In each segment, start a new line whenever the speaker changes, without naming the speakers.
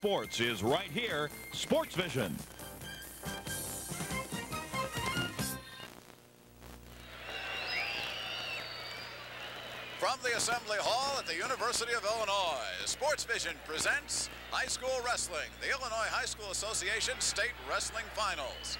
Sports is right here, Sports Vision.
From the Assembly Hall at the University of Illinois, Sports Vision presents High School Wrestling, the Illinois High School Association State Wrestling Finals.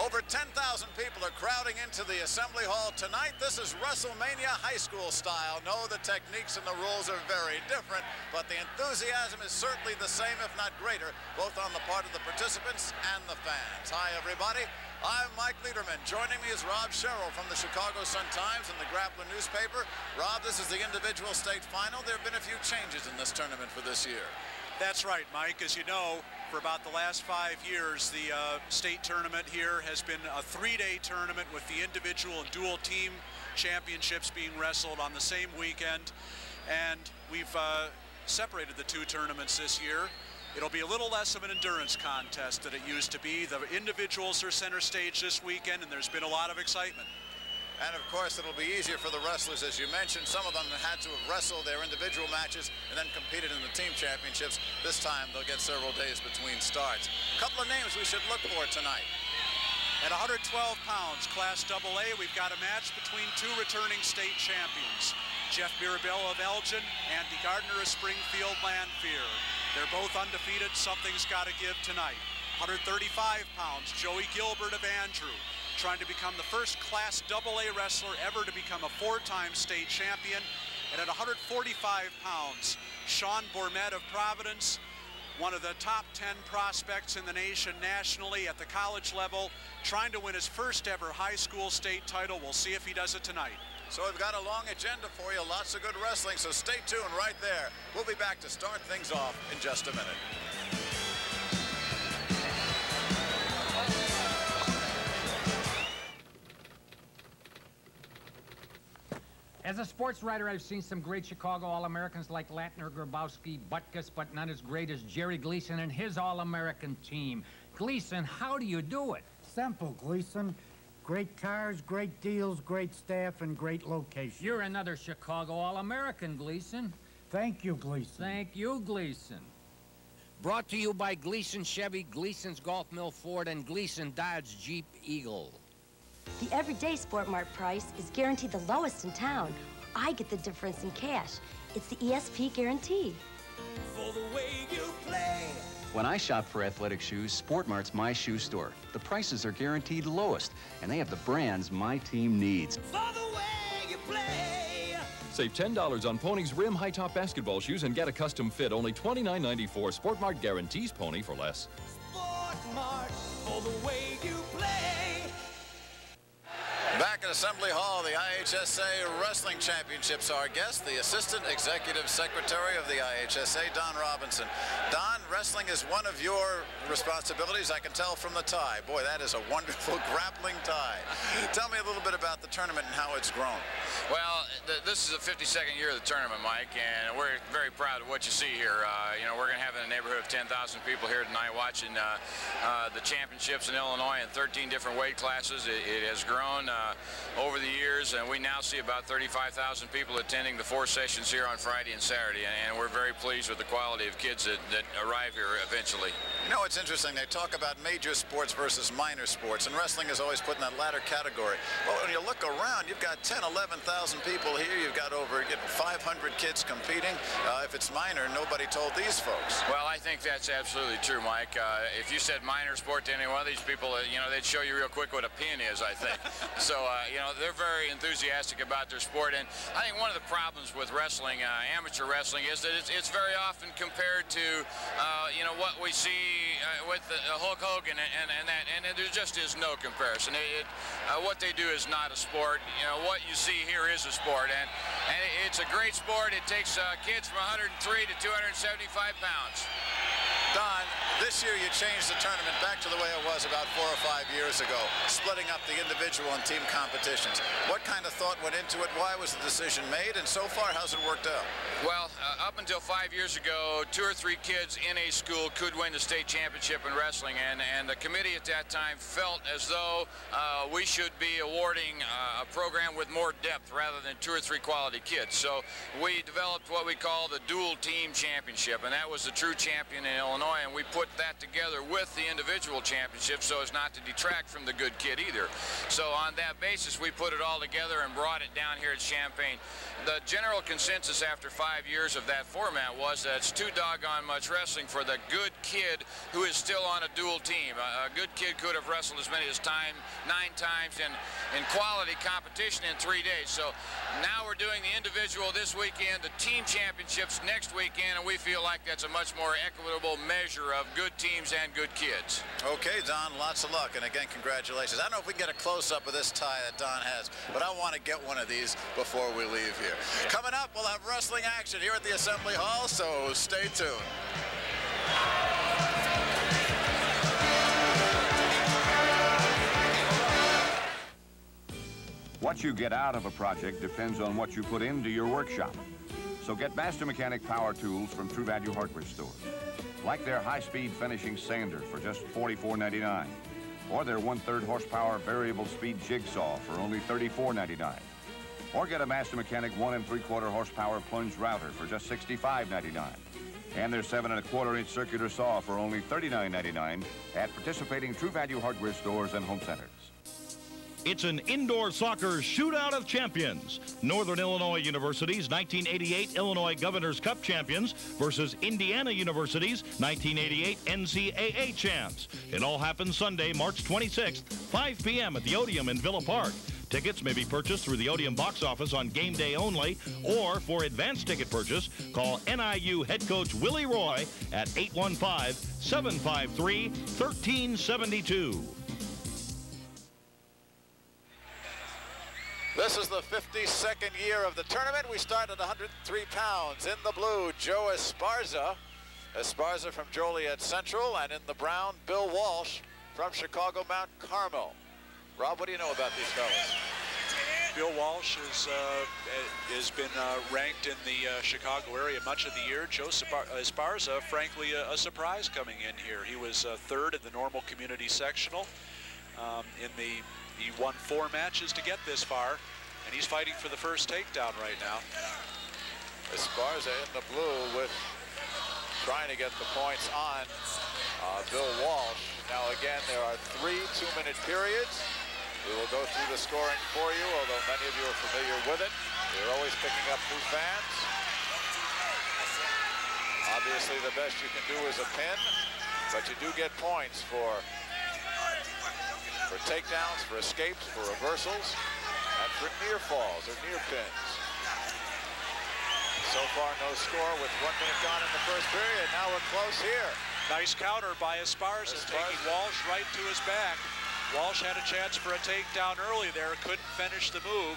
Over 10,000 people are crowding into the Assembly Hall tonight. This is WrestleMania high school style. No, the techniques and the rules are very different, but the enthusiasm is certainly the same, if not greater, both on the part of the participants and the fans. Hi, everybody. I'm Mike Lederman. Joining me is Rob Sherrill from the Chicago Sun-Times and the Grappler newspaper. Rob, this is the individual state final. There have been a few changes in this tournament for this year.
That's right, Mike. As you know, for about the last five years, the uh, state tournament here has been a three-day tournament with the individual and dual team championships being wrestled on the same weekend. And we've uh, separated the two tournaments this year. It'll be a little less of an endurance contest than it used to be. The individuals are center stage this weekend, and there's been a lot of excitement.
And of course, it'll be easier for the wrestlers, as you mentioned. Some of them had to have wrestled their individual matches and then competed in the team championships. This time, they'll get several days between starts. A couple of names we should look for tonight.
At 112 pounds, Class AA, we've got a match between two returning state champions. Jeff Mirabella of Elgin, Andy Gardner of Springfield Lanphier. They're both undefeated. Something's got to give tonight. 135 pounds, Joey Gilbert of Andrew, trying to become the first Class AA wrestler ever to become a four-time state champion. And at 145 pounds, Sean Bormet of Providence, one of the top 10 prospects in the nation nationally at the college level, trying to win his first ever high school state title. We'll see if he does it tonight.
So we've got a long agenda for you, lots of good wrestling, so stay tuned right there. We'll be back to start things off in just a minute.
As a sports writer, I've seen some great Chicago All-Americans like Lattner, Grabowski, Butkus, but not as great as Jerry Gleason and his All-American team. Gleason, how do you do it?
Simple, Gleason. Great cars, great deals, great staff, and great location.
You're another Chicago All-American, Gleason.
Thank you, Gleason.
Thank you, Gleason. Brought to you by Gleason Chevy, Gleason's Golf Mill Ford, and Gleason Dodge Jeep Eagle.
The everyday Sport Mart price is guaranteed the lowest in town. I get the difference in cash. It's the ESP guarantee.
For the way you play.
When I shop for athletic shoes, Sport Mart's my shoe store. The prices are guaranteed lowest, and they have the brands my team needs.
For the way you play.
Save $10 on Pony's rim high top basketball shoes and get a custom fit. Only $29.94. Sport Mart guarantees Pony for less.
Sport Mart. For the way you play.
Back at Assembly Hall, the IHSA Wrestling Championships. Our guest, the Assistant Executive Secretary of the IHSA, Don Robinson. Don, wrestling is one of your responsibilities, I can tell from the tie. Boy, that is a wonderful grappling tie. Tell me a little bit about the tournament and how it's grown.
Well, th this is the 52nd year of the tournament, Mike, and we're very proud of what you see here. Uh, you know, we're going to have in the neighborhood of 10,000 people here tonight watching uh, uh, the championships in Illinois in 13 different weight classes. It, it has grown uh, over the years, and we now see about 35,000 people attending the four sessions here on Friday and Saturday, and we're very pleased with the quality of kids that, that arrive here eventually.
You know, it's interesting. They talk about major sports versus minor sports, and wrestling is always put in that latter category. But when you look around, you've got 10, 11,000 people here. You've got over 500 kids competing. Uh, if it's minor, nobody told these folks.
Well, I think that's absolutely true, Mike. Uh, if you said minor sport to any one of these people, uh, you know, they'd show you real quick what a pin is, I think. so, uh, you know, they're very enthusiastic about their sport. And I think one of the problems with wrestling, uh, amateur wrestling, is that it's, it's very often compared to, uh, you know, what we see with Hulk Hogan and, and, and, that. And there just is no comparison. It, it, what they do is not a sport. You know, what you see here is a sport, and, and it's a great sport. It takes uh, kids from 103 to 275 pounds.
Don, this year you changed the tournament back to the way it was about four or five years ago, splitting up the individual and team competitions. What kind of thought went into it? Why was the decision made? And so far, how's it worked out?
Well, uh, up until five years ago, two or three kids in a school could win the state championship in wrestling, and, and the committee at that time felt as though uh, we should be awarding uh, a program with more depth rather than two or three quality kids. So we developed what we call the dual team championship, and that was the true champion in Illinois, and we put that together with the individual championship so as not to detract from the good kid either. So on that basis, we put it all together and brought it down here at Champaign. The general consensus after five years of that format was that it's too doggone much wrestling for the good kid who is still on a dual team. A, a good kid could have wrestled as many as time, nine times in, in quality competition in three days. So now we're doing the individual this weekend, the team championships next weekend, and we feel like that's a much more equitable measure of good teams and good kids.
Okay, Don, lots of luck. And again, congratulations. I don't know if we can get a close-up of this tie that Don has, but I want to get one of these before we leave here. Coming up, we'll have wrestling action here at the Assembly Hall, so stay tuned.
What you get out of a project depends on what you put into your workshop. So get Master Mechanic power tools from True Value Hardware stores. Like their high-speed finishing sander for just $44.99. Or their one-third horsepower variable speed jigsaw for only $34.99. Or get a Master Mechanic one and three-quarter horsepower plunge router for just $65.99. And their seven and a quarter inch circular saw for only $39.99 at participating True Value Hardware stores and home centers.
It's an indoor soccer shootout of champions. Northern Illinois University's 1988 Illinois Governor's Cup champions versus Indiana University's 1988 NCAA champs. It all happens Sunday, March 26th, 5 p.m. at the Odeum in Villa Park. Tickets may be purchased through the Odeum box office on game day only, or for advance ticket purchase, call NIU head coach Willie Roy at 815 753 1372.
This is the 52nd year of the tournament. We start at 103 pounds. In the blue, Joe Esparza. Esparza from Joliet Central. And in the brown, Bill Walsh from Chicago Mount Carmel. Rob, what do you know about these fellas?
Bill Walsh has, uh, has been uh, ranked in the uh, Chicago area much of the year. Joe Esparza, frankly, a, a surprise coming in here. He was uh, third in the normal community sectional um, in the he won four matches to get this far, and he's fighting for the first takedown right now.
Esparza in the blue with trying to get the points on uh, Bill Walsh. Now again, there are three two-minute periods. We will go through the scoring for you, although many of you are familiar with it. You're always picking up new fans. Obviously, the best you can do is a pin, but you do get points for for takedowns, for escapes, for reversals, and for near falls or near pins. So far, no score with one minute gone in the first period. Now we're close here.
Nice counter by Esparza, Esparza. taking Walsh right to his back. Walsh had a chance for a takedown early there, couldn't finish the move.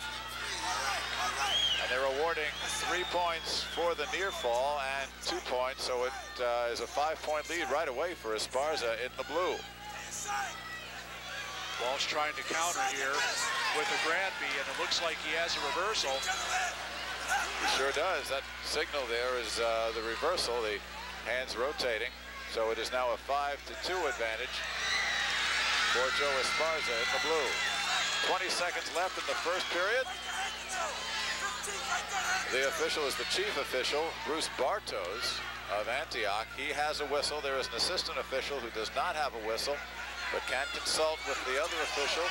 And they're awarding three points for the near fall and two points, so it uh, is a five-point lead right away for Esparza in the blue.
Walsh trying to counter here with a Granby, and it looks like he has a reversal.
He sure does. That signal there is uh, the reversal, the hands rotating. So it is now a 5 to 2 advantage for Joe Esparza in the blue. 20 seconds left in the first period. The official is the chief official, Bruce Bartos of Antioch. He has a whistle. There is an assistant official who does not have a whistle but can't consult with the other official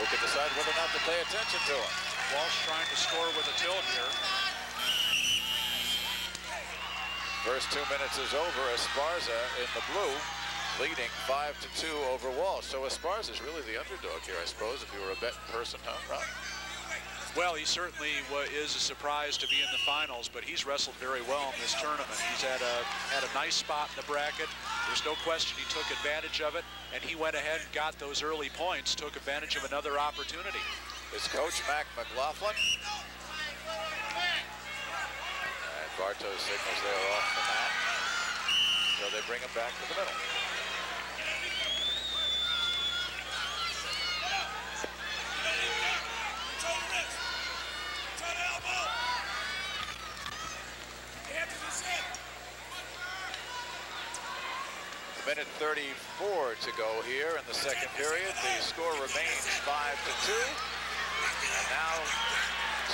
who can decide whether or not to pay attention to him.
Walsh trying to score with a tilt here.
First two minutes is over. Esparza in the blue leading 5 to 2 over Walsh. So Esparza is really the underdog here, I suppose, if you were a betting person, huh, Ron?
Well, he certainly is a surprise to be in the finals, but he's wrestled very well in this tournament. He's had a, had a nice spot in the bracket. There's no question he took advantage of it, and he went ahead and got those early points, took advantage of another opportunity.
His coach, Mac McLaughlin. And Bartos signals there off the mat. So they bring him back to the middle. Minute 34 to go here in the second period. The score remains 5 to 2. And now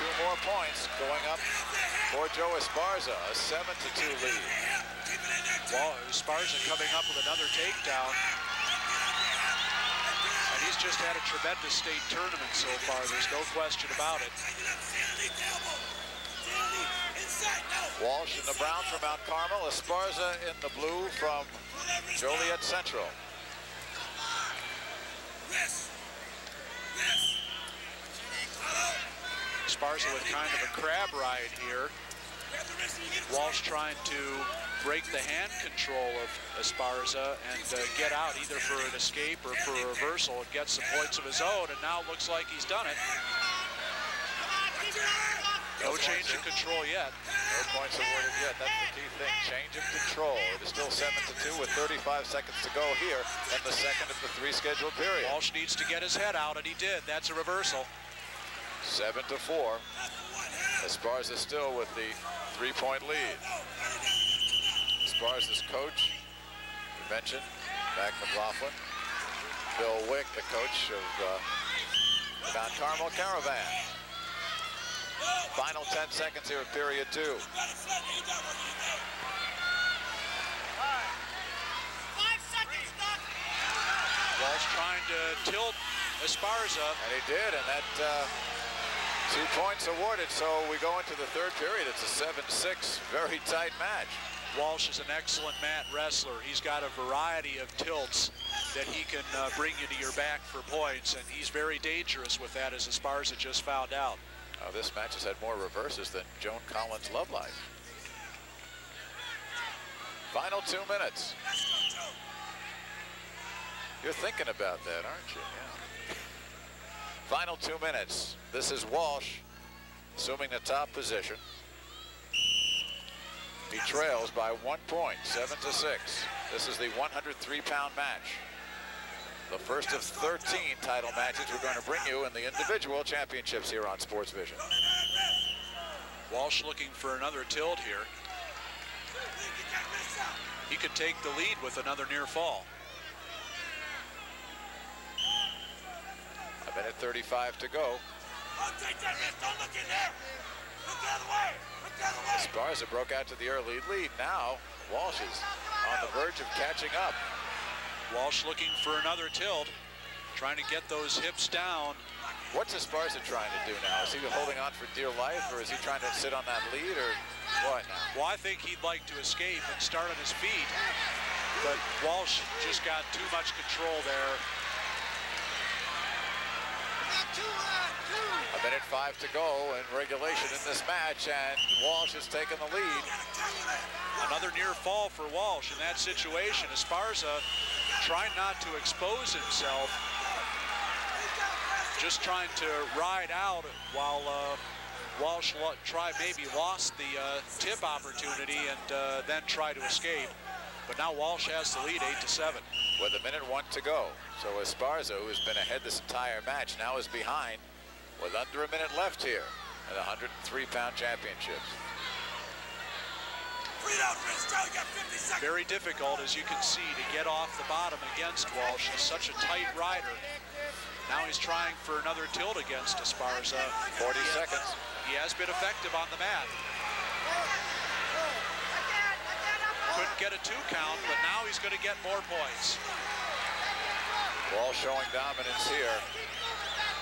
two more points going up for Joe Esparza, a 7 to 2 lead.
Well, Esparza coming up with another takedown. And he's just had a tremendous state tournament so far. There's no question about it.
Walsh in the brown from Mount Carmel, Esparza in the blue from Joliet Central.
Esparza with kind of a crab ride here. Walsh trying to break the hand control of Esparza and uh, get out either for an escape or for a reversal and get some points of his own, and now looks like he's done it. No change in control yet.
No points awarded yet. That's the key thing. Change of control. It is still 7 to 2 with 35 seconds to go here in the second of the three scheduled period.
Walsh needs to get his head out, and he did. That's a reversal.
7 to 4. Esparza still with the three-point lead. Esparza's coach, you mentioned, Mac McLaughlin. Bill Wick, the coach of uh, the Mount Carmel Caravan. Final 10 seconds here of period two.
Walsh trying to tilt Esparza.
And he did, and that uh, two points awarded. So we go into the third period. It's a 7-6, very tight match.
Walsh is an excellent mat wrestler. He's got a variety of tilts that he can uh, bring you to your back for points, and he's very dangerous with that, as Esparza just found out.
This match has had more reverses than Joan Collins' love life. Final two minutes. You're thinking about that, aren't you? Yeah. Final two minutes. This is Walsh assuming the top position. He trails by one point, seven to six. This is the 103-pound match. The first of 13 title matches we're going to bring you in the individual championships here on Sports Vision.
Walsh looking for another tilt here. He could take the lead with another near fall.
A minute 35 to go. Esparza broke out to the early lead. Now Walsh is on the verge of catching up.
Walsh looking for another tilt, trying to get those hips down.
What's Esparza trying to do now? Is he holding on for dear life, or is he trying to sit on that lead, or what now?
Well, I think he'd like to escape and start on his feet, but Walsh just got too much control there.
A minute five to go in regulation in this match, and Walsh has taken the lead.
Another near fall for Walsh in that situation. Esparza trying not to expose himself, just trying to ride out while uh, Walsh try maybe lost the uh, tip opportunity and uh, then try to escape. But now Walsh has the lead, eight to seven.
With a minute one to go. So Esparza, who has been ahead this entire match, now is behind with under a minute left here at 103-pound championships.
Very difficult, as you can see, to get off the bottom against Walsh. He's such a tight rider. Now he's trying for another tilt against Esparza.
40 seconds.
he has been effective on the mat. Couldn't get a two count, but now he's going to get more points.
Walsh showing dominance here.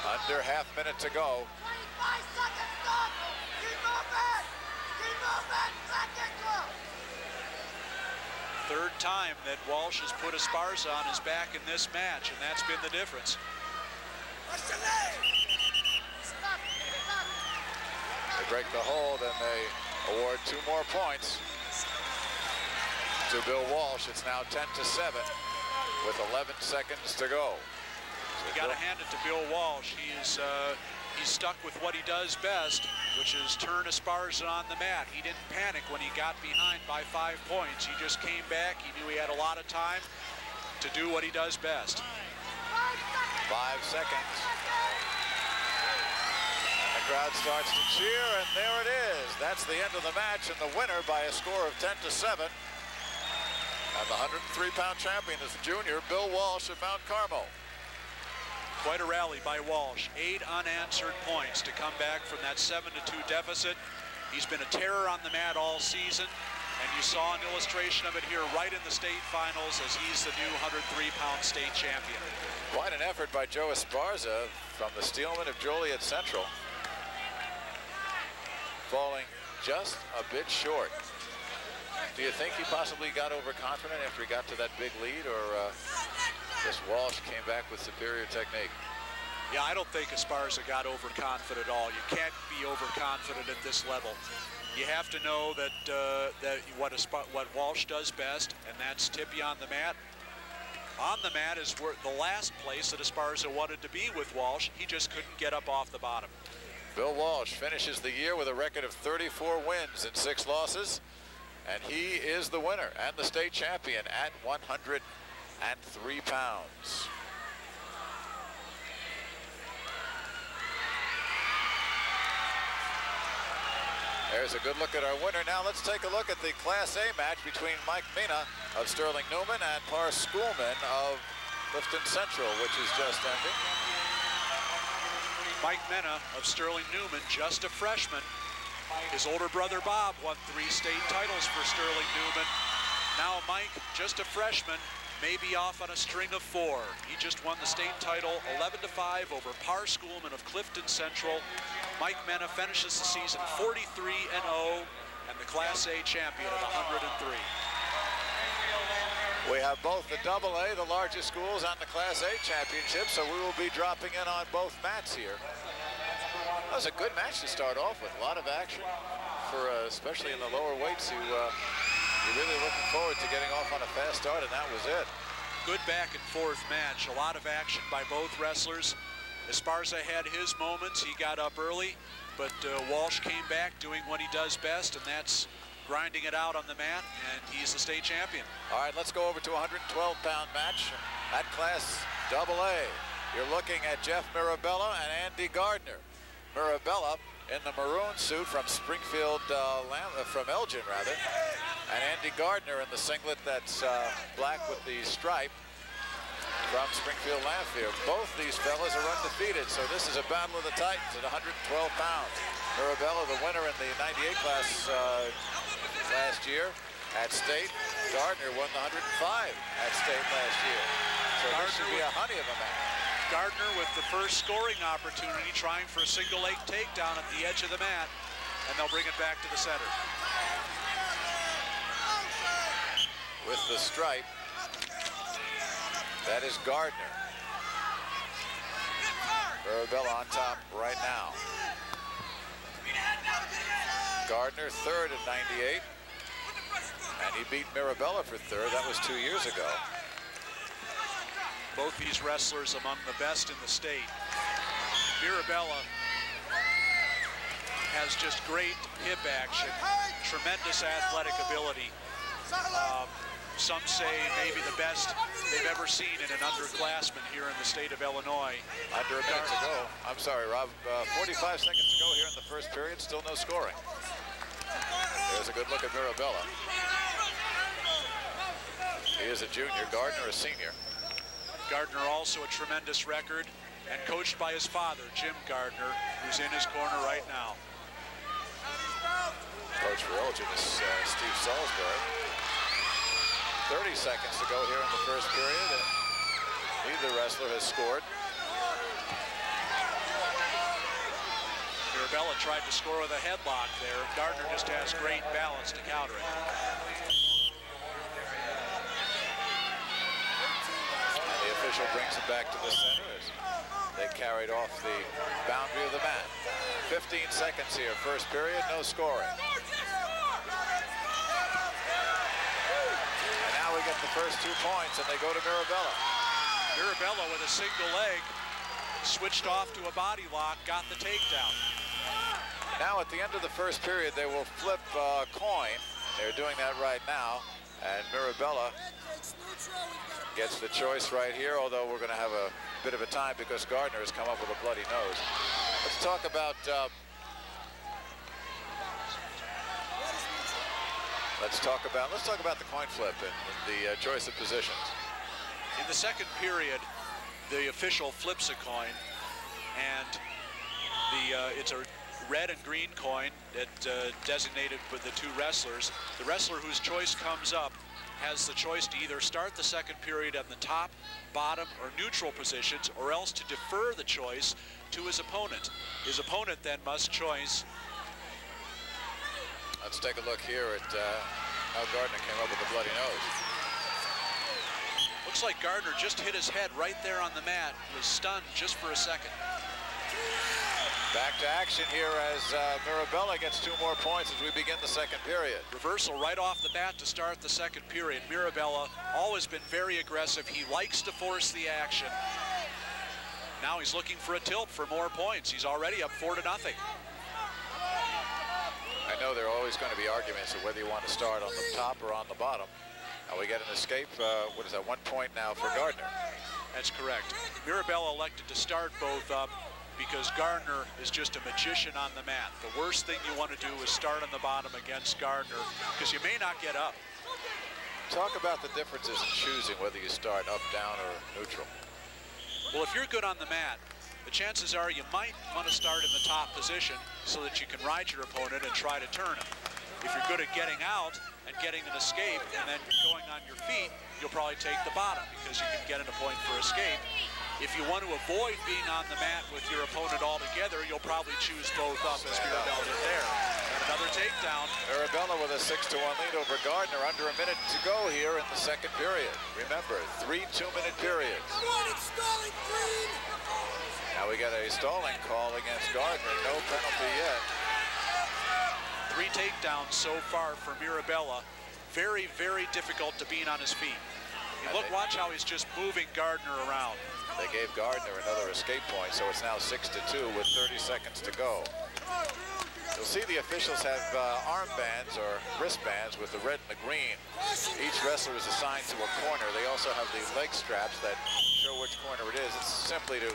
Under half minute to go.
Third time that Walsh has put Esparza on his back in this match, and that's been the difference.
They break the hold and they award two more points to Bill Walsh. It's now 10 to 7 with 11 seconds to go.
So you got to hand it to Bill Walsh. He is uh, He stuck with what he does best, which is turn Esparza on the mat. He didn't panic when he got behind by five points. He just came back. He knew he had a lot of time to do what he does best.
Five seconds. And the crowd starts to cheer, and there it is. That's the end of the match, and the winner by a score of 10 to 7. And the 103-pound champion is the junior, Bill Walsh of Mount Carmel.
Quite a rally by Walsh. Eight unanswered points to come back from that 7 to 2 deficit. He's been a terror on the mat all season. And you saw an illustration of it here right in the state finals as he's the new 103-pound state champion.
Quite an effort by Joe Esparza from the Steelman of Joliet Central. Falling just a bit short. Do you think he possibly got overconfident after he got to that big lead, or uh, just Walsh came back with superior technique?
Yeah, I don't think Esparza got overconfident at all. You can't be overconfident at this level. You have to know that uh, that what what Walsh does best, and that's tippy on the mat. On the mat is where the last place that Esparza wanted to be with Walsh. He just couldn't get up off the bottom.
Bill Walsh finishes the year with a record of 34 wins and six losses. And he is the winner and the state champion at 103 pounds. There's a good look at our winner. Now let's take a look at the Class A match between Mike Mena of Sterling Newman and Par Schoolman of Clifton Central, which is just ending.
Mike Mena of Sterling Newman, just a freshman, his older brother Bob won three state titles for Sterling Newman. Now Mike, just a freshman, may be off on a string of four. He just won the state title 11 to 5 over Par Schoolman of Clifton Central. Mike Mena finishes the season 43 and 0 and the Class A champion at 103.
We have both the double A, the largest schools, and the Class A championship, so we will be dropping in on both mats here. That was a good match to start off with. A lot of action for, uh, especially in the lower weights, who uh, you're really looking forward to getting off on a fast start, and that was it.
Good back and forth match. A lot of action by both wrestlers. Esparza had his moments. He got up early, but uh, Walsh came back doing what he does best, and that's grinding it out on the mat, and he's the state champion.
All right, let's go over to 112-pound match at Class Double A. You're looking at Jeff Mirabella and Andy Gardner. Mirabella in the maroon suit from Springfield, uh, uh, from Elgin rather, and Andy Gardner in the singlet that's uh, black with the stripe from Springfield Lanphier. Both these fellas are undefeated, so this is a battle of the Titans at 112 pounds. Mirabella, the winner in the 98 class uh, last year at state. Gardner won the 105 at state last year. So Gardner this should be a honey of a match.
Gardner with the first scoring opportunity, trying for a single leg takedown at the edge of the mat, and they'll bring it back to the center.
With the stripe, that is Gardner. Mirabella on top right now. Gardner third at 98. And he beat Mirabella for third. That was two years ago.
Both these wrestlers among the best in the state. Mirabella has just great hip action, tremendous athletic ability. Um, some say maybe the best they've ever seen in an underclassman here in the state of Illinois.
Under a minute to go. I'm sorry, Rob. Uh, 45 seconds to go here in the first period. Still no scoring. There's a good look at Mirabella. He is a junior. Gardner a senior.
Gardner also a tremendous record and coached by his father, Jim Gardner, who's in his corner right now.
Coach for Elgin is uh, Steve Salisbury. 30 seconds to go here in the first period. And neither wrestler has scored.
Mirabella tried to score with a headlock there. Gardner just has great balance to counter it.
Official brings him back to the center as they carried off the boundary of the mat. 15 seconds here, first period, no scoring. And now we get the first two points, and they go to Mirabella.
Mirabella with a single leg switched off to a body lock, got the takedown.
Now at the end of the first period, they will flip a coin. They're doing that right now. And Mirabella gets the choice right here, although we're going to have a bit of a time because Gardner has come up with a bloody nose. Let's talk about uh, Let's talk about let's talk about the coin flip and, the uh, choice of positions.
In the second period, the official flips a coin, and the uh, it's a red and green coin that uh, designated with the two wrestlers. The wrestler whose choice comes up has the choice to either start the second period at the top, bottom, or neutral positions, or else to defer the choice to his opponent. His opponent then must choose
Let's take a look here at uh, how Gardner came up with a bloody nose.
Looks like Gardner just hit his head right there on the mat. Was stunned just for a second.
Back to action here as uh, Mirabella gets two more points as we begin the second period.
Reversal right off the bat to start the second period. Mirabella always been very aggressive. He likes to force the action. Now he's looking for a tilt for more points. He's already up four to nothing.
I know there are always going to be arguments of whether you want to start on the top or on the bottom. Now we get an escape, uh, what is that, one point now for Gardner.
That's correct. Mirabella elected to start both up because Gardner is just a magician on the mat. The worst thing you want to do is start on the bottom against Gardner because you may not get up.
Talk about the differences in choosing whether you start up, down, or neutral.
Well, if you're good on the mat, the chances are you might want to start in the top position so that you can ride your opponent and try to turn him. If you're good at getting out and getting an escape and then going on your feet, you'll probably take the bottom because you can get in a point for escape. If you want to avoid being on the mat with your opponent altogether, you'll probably choose both up as Mirabella did there. And another takedown.
Mirabella with a 6 to 1 lead over Gardner. Under a minute to go here in the second period. Remember, three two-minute periods. Now we got a stalling call against Gardner. No penalty yet.
Three takedowns so far for Mirabella. Very, very difficult to beat on his feet. Look, watch how he's just moving Gardner around.
They gave Gardner another escape point, so it's now 6 to 2 with 30 seconds to go. You'll see the officials have uh, armbands or wristbands with the red and the green. Each wrestler is assigned to a corner. They also have the leg straps that show which corner it is. It's simply to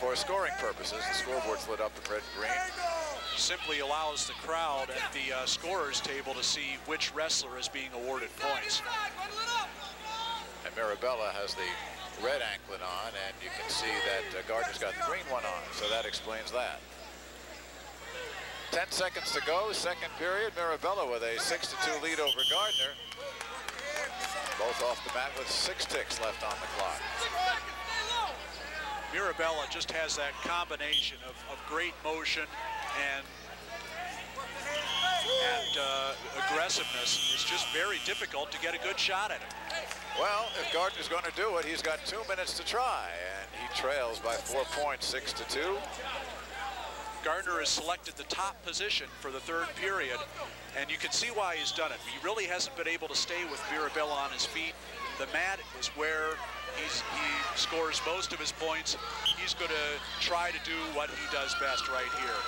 for scoring purposes, the scoreboard's lit up in red and green.
Simply allows the crowd at the uh, scorer's table to see which wrestler is being awarded points.
And Mirabella has the red anklet on, and you can see that uh, Gardner's got the green one on, so that explains that. 10 seconds to go, second period. Mirabella with a 6-2 lead over Gardner. Both off the mat with six ticks left on the clock.
Mirabella just has that combination of, of great motion and and uh, aggressiveness. It's just very difficult to get a good shot at it.
Well, if Gardner's going to do it, he's got two minutes to try, and he trails by four points, six to two.
Gardner has selected the top position for the third period, and you can see why he's done it. He really hasn't been able to stay with Mirabella on his feet. The mat is where he scores most of his points. He's going to try to do what he does best right here.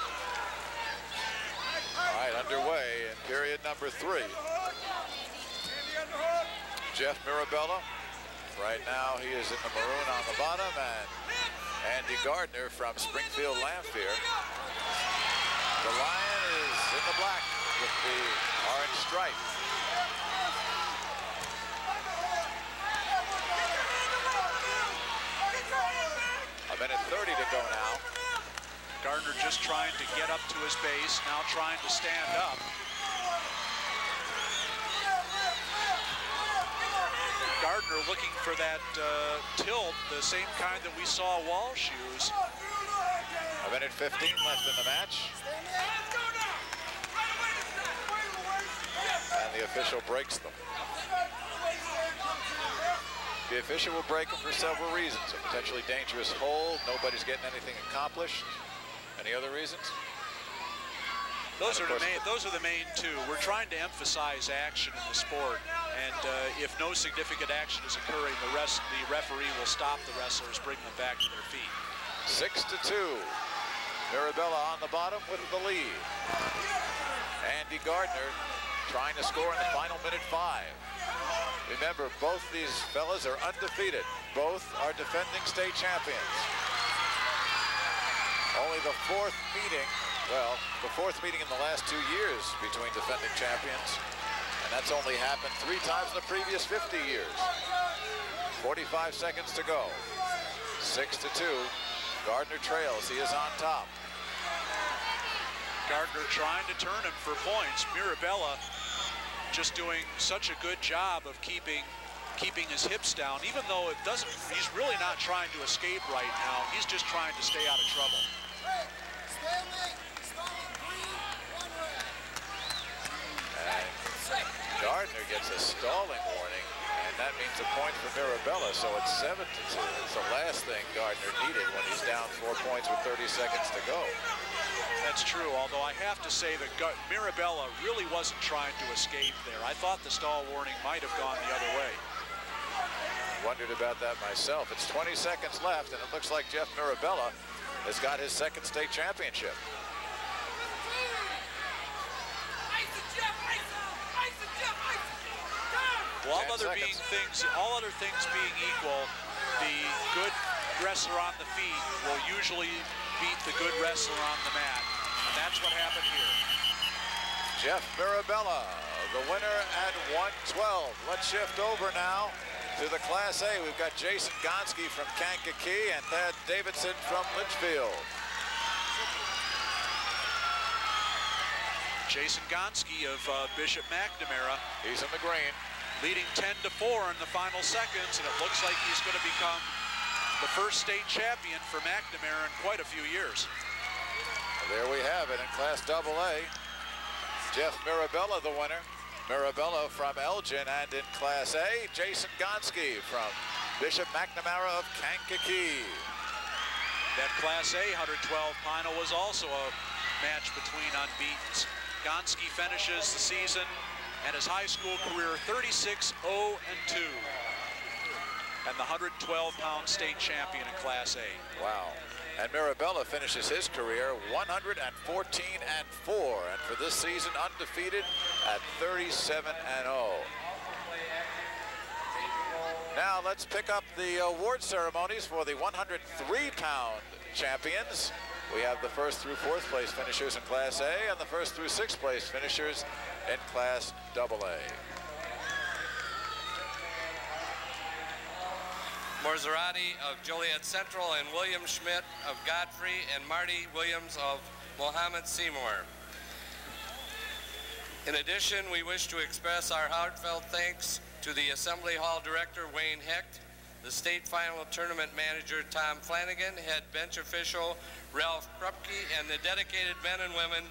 All right, underway in period number three. Jeff Mirabella. Right now he is in the maroon on the bottom and Andy Gardner from Springfield Lanphier. The Lion is in the black with the orange stripe. minute 30 to go now.
Gardner just trying to get up to his base, now trying to stand up. Gardner looking for that uh, tilt, the same kind that we saw Walsh use.
A minute 15 left in the match. And the official breaks them. The official will break them for several reasons. A potentially dangerous hold, nobody's getting anything accomplished. Any other reasons?
Those are the main. Those are the main two. We're trying to emphasize action in the sport, And uh, if no significant action is occurring, the rest the referee will stop the wrestlers, bring them back to their feet.
Six to two. Mirabella on the bottom with the lead. Andy Gardner trying to score in the final minute five. Remember, both these fellas are undefeated. Both are defending state champions. Only the fourth meeting, well, the fourth meeting in the last two years between defending champions. And that's only happened three times in the previous 50 years. 45 seconds to go. Six to two. Gardner trails. He is on top.
Gardner trying to turn him for points. Mirabella just doing such a good job of keeping keeping his hips down, even though it doesn't, he's really not trying to escape right now. He's just trying to stay out of trouble.
And Gardner gets a stalling warning, that means a point for Mirabella, so it's 7 to 2. It's the last thing Gardner needed when he's down four points with 30 seconds to go.
That's true, although I have to say that Mirabella really wasn't trying to escape there. I thought the stall warning might have gone the other way.
Wondered about that myself. It's 20 seconds left, and it looks like Jeff Mirabella has got his second state championship.
Well, all other being things, all other things being equal, the good wrestler on the feet will usually beat the good wrestler on the mat. And that's what happened here.
Jeff Mirabella, the winner at 112. Let's shift over now to the Class A. We've got Jason Gonski from Kankakee and Thad Davidson from Litchfield.
Jason Gonski of uh, Bishop McNamara.
He's in the green
leading 10 to 4 in the final seconds, and it looks like he's going to become the first state champion for McNamara in quite a few years.
There we have it in Class AA. Jeff Mirabella, the winner. Mirabella from Elgin, and in Class A, Jason Gonski from Bishop McNamara of Kankakee.
That Class A 112 final was also a match between unbeatens. Gonski finishes the season and his high school career 36 0 and 2 and the 112 pound state champion in class A.
Wow. And Mirabella finishes his career 114 and 4 and for this season undefeated at 37 and 0. Now let's pick up the award ceremonies for the 103 pound champions. We have the first through fourth place finishers in Class A and the first through sixth place finishers in Class AA.
Morzarati of Joliet Central and William Schmidt of Godfrey and Marty Williams of Mahomet-Seymour. In addition, we wish to express our heartfelt thanks to the Assembly Hall Director Wayne Hecht, the state final tournament manager Tom Flanagan, head bench official Ralph Krupke, and the dedicated men and women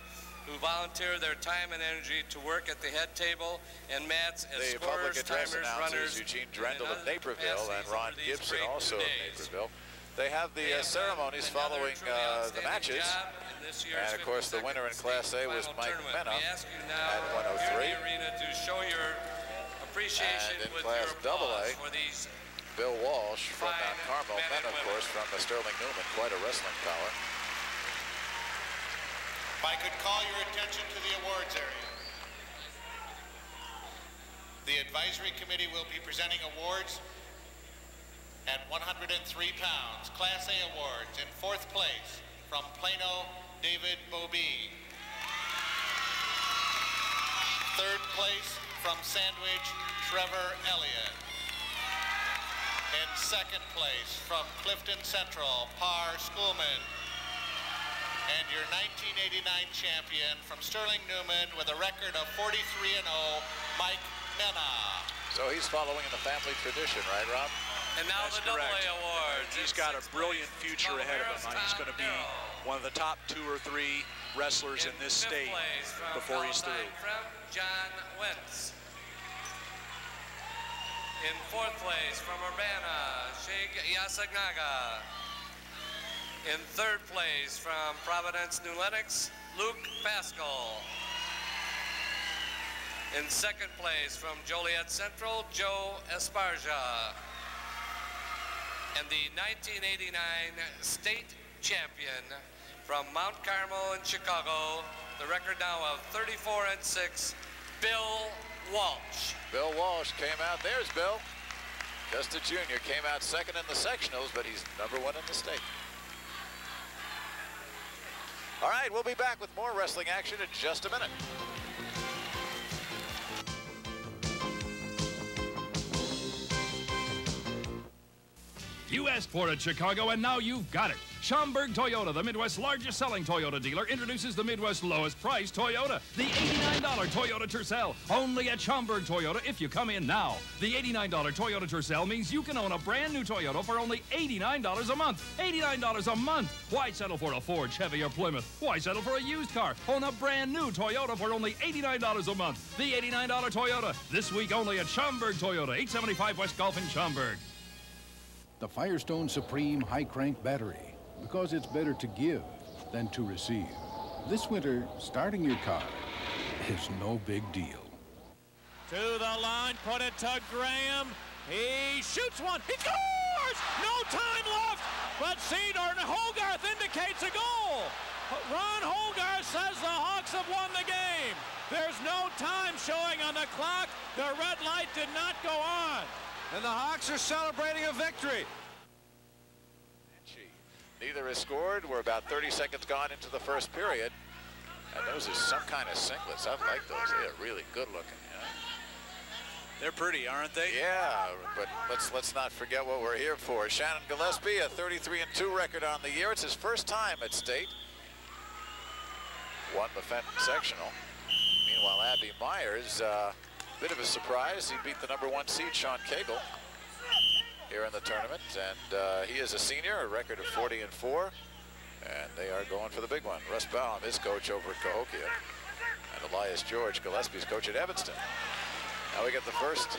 who volunteer their time and energy to work at the head table and mats as
the
scorers,
public address
timers, runners,
Eugene Drendel of Naperville and Ron Gibson also of Naperville. They have the uh, ceremonies following uh, the matches. And of course, the winner in Class A was Mike Mena at 103.
Arena to show your appreciation
and in
with
Class
your
AA,
for these
Bill Walsh from Mount Carmel. Mena, of course, from Sterling Newman, quite a wrestling power.
If I could call your attention to the awards area. The advisory committee will be presenting awards at 103 pounds. Class A awards in fourth place from Plano, David Bobee. Third place from Sandwich, Trevor Elliott. In second place from Clifton Central, Par Schoolman. And your 1989 champion from Sterling Newman with a record of 43 and 0, Mike Mena.
So he's following in the family tradition, right, Rob?
And now
That's
the
correct.
A awards.
He's got a brilliant future ahead of him. He's going to be one of the top two or three wrestlers in this state before he's through.
From John Wentz. In fourth place from Urbana, Shig Yasagnaga. In third place from Providence, New Lenox, Luke Pascal. In second place from Joliet Central, Joe Esparza. And the 1989 state champion from Mount Carmel in Chicago, the record now of 34 and 6, Bill Walsh.
Bill Walsh came out. There's Bill. Just a junior. Came out second in the sectionals, but he's number one in the state. All right, we'll be back with more wrestling action in just a minute.
You asked for it, Chicago, and now you've got it. Schaumburg Toyota, the Midwest's largest selling Toyota dealer, introduces the Midwest's lowest price Toyota, the $89 Toyota Tercel. Only at Schaumburg Toyota if you come in now. The $89 Toyota Tercel means you can own a brand new Toyota for only $89 a month. $89 a month. Why settle for a Ford, Chevy, or Plymouth? Why settle for a used car? Own a brand new Toyota for only $89 a month. The $89 Toyota. This week only at Schaumburg Toyota, 875 West Golf in Schaumburg.
The Firestone Supreme High Crank Battery because it's better to give than to receive. This winter, starting your car is no big deal.
To the line, put it to Graham. He shoots one. He scores! No time left, but Cedar Hogarth indicates a goal. Ron Hogarth says the Hawks have won the game. There's no time showing on the clock. The red light did not go on.
And the Hawks are celebrating a victory.
Neither has scored. We're about 30 seconds gone into the first period. And those are some kind of singlets. I like those. They are really good looking. Yeah.
They're pretty, aren't they?
Yeah, but let's let's not forget what we're here for. Shannon Gillespie, a 33 and 2 record on the year. It's his first time at state. Won the Fenton sectional. Meanwhile, Abby Myers, uh, bit of a surprise. He beat the number one seed, Sean Cagle here in the tournament. And uh, he is a senior, a record of 40 and 4. And they are going for the big one. Russ Baum, his coach over at Cahokia. And Elias George, Gillespie's coach at Evanston. Now we get the first.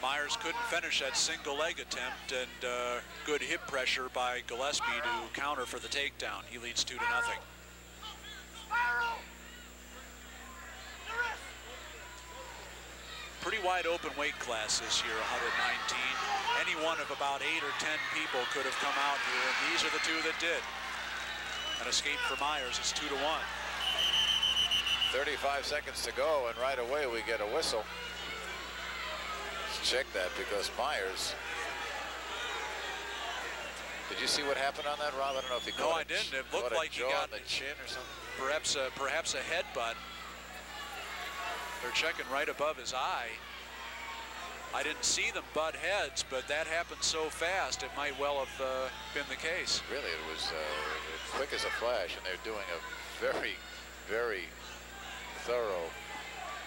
Myers couldn't finish that single leg attempt and uh, good hip pressure by Gillespie to counter for the takedown. He leads two to nothing. Pretty wide open weight class this year, 119. Any one of about eight or 10 people could have come out here, and these are the two that did. An escape for Myers, it's two to one.
35 seconds to go, and right away we get a whistle. Let's check that because Myers. Did you see what happened on that, Rob? I don't know if he caught
No, I didn't. It looked like he got
the chin or something.
Perhaps a, perhaps a headbutt. They're checking right above his eye. I didn't see them butt heads, but that happened so fast, it might well have uh, been the case.
Really, it was uh, quick as a flash, and they're doing a very, very thorough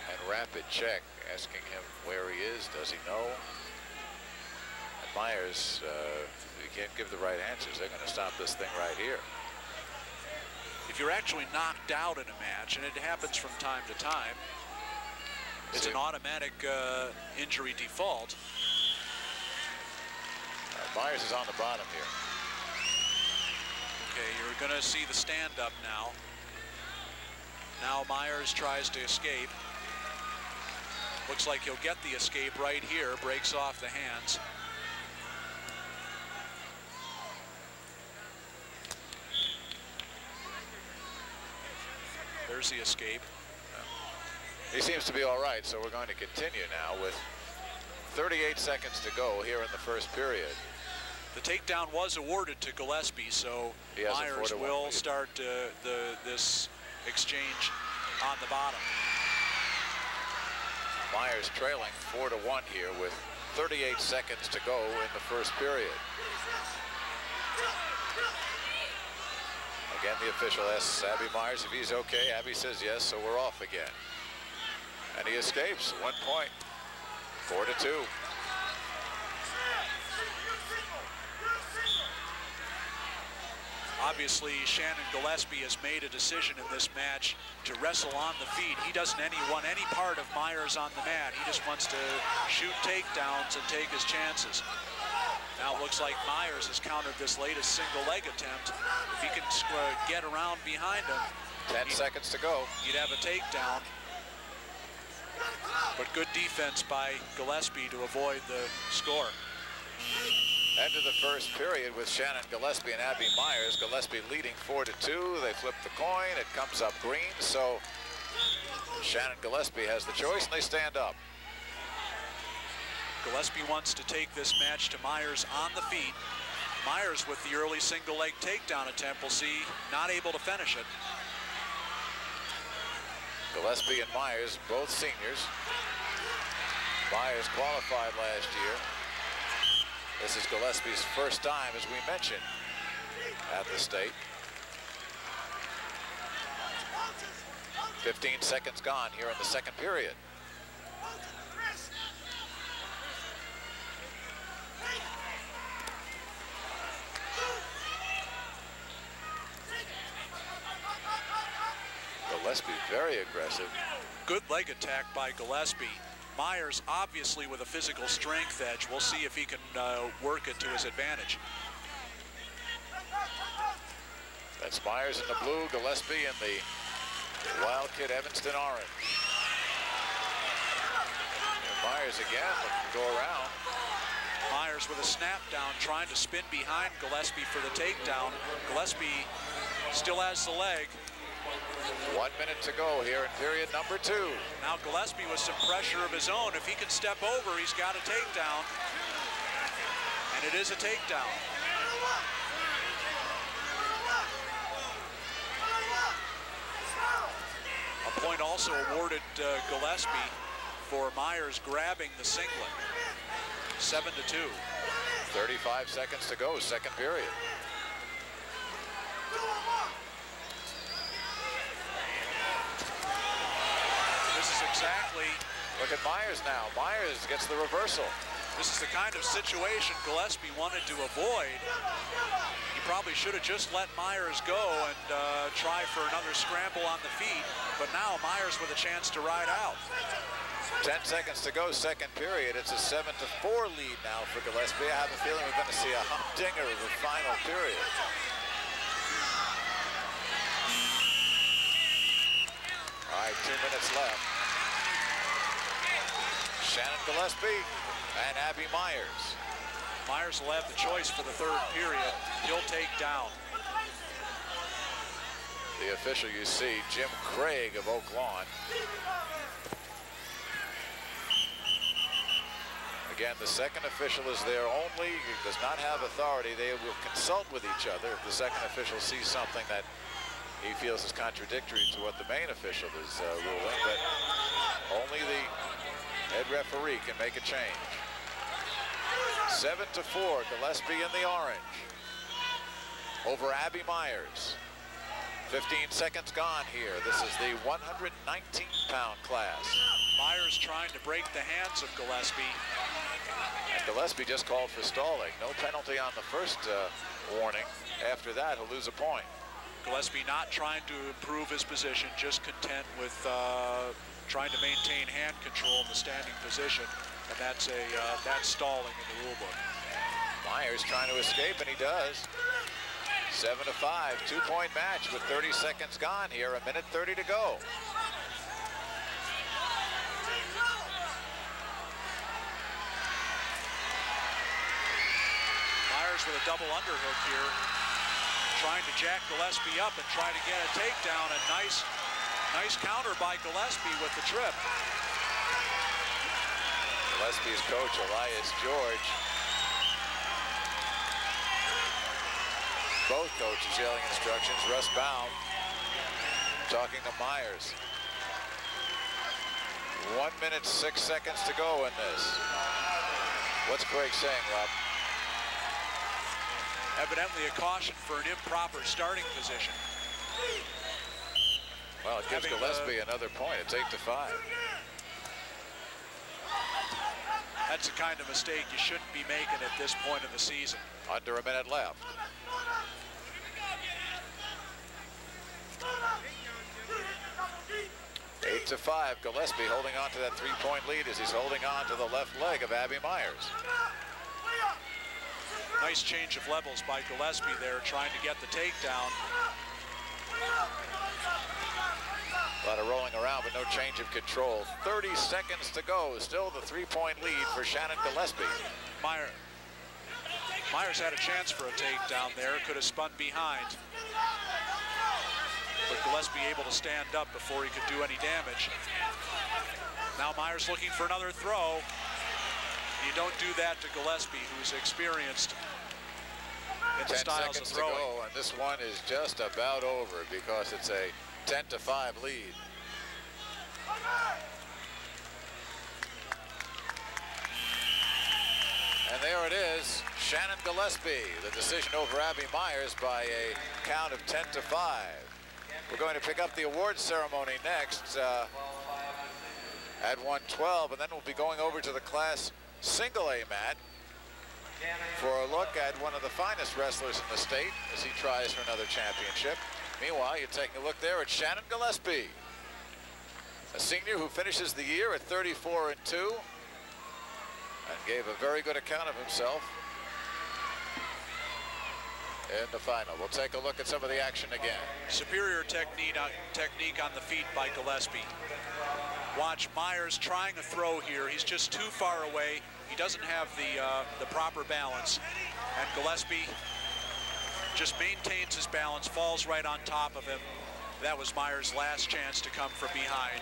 and rapid check, asking him where he is, does he know? And Myers, uh, you can't give the right answers. They're going to stop this thing right here.
If you're actually knocked out in a match, and it happens from time to time, it's an automatic uh, injury default.
Uh, Myers is on the bottom here.
Okay, you're going to see the stand up now. Now Myers tries to escape. Looks like he'll get the escape right here. Breaks off the hands. There's the escape.
He seems to be all right, so we're going to continue now with 38 seconds to go here in the first period.
The takedown was awarded to Gillespie, so Myers will start uh, the this exchange on the bottom.
Myers trailing four to one here with 38 seconds to go in the first period. Again, the official asks Abby Myers if he's okay. Abby says yes, so we're off again. And he escapes. One point. Four to two.
Obviously, Shannon Gillespie has made a decision in this match to wrestle on the feet. He doesn't any want any part of Myers on the mat. He just wants to shoot takedowns and take his chances. Now it looks like Myers has countered this latest single leg attempt. If he can get around behind him.
10 seconds to go.
You'd have a takedown. But good defense by Gillespie to avoid the score.
End of the first period with Shannon Gillespie and Abby Myers. Gillespie leading four to two. They flip the coin. It comes up green. So Shannon Gillespie has the choice and they stand up.
Gillespie wants to take this match to Myers on the feet. Myers with the early single leg takedown attempt. We'll see not able to finish it.
Gillespie and Myers, both seniors. Myers qualified last year. This is Gillespie's first time, as we mentioned, at the state. 15 seconds gone here in the second period. Gillespie very aggressive.
Good leg attack by Gillespie. Myers obviously with a physical strength edge. We'll see if he can uh, work it to his advantage.
That's Myers in the blue, Gillespie in the Wildkit Evanston orange. And Myers again looking to go around.
Myers with a snap down, trying to spin behind Gillespie for the takedown. Gillespie still has the leg.
One minute to go here in period number two.
Now Gillespie with some pressure of his own. If he can step over, he's got a takedown. And it is a takedown. A point also awarded uh, Gillespie for Myers grabbing the singlet. Seven to two.
35 seconds to go, second period.
This is exactly.
Look at Myers now. Myers gets the reversal.
This is the kind of situation Gillespie wanted to avoid. He probably should have just let Myers go and uh, try for another scramble on the feet. But now Myers with a chance to ride out.
10 seconds to go, second period. It's a 7 to 4 lead now for Gillespie. I have a feeling we're going to see a humdinger in the final period. All right, two minutes left. Shannon Gillespie and Abby Myers.
Myers will have the choice for the third period. He'll take down.
The official you see, Jim Craig of Oak Lawn. Again, the second official is there only, he does not have authority. They will consult with each other if the second official sees something that he feels is contradictory to what the main official is uh, ruling, but only the head referee can make a change. Seven to four, Gillespie in the orange. Over Abby Myers. 15 seconds gone here. This is the 119-pound class.
Myers trying to break the hands of Gillespie.
And Gillespie just called for stalling. No penalty on the first uh, warning. After that, he'll lose a point.
Gillespie not trying to improve his position, just content with uh, trying to maintain hand control in the standing position. And that's a uh, that's stalling in the rule book.
Myers trying to escape, and he does. Seven to five, two-point match with 30 seconds gone here, a minute 30 to go.
Myers with a double underhook here, trying to jack Gillespie up and try to get a takedown. A nice, nice counter by Gillespie with the trip.
Gillespie's coach, Elias George. Both coaches yelling instructions. Russ Baum talking to Myers. One minute, six seconds to go in this. What's Craig saying, Rob?
Evidently a caution for an improper starting position.
Well, it gives
Having, uh,
Gillespie another point. It's eight to five.
That's the kind of mistake you shouldn't be making at this point in the season.
Under a minute left. Eight to five. Gillespie holding on to that three-point lead as he's holding on to the left leg of Abby Myers.
Nice change of levels by Gillespie there, trying to get the takedown.
A lot of rolling around, but no change of control. 30 seconds to go. Still the three-point lead for Shannon Gillespie.
Meyer. Myers had a chance for a takedown there. Could have spun behind. But Gillespie able to stand up before he could do any damage. Now Myers looking for another throw. You don't do that to Gillespie, who's experienced in the
10
styles
seconds
of throwing.
to go, and this one is just about over because it's a 10 to 5 lead. And there it is, Shannon Gillespie, the decision over Abby Myers by a count of 10 to 5. We're going to pick up the awards ceremony next uh, at 112, and then we'll be going over to the class single A mat for a look at one of the finest wrestlers in the state as he tries for another championship. Meanwhile, you're taking a look there at Shannon Gillespie, a senior who finishes the year at 34 and 2 and gave a very good account of himself in the final. We'll take a look at some of the action again.
Superior technique on, technique on the feet by Gillespie. Watch Myers trying a throw here. He's just too far away. He doesn't have the, uh, the proper balance. And Gillespie just maintains his balance, falls right on top of him. That was Myers' last chance to come from behind,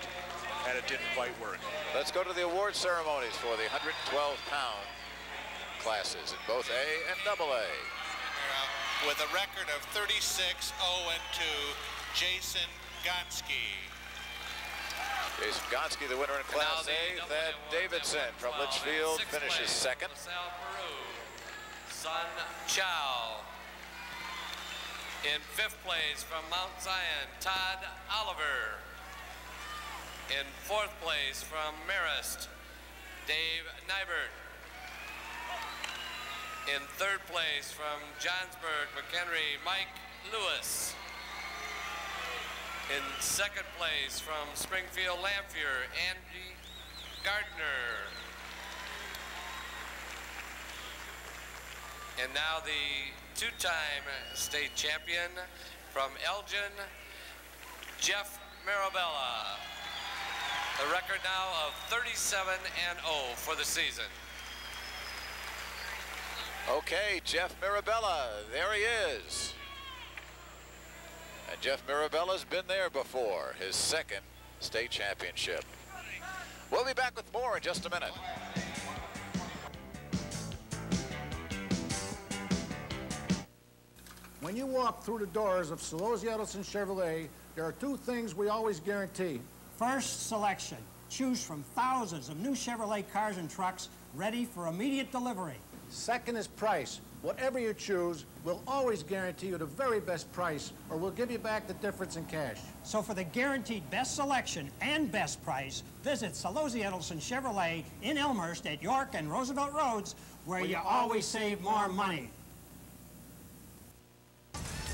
and it didn't quite work.
Let's go to the award ceremonies for the 112-pound classes in both A and double A.
Uh, with a record of 36-0-2, Jason Gonski.
Jason Gonski, the winner in Class A. Thad Davidson from Litchfield finishes second.
Sun Chow. In fifth place from Mount Zion, Todd Oliver. In fourth place from Marist, Dave Nybert. In third place from Johnsburg, McHenry, Mike Lewis. In second place from Springfield, Lanphier, Andy Gardner. And now the two-time state champion from Elgin, Jeff Mirabella. The record now of 37 and 0 for the season.
Okay, Jeff Mirabella, there he is. And Jeff Mirabella's been there before, his second state championship. We'll be back with more in just a minute.
When you walk through the doors of Celozzi Ettelson Chevrolet, there are two things we always guarantee.
First, selection. Choose from thousands of new Chevrolet cars and trucks ready for immediate delivery.
Second is price. Whatever you choose, we'll always guarantee you the very best price, or we'll give you back the difference in cash.
So for the guaranteed best selection and best price, visit Celozzi Ettelson Chevrolet in Elmhurst at York and Roosevelt Roads, where you always save more money.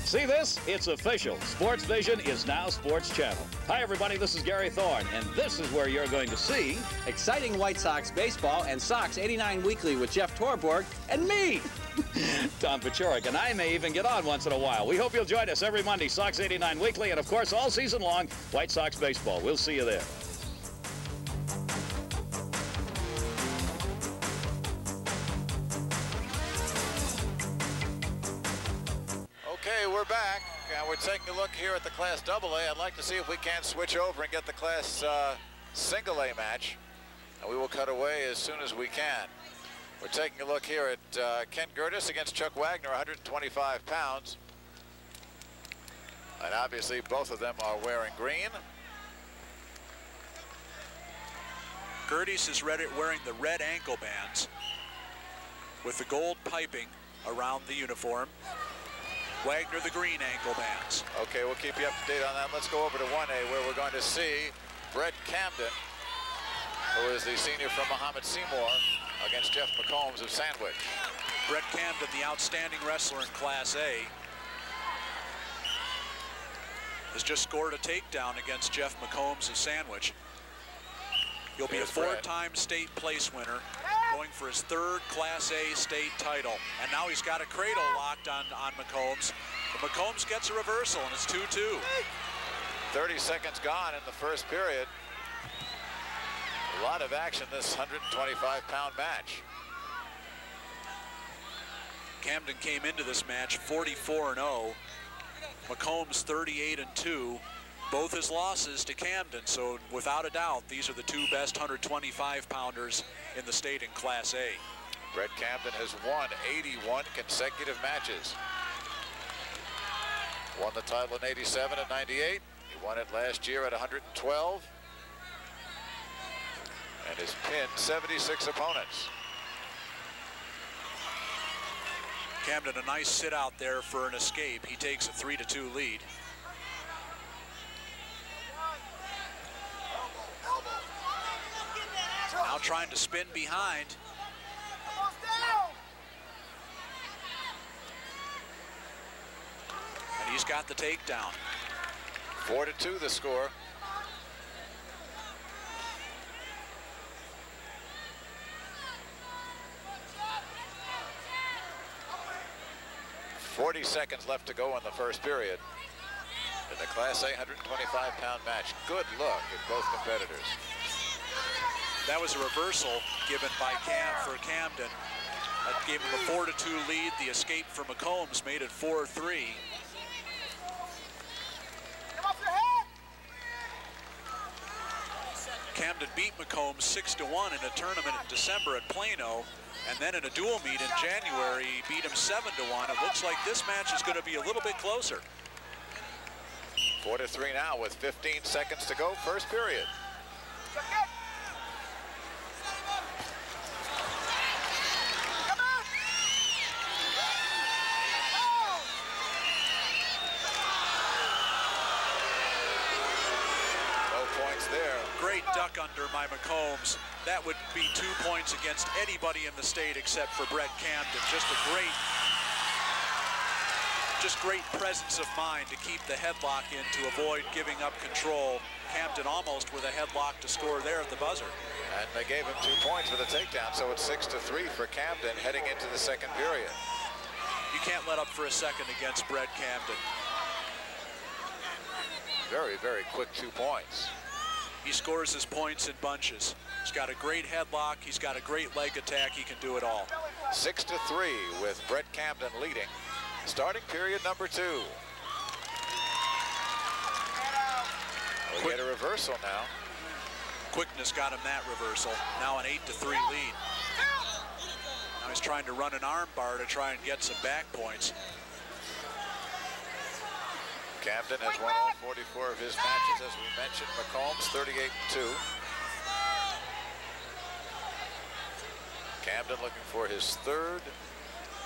See this? It's official. Sports Vision is now Sports Channel. Hi, everybody. This is Gary Thorne, and this is where you're going to see
exciting White Sox baseball and Sox 89 Weekly with Jeff Torborg and me.
Tom Paciorek, and I may even get on once in a while. We hope you'll join us every Monday, Sox 89 Weekly, and of course, all season long, White Sox baseball. We'll see you there.
Okay, we're back. and we're taking a look here at the Class AA. I'd like to see if we can't switch over and get the Class uh, Single A match. And we will cut away as soon as we can. We're taking a look here at uh, Ken Gertis against Chuck Wagner, 125 pounds. And obviously both of them are wearing green.
Gertis is wearing the red ankle bands with the gold piping around the uniform. Wagner the green ankle bands.
Okay, we'll keep you up to date on that. Let's go over to 1A where we're going to see Brett Camden, who is the senior from Mahomet-Seymour, against Jeff McCombs of Sandwich.
Brett Camden, the outstanding wrestler in Class A, has just scored a takedown against Jeff McCombs of Sandwich. He'll be
There's
a four-time state place winner, going for his third Class A state title. And now he's got a cradle locked on, on McCombs. But McCombs gets a reversal, and it's 2-2.
30 seconds gone in the first period. A lot of action this 125-pound match.
Camden came into this match 44-0. McCombs 38 and 2. Both his losses to Camden, so without a doubt, these are the two best 125 pounders in the state in Class A.
Brett Camden has won 81 consecutive matches. Won the title in 87 and 98. He won it last year at 112. And has pinned 76 opponents.
Camden, a nice sit out there for an escape. He takes a 3 to 2 lead. Now trying to spin behind. And he's got the takedown.
Four to two the score. Forty seconds left to go in the first period in the Class A 125-pound match. Good look at both competitors.
That was a reversal given by Cam for Camden. That gave him a 4 to 2 lead. The escape for McCombs made it 4 3. Camden beat McCombs 6 to 1 in a tournament in December at Plano. And then in a dual meet in January, beat him 7 to 1. It looks like this match is going to be a little bit closer.
Four to three now with 15 seconds to go, first period. No points there.
Great under by McCombs. That would be two points against anybody in the state except for Brett Camden. Just a great just great presence of mind to keep the headlock in to avoid giving up control. Camden almost with a headlock to score there at the buzzer.
And they gave him two points for the takedown, so it's six to three for Camden heading into the second period.
You can't let up for a second against Brett Camden.
Very, very quick two points.
He scores his points in bunches. He's got a great headlock. He's got a great leg attack. He can do it all.
Six to three with Brett Camden leading. Starting period number two. We get a reversal now.
Quickness got him that reversal. Now an 8 to 3 lead. Now he's trying to run an arm bar to try and get some back points.
Camden has won all 44 of his matches, as we mentioned. McCombs 38 2. Camden looking for his third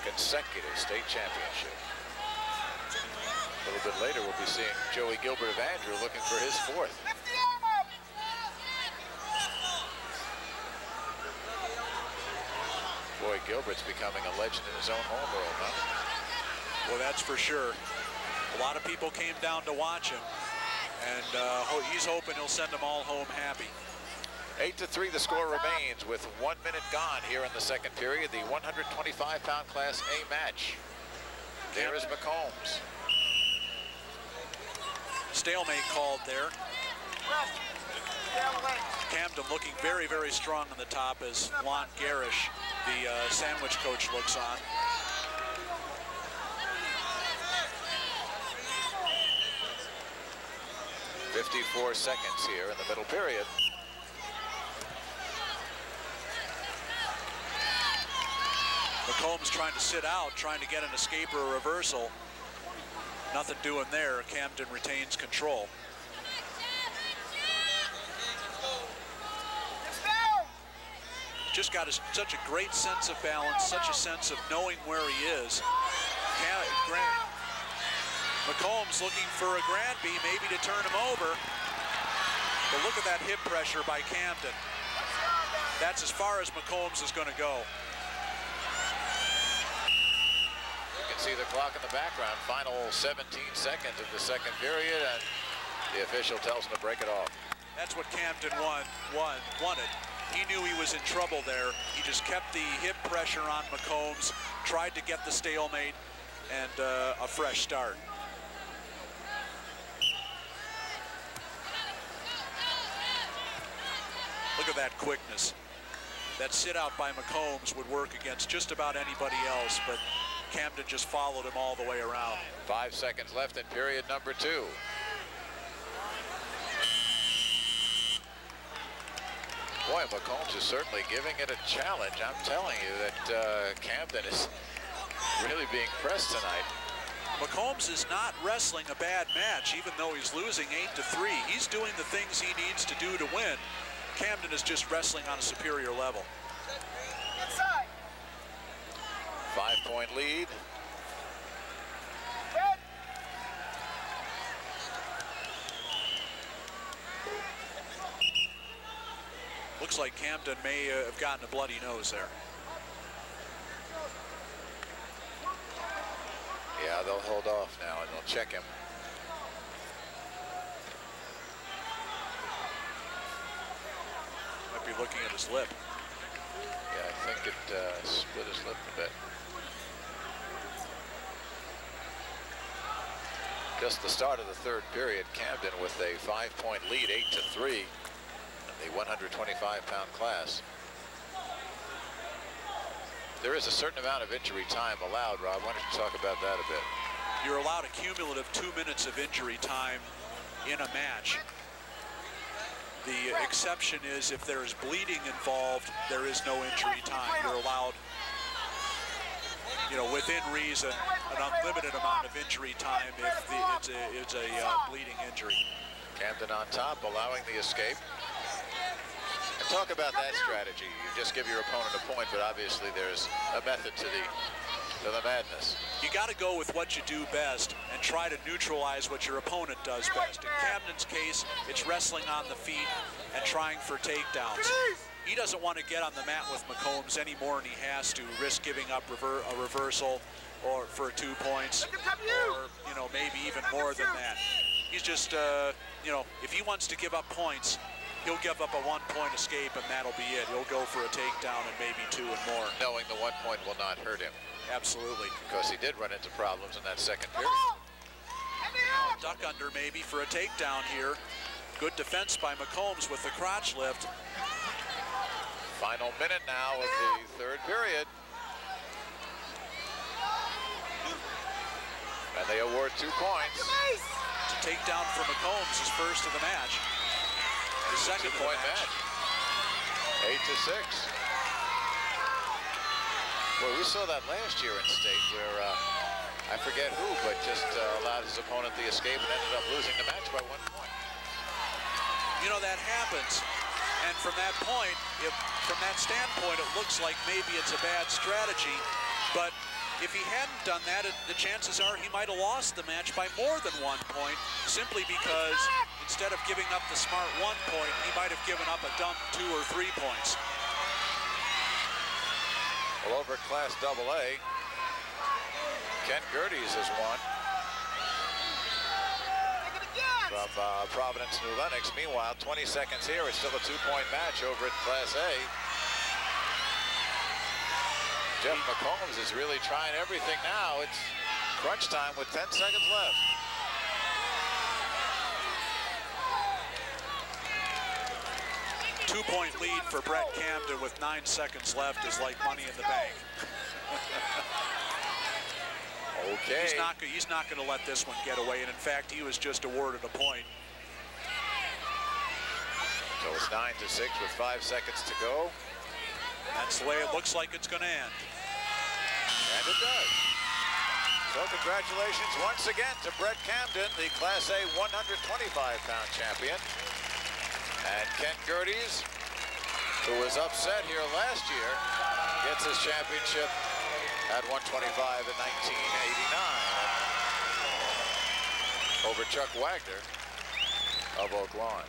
consecutive state championship. A little bit later, we'll be seeing Joey Gilbert of Andrew looking for his fourth. Boy, Gilbert's becoming a legend in his own home world, huh?
Well, that's for sure. A lot of people came down to watch him, and uh, he's hoping he'll send them all home happy.
8 to 3 the score remains with one minute gone here in the second period the 125 pound class A match. There is McCombs
stalemate called there. Camden looking very very strong on the top as Lon Garish the uh, sandwich coach looks on
Fifty-four seconds here in the middle period.
McCombs trying to sit out, trying to get an escape or a reversal. Nothing doing there. Camden retains control. Just got a, such a great sense of balance, such a sense of knowing where he is. Grant, McCombs looking for a Granby, maybe to turn him over. But look at that hip pressure by Camden. That's as far as McCombs is going to go.
You can see the clock in the background. Final 17 seconds of the second period, and the official tells him to break it off.
That's what Camden won, won, wanted. He knew he was in trouble there. He just kept the hip pressure on McCombs, tried to get the stalemate, and uh, a fresh start. At that quickness. That sit out by McCombs would work against just about anybody else, but Camden just followed him all the way around.
Five seconds left in period number two. Boy, McCombs is certainly giving it a challenge. I'm telling you that uh, Camden is really being pressed tonight.
McCombs is not wrestling a bad match, even though he's losing 8 to 3. He's doing the things he needs to do to win. Camden is just wrestling on a superior level.
Five-point lead.
Looks like Camden may uh, have gotten a bloody nose there.
Yeah, they'll hold off now and they'll check him.
Be looking at his lip.
Yeah, I think it uh, split his lip a bit. Just the start of the third period, Camden with a five-point lead, eight to three, in the 125-pound class. There is a certain amount of injury time allowed, Rob. Why don't you talk about that a bit?
You're allowed a cumulative two minutes of injury time in a match. The exception is if there is bleeding involved, there is no injury time. You're allowed, you know, within reason, an unlimited amount of injury time if the, it's a, it's a uh, bleeding injury.
Camden on top, allowing the escape. And talk about that strategy. You just give your opponent a point, but obviously there's a method to the to the madness.
You got to go with what you do best and try to neutralize what your opponent does best. In Camden's case, it's wrestling on the feet and trying for takedowns. He doesn't want to get on the mat with McCombs any more than he has to risk giving up rever a reversal or for two points or, you know, maybe even more than that. He's just, uh, you know, if he wants to give up points, he'll give up a one-point escape, and that'll be it. He'll go for a takedown and maybe two and more.
Knowing the one point will not hurt him.
Absolutely.
Because he did run into problems in that second period.
Duck under maybe for a takedown here. Good defense by McCombs with the crotch lift.
Final minute now of the third period. And they award two points.
To take down for McCombs his first of the match. His second
Two-point
match.
match. Eight to six. Well, we saw that last year in state where uh, I forget who, but just uh, allowed his opponent the escape and ended up losing the match by one point.
You know, that happens. And from that point, if, from that standpoint, it looks like maybe it's a bad strategy. But if he hadn't done that, it, the chances are he might have lost the match by more than one point, simply because instead of giving up the smart one point, he might have given up a dumb two or three points.
Well, over Class AA, Kent Gerties has won. From uh, Providence, New Lenox. Meanwhile, 20 seconds here. It's still a two-point match over at Class A. Jeff McCombs is really trying everything now. It's crunch time with 10 seconds left.
Two-point lead for Brett Camden with nine seconds left is like money in the bank.
okay.
He's not, he's not going to let this one get away, and in fact, he was just awarded a point.
So it's nine to six with five seconds to go.
That's the way it looks like it's going to end.
And it does. So congratulations once again to Brett Camden, the Class A 125-pound champion. And Kent Gerties, who was upset here last year, gets his championship at 125 in 1989 over Chuck Wagner of Oak Lawn.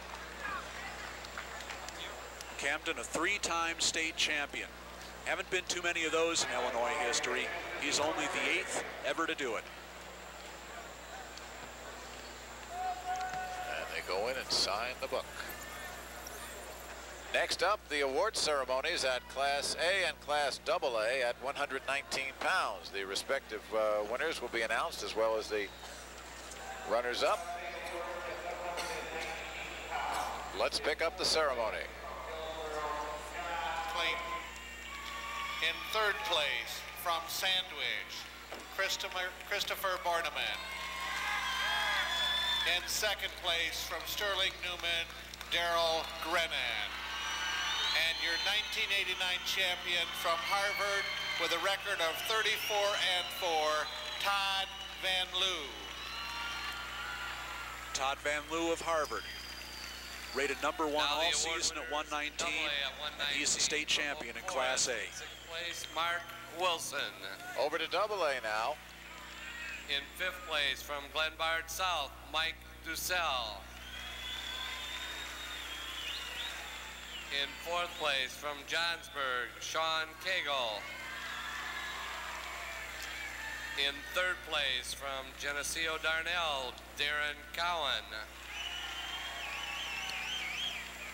Camden, a three-time state champion. Haven't been too many of those in Illinois history. He's only the eighth ever to do it.
And they go in and sign the book. Next up, the award ceremonies at Class A and Class AA at 119 pounds. The respective uh, winners will be announced as well as the runners-up. Let's pick up the ceremony.
In third place from Sandwich, Christopher, Christopher Barneman. In second place from Sterling Newman, Daryl Grennan. And your 1989 champion from Harvard with a record of 34 and 4, Todd Van Loo.
Todd Van Loo of Harvard. Rated number one
Now
all
award
season at 119.
double A at 119,
He's the state champion in Class A.
Sixth place, Mark Wilson.
Over to double A now.
In fifth place from Glenbard South, Mike Dussel. In fourth place from Johnsburg, Sean Cagle. In third place from Geneseo Darnell, Darren Cowan.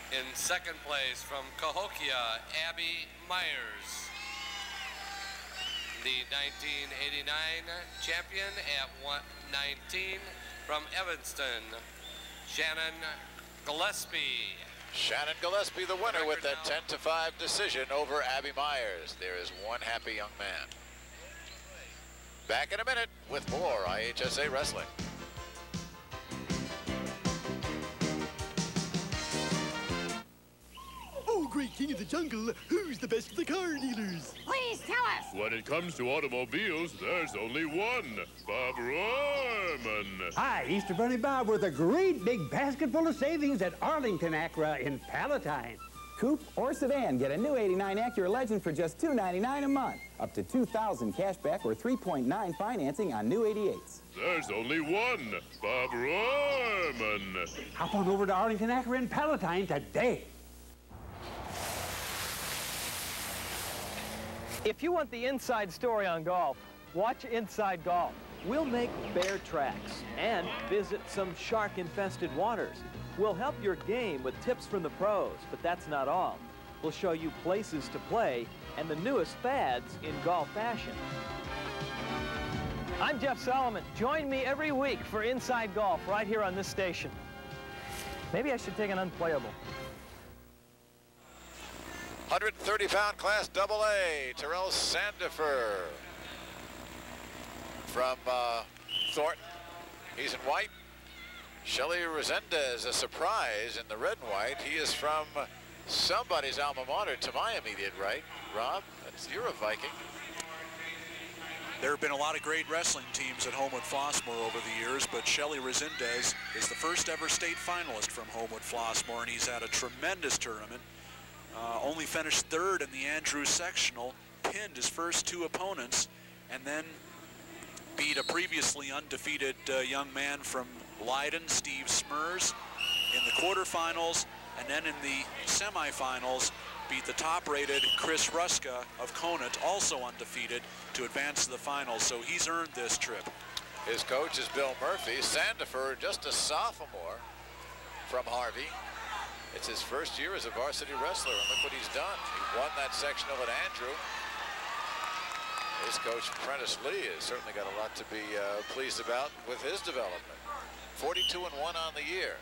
In second place from Cahokia, Abby Myers. The 1989 champion at 119 from Evanston, Shannon Gillespie.
Shannon Gillespie, the winner with that 10 to 5 decision over Abby Myers. There is one happy young man. Back in a minute with more IHSA Wrestling.
Great king of the jungle, who's the best of the car dealers?
Please tell us.
When it comes to automobiles, there's only one, Bob Rohrman.
Hi, Easter Bunny Bob with a great big basket full of savings at Arlington Acura in Palatine.
Coupe or sedan, get a new 89 Acura Legend for just 299 a month. Up to 2000 cashback or 3.9 financing on new 88s.
There's only one, Bob Rohrman.
Hop on over to Arlington Acura in Palatine today.
If you want the inside story on golf, watch Inside Golf. We'll make bear tracks and visit some shark-infested waters. We'll help your game with tips from the pros, but that's not all. We'll show you places to play and the newest fads in golf fashion. I'm Jeff Solomon. Join me every week for Inside Golf right here on this station. Maybe I should take an unplayable.
130 pound class double A, Terrell Sandifer from uh, Thornton. He's in white. Shelly Resendez, a surprise in the red and white. He is from somebody's alma mater to my immediate right. Rob, that's, you're a Viking.
There have been a lot of great wrestling teams at Homewood Flossmoor over the years, but Shelly Resendez is the first ever state finalist from Homewood Flossmoor, and he's had a tremendous tournament. Uh, only finished third in the Andrews sectional, pinned his first two opponents, and then beat a previously undefeated uh, young man from Leyden, Steve Smers, in the quarterfinals, and then in the semifinals, beat the top-rated Chris Ruska of Conant, also undefeated, to advance to the finals. So he's earned this trip.
His coach is Bill Murphy. Sandifer, just a sophomore from Harvey. It's his first year as a varsity wrestler, and look what he's done. He won that sectional at Andrew. His coach, Prentice Lee, has certainly got a lot to be uh, pleased about with his development. 42 and 1 on the year.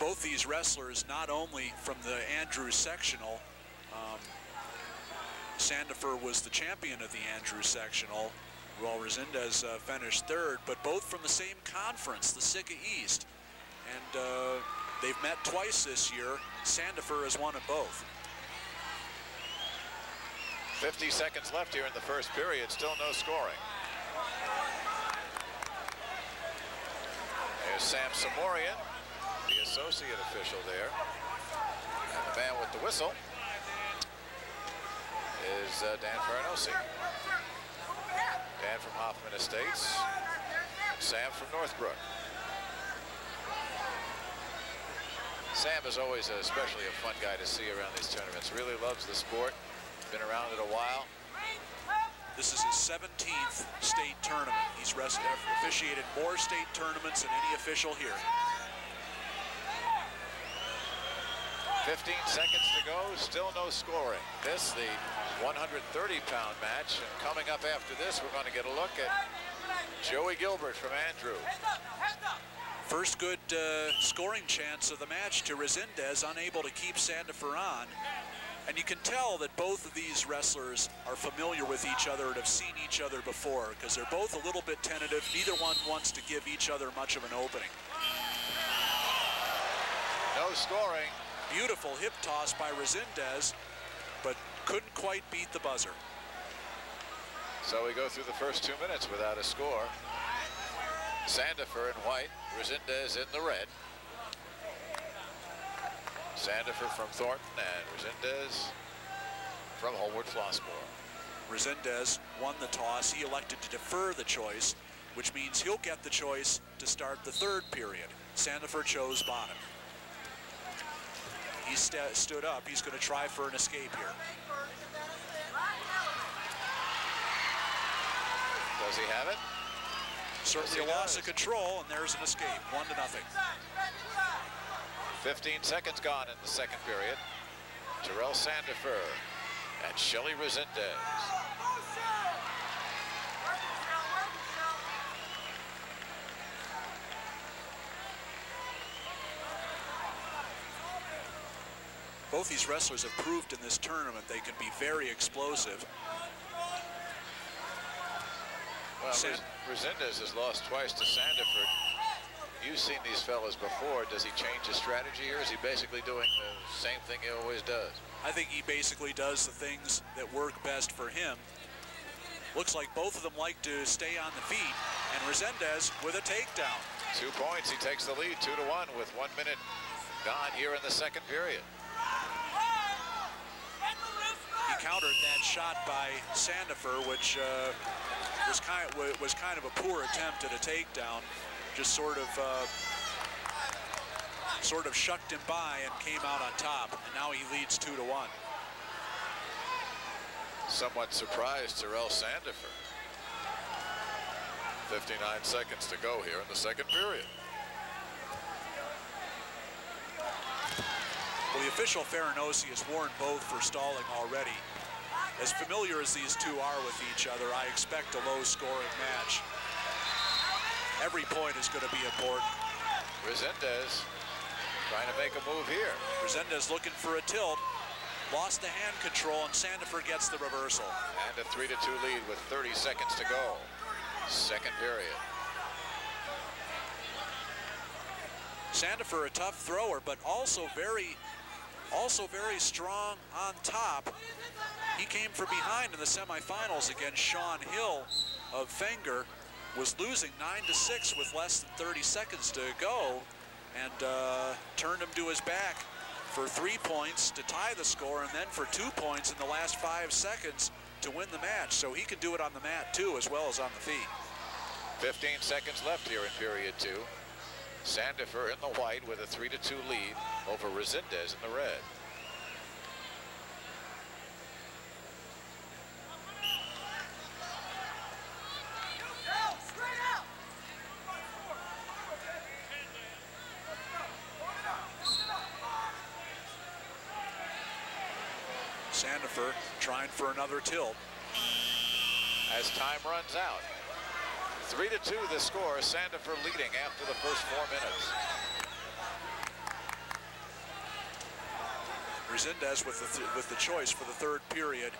Both these wrestlers, not only from the Andrews sectional, um, Sandifer was the champion of the Andrews sectional, while Resendez uh, finished third, but both from the same conference, the SICA East. And uh, they've met twice this year. Sandifer has won at both.
50 seconds left here in the first period, still no scoring. There's Sam Samorian, the associate official there. And the man with the whistle is uh, Dan Farnosi. Dan from Hoffman Estates, Sam from Northbrook. Sam is always a, especially a fun guy to see around these tournaments. Really loves the sport. Been around it a while.
This is his 17th state tournament. He's rest, uh, officiated more state tournaments than any official here.
15 seconds to go, still no scoring. This, the 130-pound match, and coming up after this, we're going to get a look at Joey Gilbert from Andrew.
First good uh, scoring chance of the match to Resendez, unable to keep Sandifer on. And you can tell that both of these wrestlers are familiar with each other and have seen each other before because they're both a little bit tentative. Neither one wants to give each other much of an opening.
No scoring.
Beautiful hip toss by Resendez, but couldn't quite beat the buzzer.
So we go through the first two minutes without a score. Sandifer in white, Resendez in the red. Sandifer from Thornton and Resendez from Homewood Flossmoor.
Resendez won the toss. He elected to defer the choice, which means he'll get the choice to start the third period. Sandifer chose bottom. He st stood up. He's going to try for an escape here.
Does he have it?
Certainly a loss of control, and there's an escape. One to nothing.
15 seconds gone in the second period. Terrell Sandifer and Shelly Resendez.
Both these wrestlers have proved in this tournament they can be very explosive.
Well, Resendez has lost twice to Sandifer. You've seen these fellas before. Does he change his strategy or is he basically doing the same thing he always does?
I think he basically does the things that work best for him. Looks like both of them like to stay on the feet, and Resendez with a takedown.
Two points. He takes the lead, two to one, with one minute gone here in the second period.
He countered that shot by Sandifer, which uh, was kind wa- was kind of a poor attempt at a takedown. Just sort of uh, sort of shucked him by and came out on top. And now he leads two to one.
Somewhat surprised Terrell Sandifer. 59 seconds to go here in the second period.
Well, the official Farinosi has warned both for stalling already. As familiar as these two are with each other, I expect a low-scoring match. Every point is going to be important.
Resendez trying to make a move here.
Resendez looking for a tilt. Lost the hand control, and Sandifer gets the reversal.
And a 3 to 2 lead with 30 seconds to go. Second period.
Sandifer a tough thrower, but also very, also very strong on top. He came from behind in the semifinals against Sean Hill of Fenger, was losing nine to six with less than 30 seconds to go, and uh, turned him to his back for three points to tie the score, and then for two points in the last five seconds to win the match. So he can do it on the mat too, as well as on the feet.
15 seconds left here in period two. Sandifer in the white with a 3 to 2 lead over Resendez in the red.
Sandifer trying for another tilt.
As time runs out. 3 to 2 the score. Sandifer leading after the first four minutes.
Resendez with the th with the choice for the third period.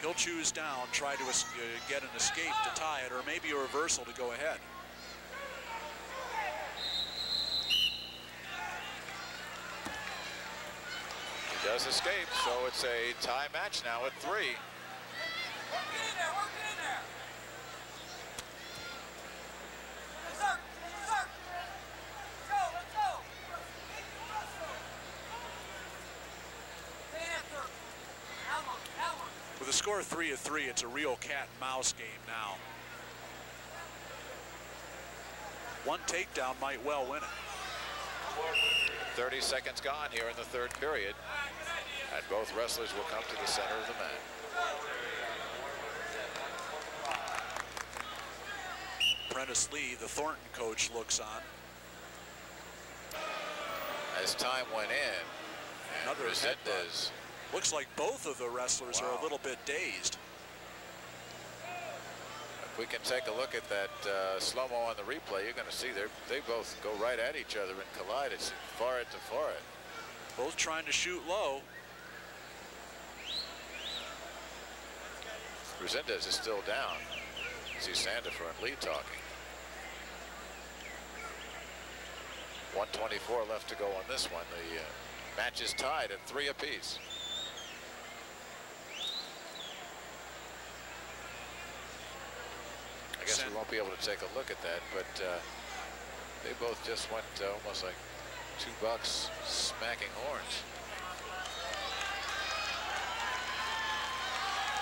He'll choose down, try to uh, get an escape to tie it, or maybe a reversal to go ahead.
Does escape, so it's a tie match now at three.
With a score of three of three, it's a real cat and mouse game now. One takedown might well win it.
30 seconds gone here in the third period. And both wrestlers will come to the center of the mat.
Prentice Lee, the Thornton coach, looks on.
As time went in, and
Another
Resendez
headbutt. Looks like both of the wrestlers are a little bit dazed.
If we can take a look at that uh, slow-mo on the replay, you're going to see they they both go right at each other and collide. It's forehead to forehead.
Both trying to shoot low.
Resendez is still down. See Sandifer and Lee talking. 124 left to go on this one. The uh, match is tied at three apiece. I guess we won't be able to take a look at that, but uh, they both just went uh, almost like two bucks smacking horns.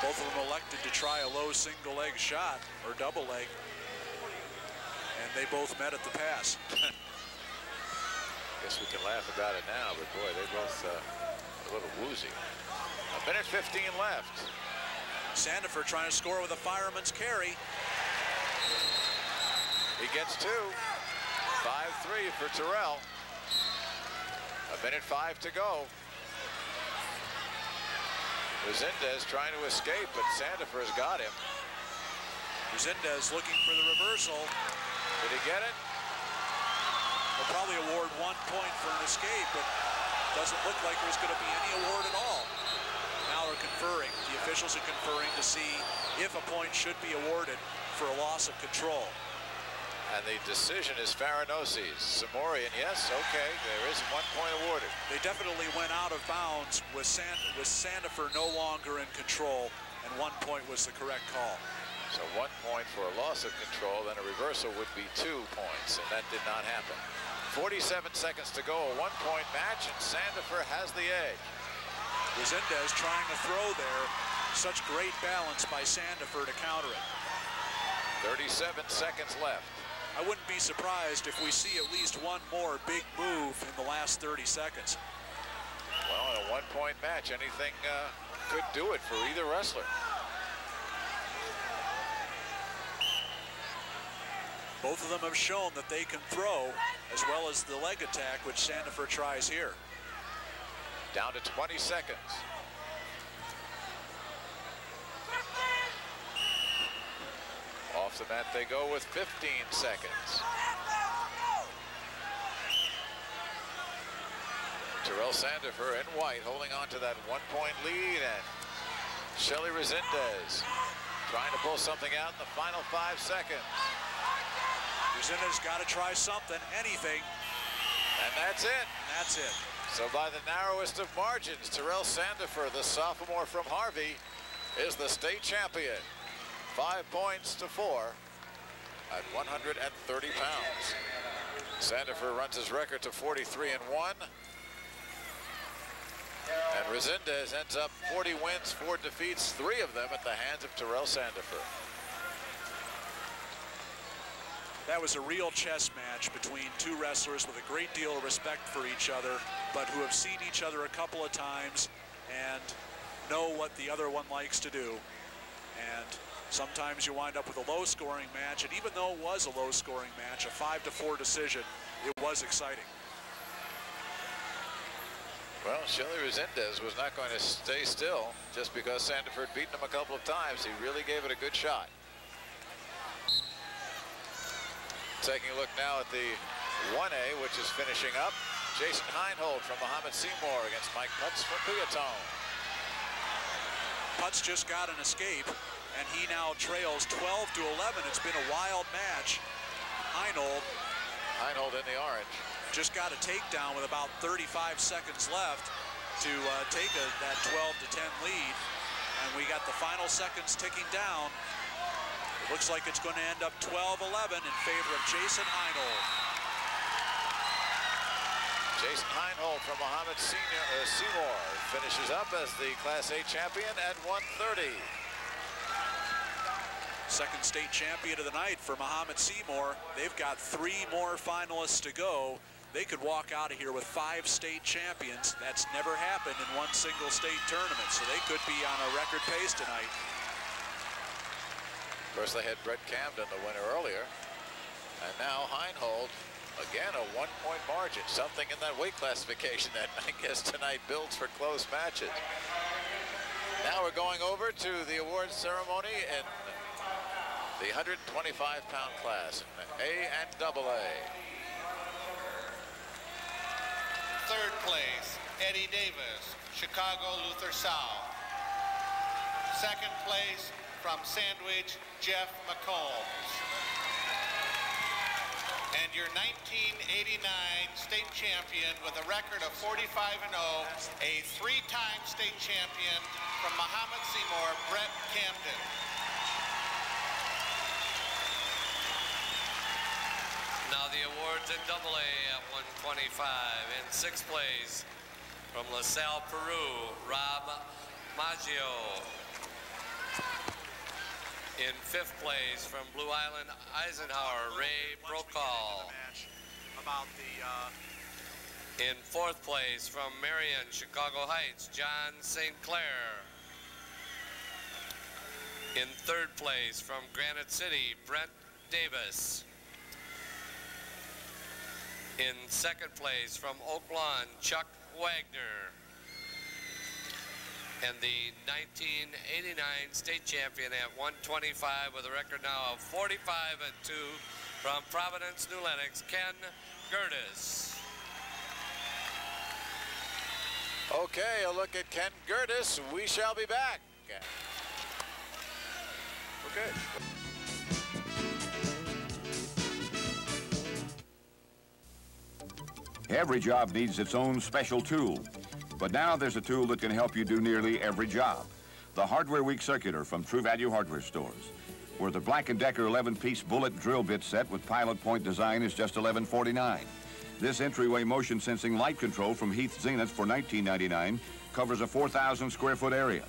Both of them elected to try a low single leg shot or double leg. And they both met at the pass.
Guess we can laugh about it now, but boy, they both uh, a little woozy. A minute 15 left.
Sandifer trying to score with a fireman's carry.
He gets two. 5-3 for Terrell. A minute five to go. Resendez trying to escape, but Sandifer has got him.
Resendez looking for the reversal.
Did he get it?
They'll probably award one point for an escape, but doesn't look like there's going to be any award at all. Now they're conferring. The officials are conferring to see if a point should be awarded for a loss of control.
And the decision is Farinosi's. Samorian, yes, okay, there is one point awarded.
They definitely went out of bounds with, Sand with Sandifer no longer in control, and one point was the correct call.
So one point for a loss of control, then a reversal would be two points, and that did not happen. 47 seconds to go, a one-point match, and Sandifer has the edge.
Resendez trying to throw there. Such great balance by Sandifer to counter it.
37 seconds left.
I wouldn't be surprised if we see at least one more big move in the last 30 seconds.
Well, in a one-point match, anything uh, could do it for either wrestler.
Both of them have shown that they can throw as well as the leg attack, which Sandifer tries here.
Down to 20 seconds. Off the mat they go with 15 seconds. Terrell Sandifer and white holding on to that one-point lead and Shelly Resendez trying to pull something out in the final five seconds.
Resendez got to try something, anything.
And that's it.
And that's it.
So by the narrowest of margins, Terrell Sandifer, the sophomore from Harvey, is the state champion. Five points to four at 130 pounds. Sandifer runs his record to 43 and one. And Resendez ends up 40 wins, four defeats, three of them at the hands of Terrell Sandifer.
That was a real chess match between two wrestlers with a great deal of respect for each other, but who have seen each other a couple of times and know what the other one likes to do. And sometimes you wind up with a low-scoring match, and even though it was a low-scoring match, a five to four decision, it was exciting.
Well, Shelly Resendez was not going to stay still just because Sandifer had beaten him a couple of times. He really gave it a good shot. Taking a look now at the 1A, which is finishing up. Jason Heinhold from Mahomet-Seymour against Mike Putz from Puyatone.
Putz just got an escape, and he now trails 12 to 11. It's been a wild match. Heinold.
Heinold in the orange.
Just got a takedown with about 35 seconds left to uh, take a, that 12 to 10 lead. And we got the final seconds ticking down. It looks like it's going to end up 12-11 in favor of Jason Heinold.
Jason Heinhold from Mahomet Senior, uh, Seymour finishes up as the Class A champion at 130.
Second state champion of the night for Mahomet-Seymour. They've got three more finalists to go. They could walk out of here with five state champions. That's never happened in one single state tournament, so they could be on a record pace tonight.
Of course, they had Brett Camden, the winner earlier. And now Heinhold, again, a one-point margin. Something in that weight classification that I guess tonight builds for close matches. Now we're going over to the awards ceremony in the 125-pound class in A and double A.
Third place, Eddie Davis, Chicago Luther South. Second place, from Sandwich, Jeff McCombs. And your 1989 state champion with a record of 45-0, a three-time state champion from Mahomet Seymour, Brett Camden.
The awards in double A at 125. In sixth place from LaSalle, Peru, Rob Maggio. In fifth place from Blue Island, Eisenhower, Ray Brokaw.
About the
In fourth place from Marian, Chicago Heights, John St. Clair. In third place from Granite City, Brent Davis. In second place from Oak Lawn, Chuck Wagner. And the 1989 state champion at 125 with a record now of 45 and 2 from Providence, New Lenox, Ken Gertis.
Okay, a look at Ken Gertis. We shall be back. Okay.
Every job needs its own special tool. But now there's a tool that can help you do nearly every job. The Hardware Week Circular from True Value Hardware Stores, where the Black & Decker 11-piece bullet drill bit set with pilot point design is just $11.49. This entryway motion sensing light control from Heath Zenith for $19.99 covers a 4,000 square foot area.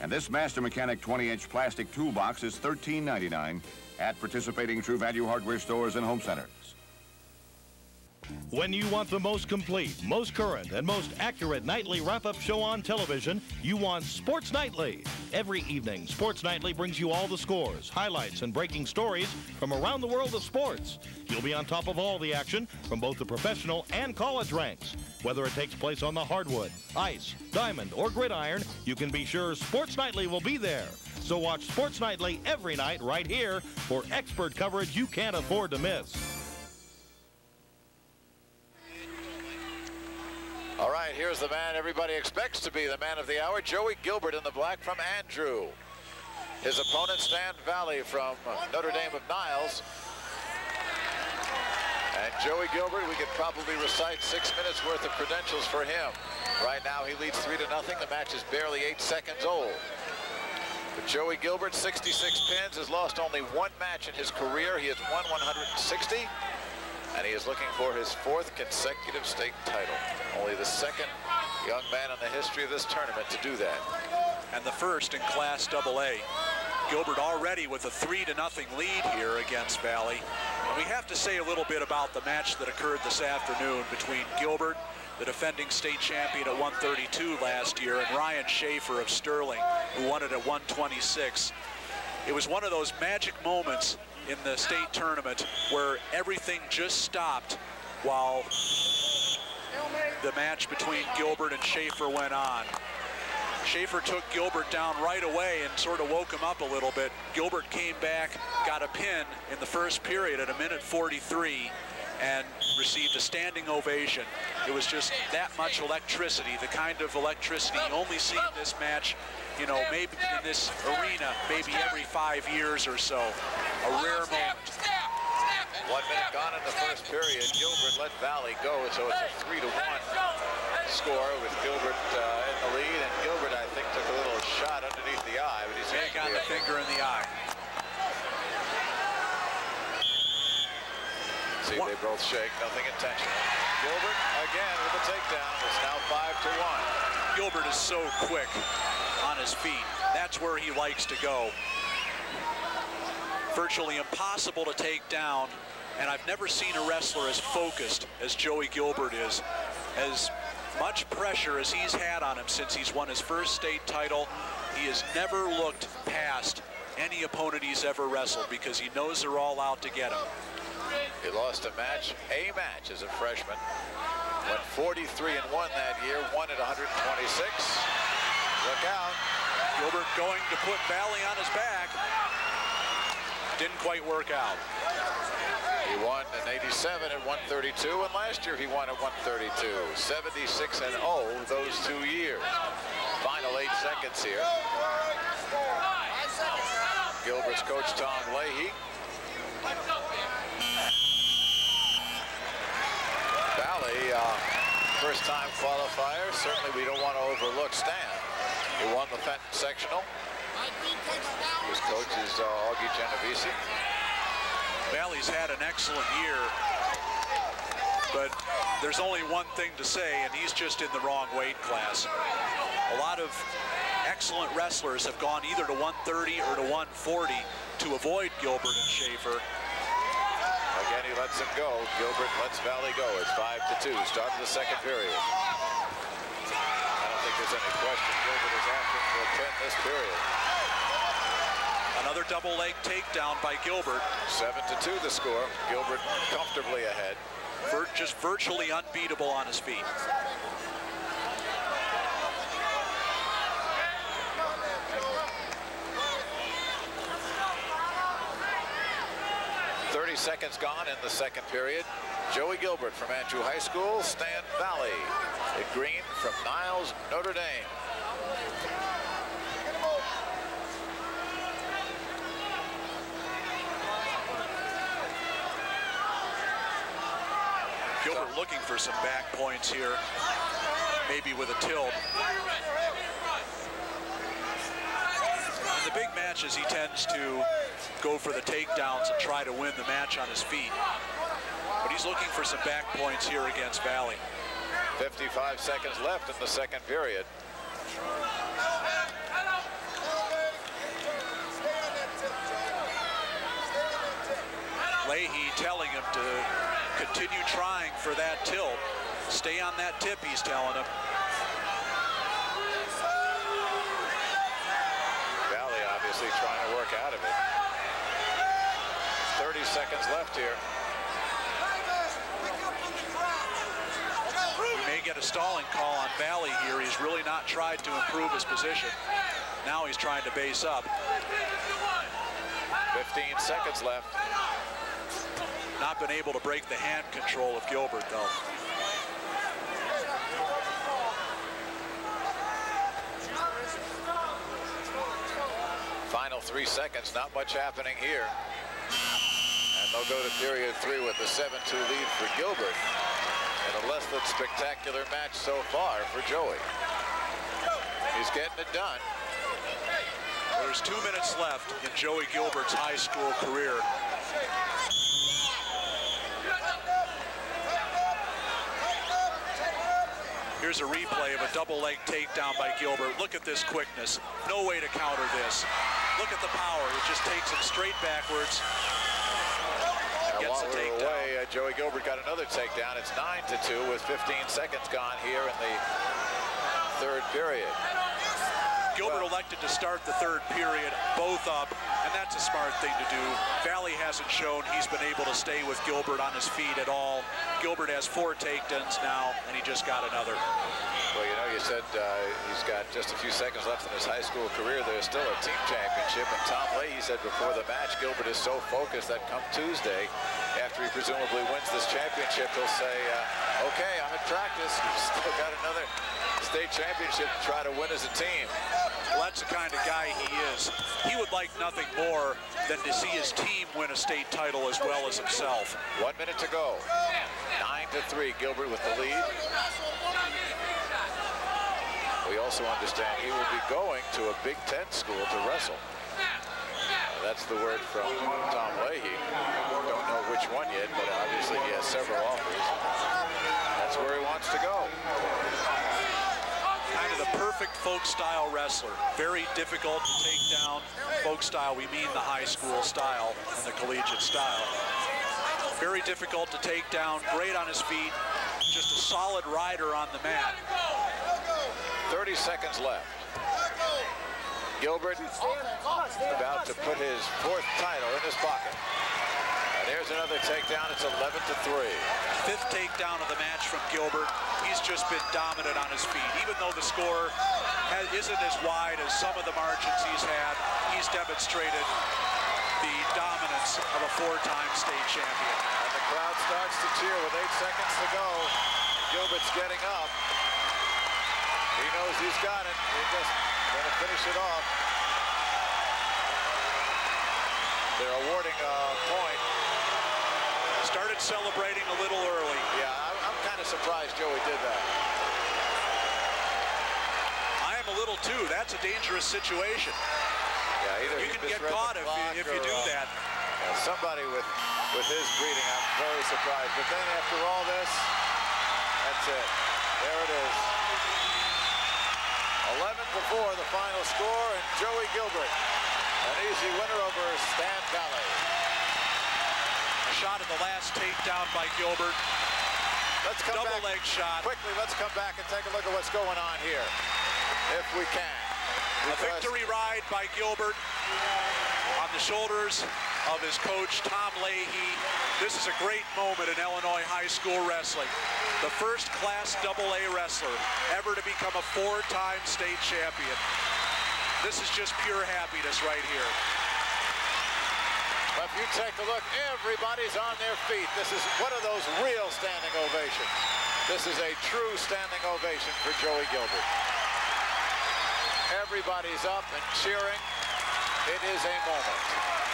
And this Master Mechanic 20-inch plastic toolbox is $13.99 at participating True Value Hardware stores and home centers.
When you want the most complete, most current, and most accurate nightly wrap-up show on television, you want Sports Nightly. Every evening, Sports Nightly brings you all the scores, highlights, and breaking stories from around the world of sports. You'll be on top of all the action from both the professional and college ranks. Whether it takes place on the hardwood, ice, diamond, or gridiron, you can be sure Sports Nightly will be there. So watch Sports Nightly every night right here for expert coverage you can't afford to miss.
All right, here's the man everybody expects to be the man of the hour, Joey Gilbert in the black from Andrew. His opponent, Stan Valley from Notre Dame of Niles. And Joey Gilbert, we could probably recite six minutes worth of credentials for him. Right now, he leads three to nothing. The match is barely eight seconds old. But Joey Gilbert, 66 pins, has lost only one match in his career. He has won 160 and he is looking for his fourth consecutive state title. Only the second young man in the history of this tournament to do that.
and the first in Class AA. Gilbert already with a three to nothing lead here against Valley. And we have to say a little bit about the match that occurred this afternoon between Gilbert, the defending state champion at 132 last year, and Ryan Schaefer of Sterling, who won it at 126. It was one of those magic moments in the state tournament where everything just stopped while the match between Gilbert and Schaefer went on. Schaefer took Gilbert down right away and sort of woke him up a little bit. Gilbert came back, got a pin in the first period at a minute 43 and received a standing ovation. It was just that much electricity, the kind of electricity you only see in this match, you know, maybe in this arena, maybe every five years or so. A rare moment.
One minute gone in the first period. Gilbert let Valley go, so it's a three to one score with Gilbert uh, in the lead. And Gilbert, I think, took a little shot underneath the eye, but he's
He got the finger in the eye.
See, they both shake, nothing intentional. Gilbert again with a takedown. It's now five to one.
Gilbert is so quick on his feet. That's where he likes to go. Virtually impossible to take down. And I've never seen a wrestler as focused as Joey Gilbert is. As much pressure as he's had on him since he's won his first state title, he has never looked past any opponent he's ever wrestled because he knows they're all out to get him.
He lost a match, a match as a freshman. Went 43 and 1 that year, won at 126. Look out.
Gilbert going to put Valley on his back. Didn't quite work out.
He won in 87 at 132, and last year he won at 132. 76 and 0 those two years. Final eight seconds here. Gilbert's coach, Tom Leahy. Valley, uh, first time qualifier. Certainly we don't want to overlook Stan. He won the Fenton sectional. His coach is uh, Augie Genovese.
Valley's had an excellent year, but there's only one thing to say, and he's just in the wrong weight class. A lot of excellent wrestlers have gone either to 130 or to 140 to avoid Gilbert and Schaefer.
Again, he lets him go. Gilbert lets Valley go. It's five to two. Start of the second period. There's any question. Gilbert is after for a 10 this period.
Another double leg takedown by Gilbert.
Seven to two the score. Gilbert comfortably ahead.
Vir just virtually unbeatable on his feet.
30 seconds gone in the second period. Joey Gilbert from Andrew High School, Stan Valley. Ed Green from Niles, Notre Dame.
Gilbert looking for some back points here, maybe with a tilt. In the big matches, he tends to go for the takedowns and try to win the match on his feet. But he's looking for some back points here against Valley.
55 seconds left in the second period.
Leahy telling him to continue trying for that tilt. Stay on that tip, he's telling him.
Valley obviously trying to work out of it. 30 seconds left here.
He may get a stalling call on Valley here. He's really not tried to improve his position. Now he's trying to base up.
15 seconds left.
Not been able to break the hand control of Gilbert, though.
Final three seconds, not much happening here. And they'll go to period three with a 7-2 lead for Gilbert. And a less than spectacular match so far for Joey. He's getting it done.
There's two minutes left in Joey Gilbert's high school career. Here's a replay of a double leg takedown by Gilbert. Look at this quickness. No way to counter this. Look at the power. It just takes him straight backwards.
We're away, uh, Joey Gilbert got another takedown. It's 9 to 2 with 15 seconds gone here in the third period.
Gilbert elected to start the third period, both up, and that's a smart thing to do. Valley hasn't shown he's been able to stay with Gilbert on his feet at all. Gilbert has four takedowns now, and he just got another.
Well, you know, you said uh, he's got just a few seconds left in his high school career. There's still a team championship, and Tom Leahy said before the match, Gilbert is so focused that come Tuesday, presumably wins this championship, he'll say, uh, okay, I'm in practice. We've still got another state championship to try to win as a team.
Well, that's the kind of guy he is. He would like nothing more than to see his team win a state title as well as himself.
One minute to go. Nine to three, Gilbert with the lead. We also understand he will be going to a Big Ten school to wrestle. That's the word from Tom Leahy. Don't know which one yet, but obviously he has several offers. That's where he wants to go.
Kind of the perfect folk style wrestler. Very difficult to take down. Folk style, we mean the high school style and the collegiate style. Very difficult to take down, great on his feet, just a solid rider on the mat.
30 seconds left. Gilbert about to put his fourth title in his pocket. And there's another takedown. It's 11 to 3.
Fifth takedown of the match from Gilbert. He's just been dominant on his feet. Even though the score has, isn't as wide as some of the margins he's had, he's demonstrated the dominance of a four-time state champion.
And the crowd starts to cheer with eight seconds to go. Gilbert's getting up. He knows he's got it. He's just going to finish it off. They're awarding a point.
Started celebrating a little early.
Yeah, I'm, I'm kind of surprised Joey did that.
I am a little too. That's a dangerous situation.
Yeah, either
you can get caught if you, if you do
uh,
that.
yeah, somebody with with his breeding, I'm very surprised. But then after all this, that's it. There it is. 11 4, the final score, and Joey Gilbert, an easy winner over Stan Valley.
A shot at the last takedown by Gilbert.
Let's come
Double
back
leg shot.
quickly. Let's come back and take a look at what's going on here, if we can.
A victory ride by Gilbert on the shoulders of his coach, Tom Leahy. This is a great moment in Illinois high school wrestling. The first class AA wrestler ever to become a four-time state champion. This is just pure happiness right here.
But if you take a look, everybody's on their feet. This is one of those real standing ovations. This is a true standing ovation for Joey Gilbert. Everybody's up and cheering. It is a moment.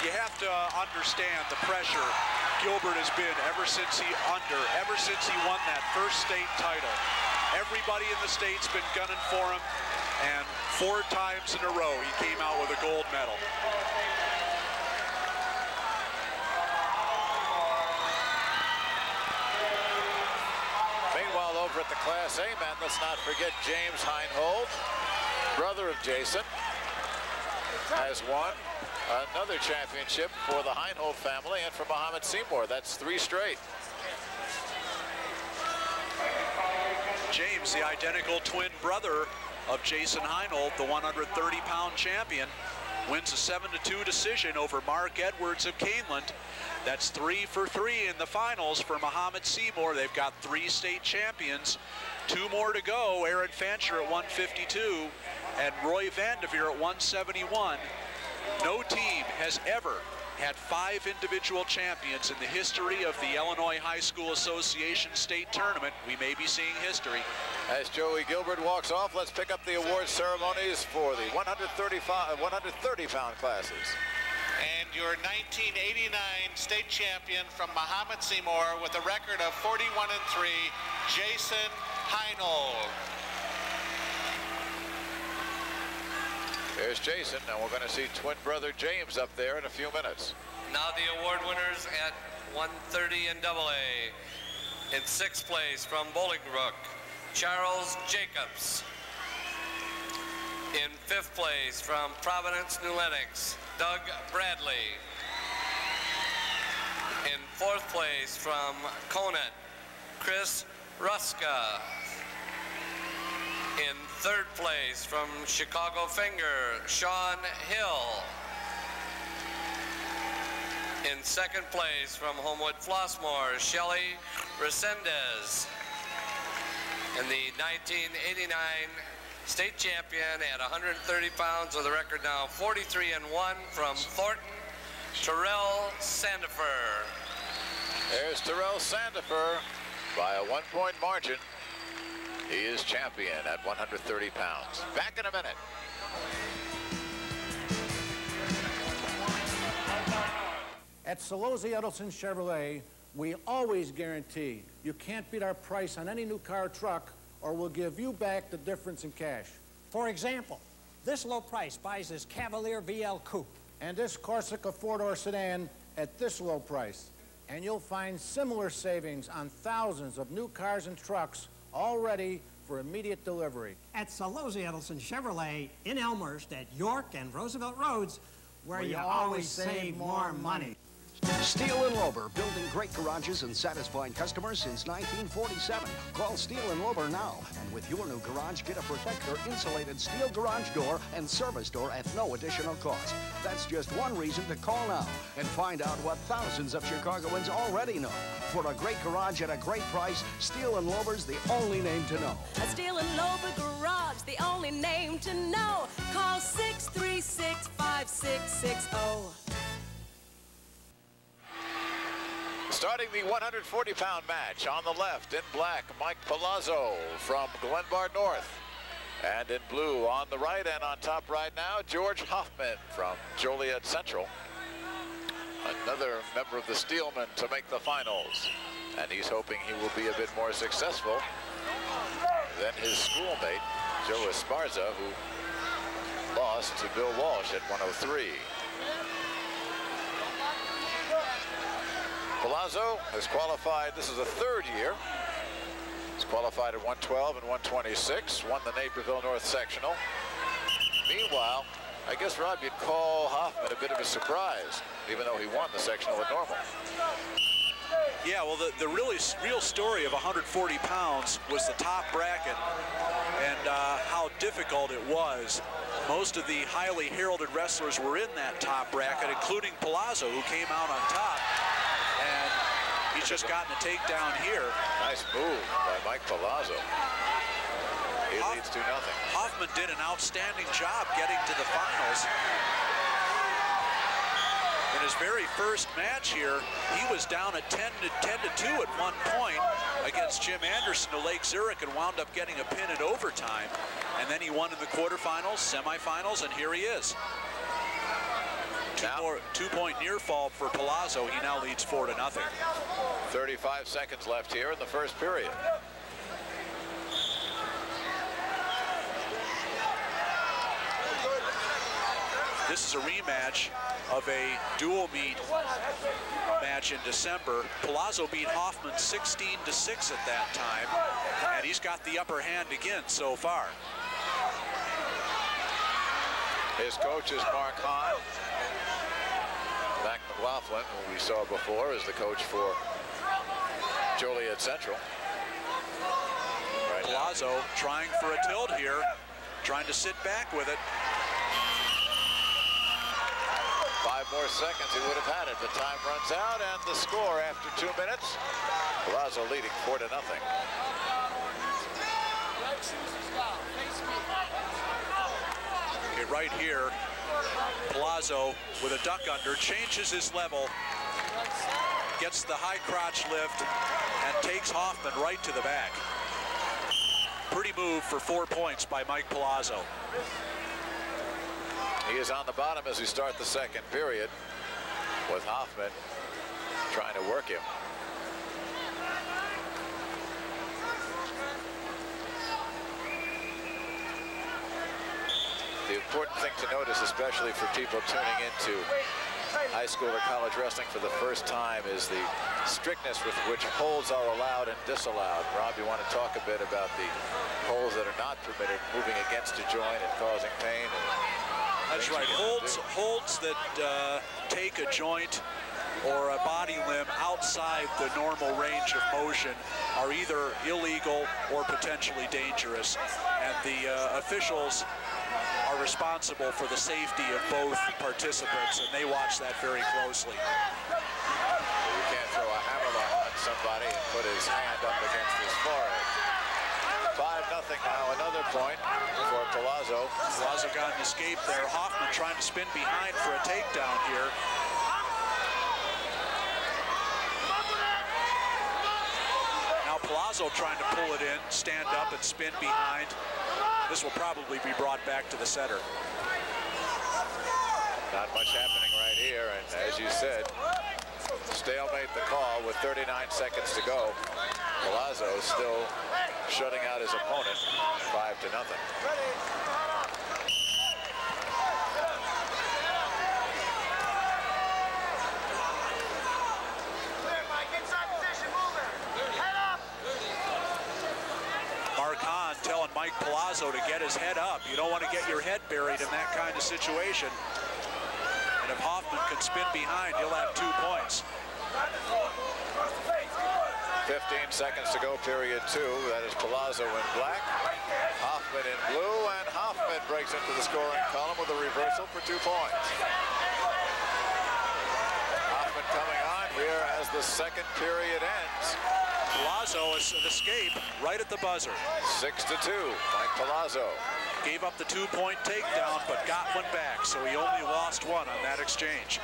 You have to uh, understand the pressure Gilbert has been ever since he under, ever since he won that first state title. Everybody in the state's been gunning for him, and four times in a row he came out with a gold medal.
Meanwhile, over at the Class A men, let's not forget James Heinhold, brother of Jason, has won another championship for the Heinhold family and for Mahomet-Seymour. That's three straight.
James, the identical twin brother of Jason Heinold, the 130-pound champion, wins a 7-2 decision over Mark Edwards of Caneland. That's three for three in the finals for Mahomet-Seymour. They've got three state champions. Two more to go. Aaron Fancher at 152 and Roy Vanderveer at 171. No team has ever had five individual champions in the history of the Illinois High School Association state tournament. We may be seeing history.
As Joey Gilbert walks off, let's pick up the award ceremonies for the 135, 130-pound classes.
And your 1989 state champion from Mahomet-Seymour with a record of 41 and 3, Jason Heinold.
There's Jason, and we're going to see twin brother James up there in a few minutes.
Now the award winners at 130 in double A. In sixth place from Bolingbrook, Charles Jacobs. In fifth place from Providence, New Lenox, Doug Bradley. In fourth place from Conant, Chris Ruska. In third place from Chicago Fenger, Sean Hill. In second place from Homewood Flossmoor, Shelly Resendez. And the 1989 state champion at 130 pounds with a record now 43 and 1 from Thornton, Terrell Sandifer.
There's Terrell Sandifer by a one-point margin. He is champion at 130 pounds. Back in a minute.
At Celozzi Ettelson Chevrolet, we always guarantee you can't beat our price on any new car or truck, or we'll give you back the difference in cash.
For example, this low price buys this Cavalier VL Coupe.
And this Corsica four-door sedan at this low price. And you'll find similar savings on thousands of new cars and trucks all ready for immediate delivery.
At Celozzi Ettelson Chevrolet in Elmhurst at York and Roosevelt Roads, where, you, always save more money.
Steel and Lober, building great garages and satisfying customers since 1947. Call Steel and Lober now, and with your new garage, get a Protector insulated steel garage door and service door at no additional cost. That's just one reason to call now and find out what thousands of Chicagoans already know. For a great garage at a great price, Steel and Lober's the only name to know.
A Steel and Lober Garage, the only name to know. Call 636 5660.
Starting the 140-pound match on the left in black, Mike Palazzo from Glenbard North. And in blue on the right and on top right now, George Hoffman from Joliet Central. Another member of the Steelmen to make the finals. And he's hoping he will be a bit more successful than his schoolmate, Joe Esparza, who lost to Bill Walsh at 103. Palazzo has qualified, this is the third year. He's qualified at 112 and 126, won the Naperville North Sectional. Meanwhile, I guess, Rob, you'd call Hoffman a bit of a surprise, even though he won the sectional at normal.
Yeah, well, the, the really real story of 140 pounds was the top bracket and uh, how difficult it was. Most of the highly heralded wrestlers were in that top bracket, including Palazzo, who came out on top. He's just gotten a takedown here.
Nice move by Mike Palazzo. He
Hoff
leads to nothing.
Hoffman did an outstanding job getting to the finals. In his very first match here, he was down at 10 to 10 to 2 at one point against Jim Anderson of Lake Zurich and wound up getting a pin in overtime. And then he won in the quarterfinals, semifinals, and here he is. Two, more, two point near fall for Palazzo. He now leads four to nothing.
35 seconds left here in the first period.
This is a rematch of a dual meet match in December. Palazzo beat Hoffman 16 to 6 at that time, and he's got the upper hand again so far.
His coach is Mark Hahn. McLaughlin, who we saw before, is the coach for Joliet Central. Right now.
Palazzo trying for a tilt here, trying to sit back with it.
Five more seconds, he would have had it. The time runs out, and the score after two minutes. Palazzo leading four to nothing.
Okay, right here, Palazzo with a duck under changes his level, gets the high crotch lift, and takes Hoffman right to the back. Pretty move for four points by Mike Palazzo.
He is on the bottom as we start the second period with Hoffman trying to work him. The important thing to notice, especially for people tuning into high school or college wrestling for the first time, is the strictness with which holds are allowed and disallowed. Rob, you want to talk a bit about the holds that are not permitted, moving against a joint and causing pain? And
That's right. Holds holds that uh, take a joint or a body limb outside the normal range of motion are either illegal or potentially dangerous. And the uh, officials are responsible for the safety of both participants, and they watch that very closely.
You can't throw a hammerlock on somebody and put his hand up against his forehead. Five nothing now, another point for Palazzo.
Palazzo got an escape there. Hoffman trying to spin behind for a takedown here. Now Palazzo trying to pull it in, stand up and spin behind. This will probably be brought back to the center.
Not much happening right here, and as you said, stalemate the call with 39 seconds to go. Palazzo still shutting out his opponent, five to nothing.
Mark Hahn telling Mike Palazzo to get his head up. You don't want to get your head buried in that kind of situation. And if Hoffman can spin behind, he'll have two points.
15 seconds to go, period two. That is Palazzo in black, Hoffman in blue, and Hoffman breaks into the scoring column with a reversal for two points. Hoffman coming here as the second period ends.
Palazzo is an escape right at the buzzer.
Six to two, Mike Palazzo.
Gave up the two-point takedown, but got one back, so he only lost one on that exchange.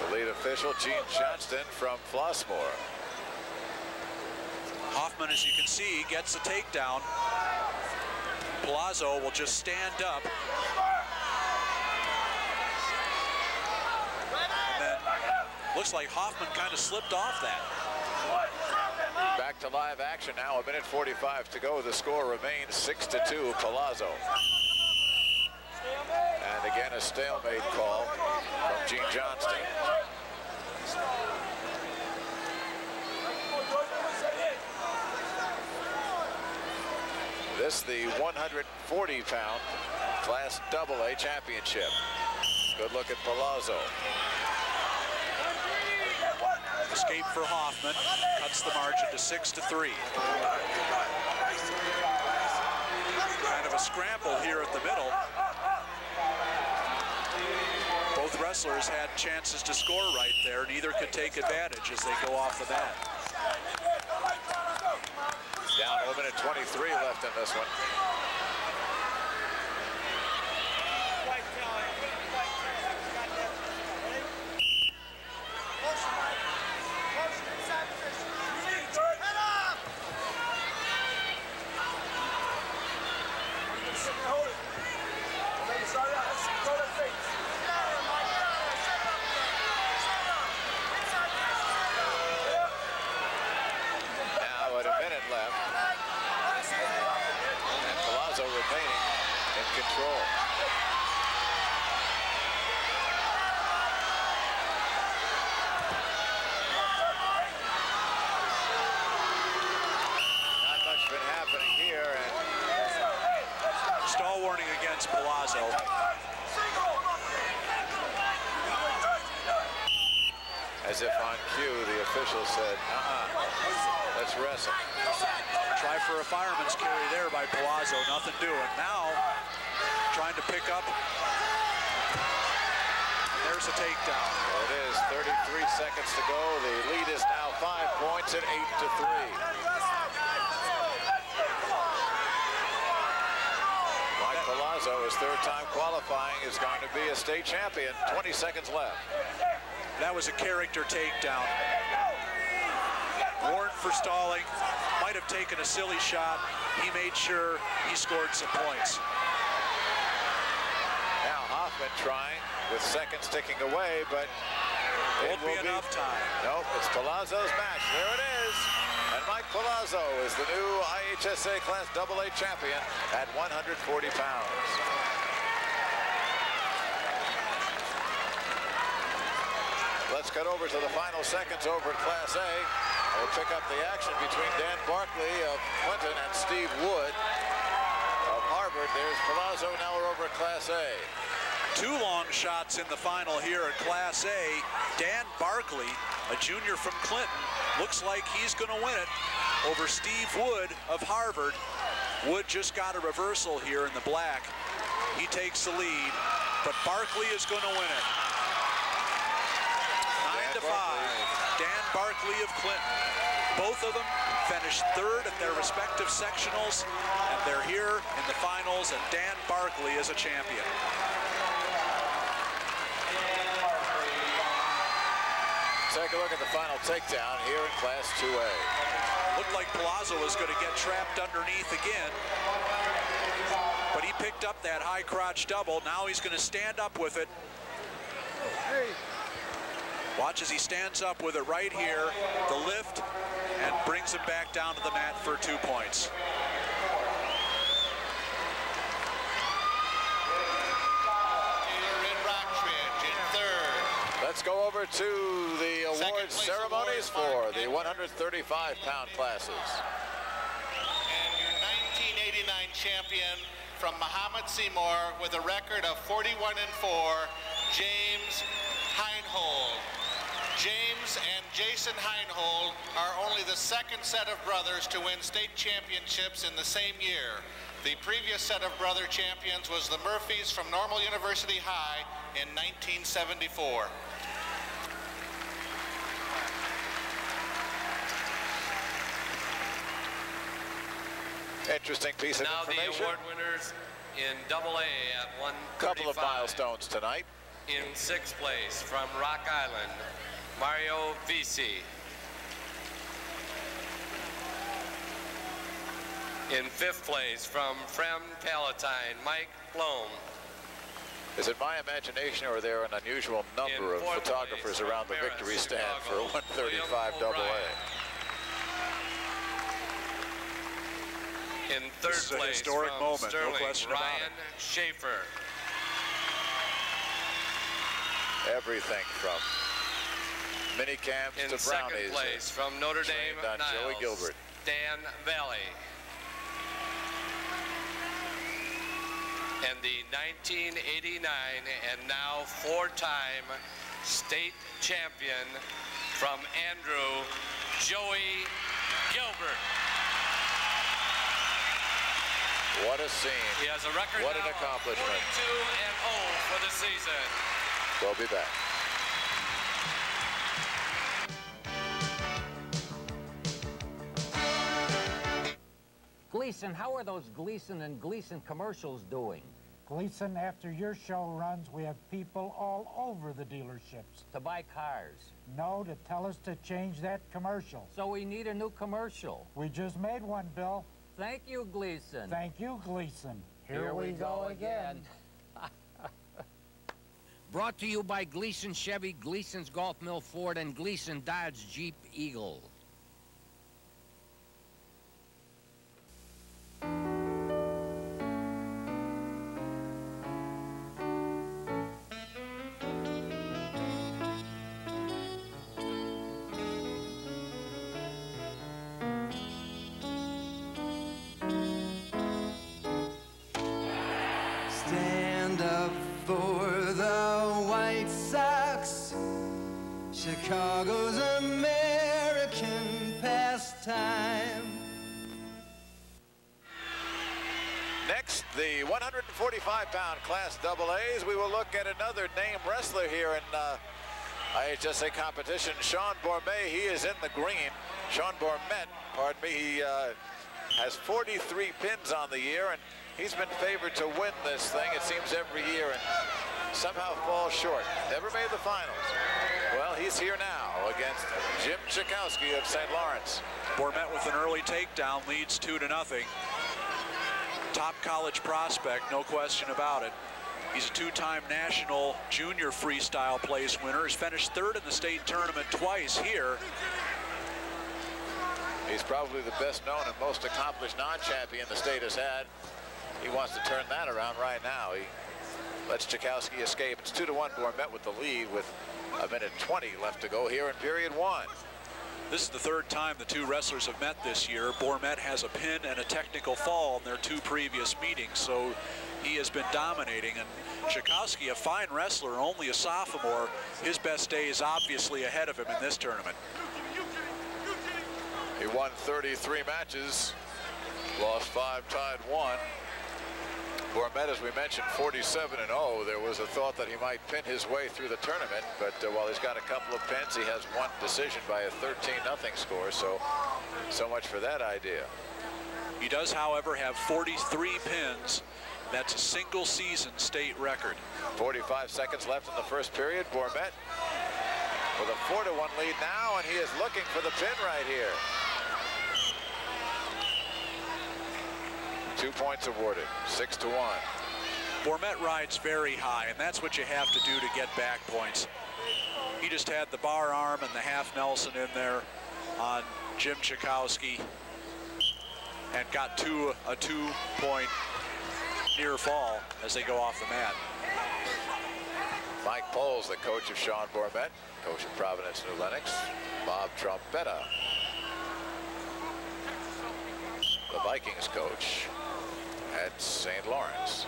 The lead official, Gene Johnston from Flossmoor.
Hoffman, as you can see, gets the takedown. Palazzo will just stand up. Looks like Hoffman kind of slipped off that.
Back to live action now, a minute 45 to go. The score remains 6 to 2, Palazzo. And again, a stalemate call from Gene Johnston. This the 140-pound Class AA championship. Good look at Palazzo.
Escape for Hoffman. Cuts the margin to six to three. Kind of a scramble here at the middle. Both wrestlers had chances to score right there. Neither could take advantage as they go off the bat.
Down a minute 23 left in this one. Now at a minute left. And Palazzo remaining control. Not much been happening here. And
Stall warning against Palazzo.
as if on cue, the official said, uh-uh, let's wrestle.
Try for a fireman's carry there by Palazzo. Nothing doing. Now, trying to pick up. There's a takedown.
It is 33 seconds to go. The lead is now five points at eight to three. Mike Palazzo, his third time qualifying, is going to be a state champion. 20 seconds left.
That was a character takedown. Warned for stalling. Might have taken a silly shot. He made sure he scored some points.
Hoffman trying with seconds ticking away, but it
Won't be
will
enough time.
Nope, it's Palazzo's match. There it is. And Mike Palazzo is the new IHSA Class AA champion at 140 pounds. Let's cut over to the final seconds over in Class A. We'll pick up the action between Dan Barkley of Clinton and Steve Wood of Harvard. There's Palazzo. Now we're over at Class A.
Two long shots in the final here at Class A. Dan Barkley, a junior from Clinton, looks like he's going to win it over Steve Wood of Harvard. Wood just got a reversal here in the black. He takes the lead, but Barkley is going to win it. Nine to five. Dan Barkley of Clinton. Both of them finished third at their respective sectionals, and they're here in the finals, and Dan Barkley is a champion.
Take a look at the final takedown here in Class 2A.
Looked like Palazzo was going to get trapped underneath again. But he picked up that high crotch double. Now he's going to stand up with it. Watch as he stands up with it right here, the lift, and brings him back down to the mat for two points.
Aaron Rockridge in third.
Let's go over to the
Place
ceremonies
award,
for the 135 pound classes.
And your 1989 champion from Mahomet-Seymour with a record of 41 and 4, James Heinhold. James and Jason Heinhold are only the second set of brothers to win state championships in the same year. The previous set of brother champions was the Murphys from Normal University High in 1974.
Interesting piece of
Now the
information.
award winners in Double A at 135.
Couple of milestones tonight.
In sixth place from Rock Island, Mario Visi. In fifth place from Fremd Palatine, Mike Blome.
Is it my imagination or are there an unusual number of photographers around the victory stand for 135 double A?
In third
This is a
place
historic
from
moment, no
Sterling,
question about
Ryan Schaefer.
Everything from mini camps
In
to
second
brownies.
place from Notre Dame,
trained on Joey
Niles,
Gilbert.
Dan Valley. And the 1989 and now four-time state champion from Andrew, Joey Gilbert.
What a scene.
He has a record
What an
now of
accomplishment.
42 and 0 for the season.
We'll be back.
Gleason, how are those Gleason and Gleason commercials doing?
Gleason, after your show runs, we have people all over the dealerships.
To buy cars?
No, to tell us to change that commercial.
So we need a new commercial.
We just made one, Bill.
Thank you, Gleason.
Thank you, Gleason.
Here we go again. Brought to you by Gleason Chevy, Gleason's Golf Mill Ford, and Gleason Dodge Jeep Eagle.
145-pound Class AA We will look at another named wrestler here in uh, IHSA competition, Sean Bormet. He is in the green. Sean Bormet, pardon me, he uh, has 43 pins on the year, and he's been favored to win this thing, it seems, every year, and somehow falls short. Never made the finals. Well, he's here now against Jim Chakowski of St. Lawrence.
Bormet with an early takedown leads two to nothing. Top college prospect, no question about it. He's a two-time national junior freestyle place winner. He's finished third in the state tournament twice here.
He's probably the best known and most accomplished non-champion the state has had. He wants to turn that around right now. He lets Chakowski escape. It's two to one. Bormet with the lead with a minute 20 left to go here in period one.
This is the third time the two wrestlers have met this year. Bormet has a pin and a technical fall in their two previous meetings, so he has been dominating. And Chakowski, a fine wrestler, only a sophomore, his best day is obviously ahead of him in this tournament.
He won 33 matches, lost five, tied one. Bormet, as we mentioned, 47 and 0. There was a thought that he might pin his way through the tournament, but uh, while he's got a couple of pins, he has one decision by a 13 nothing score. So, so much for that idea.
He does, however, have 43 pins. That's a single season state record.
45 seconds left in the first period. Bormet with a 4 to 1 lead now, and he is looking for the pin right here. Two points awarded, six to one.
Bormet rides very high, and that's what you have to do to get back points. He just had the bar arm and the half Nelson in there on Jim Chakowski and got two a two-point near fall as they go off the mat.
Mike Poles, the coach of Sean Bormet, coach of Providence New Lenox. Bob Trompetta, the Vikings coach at St. Lawrence.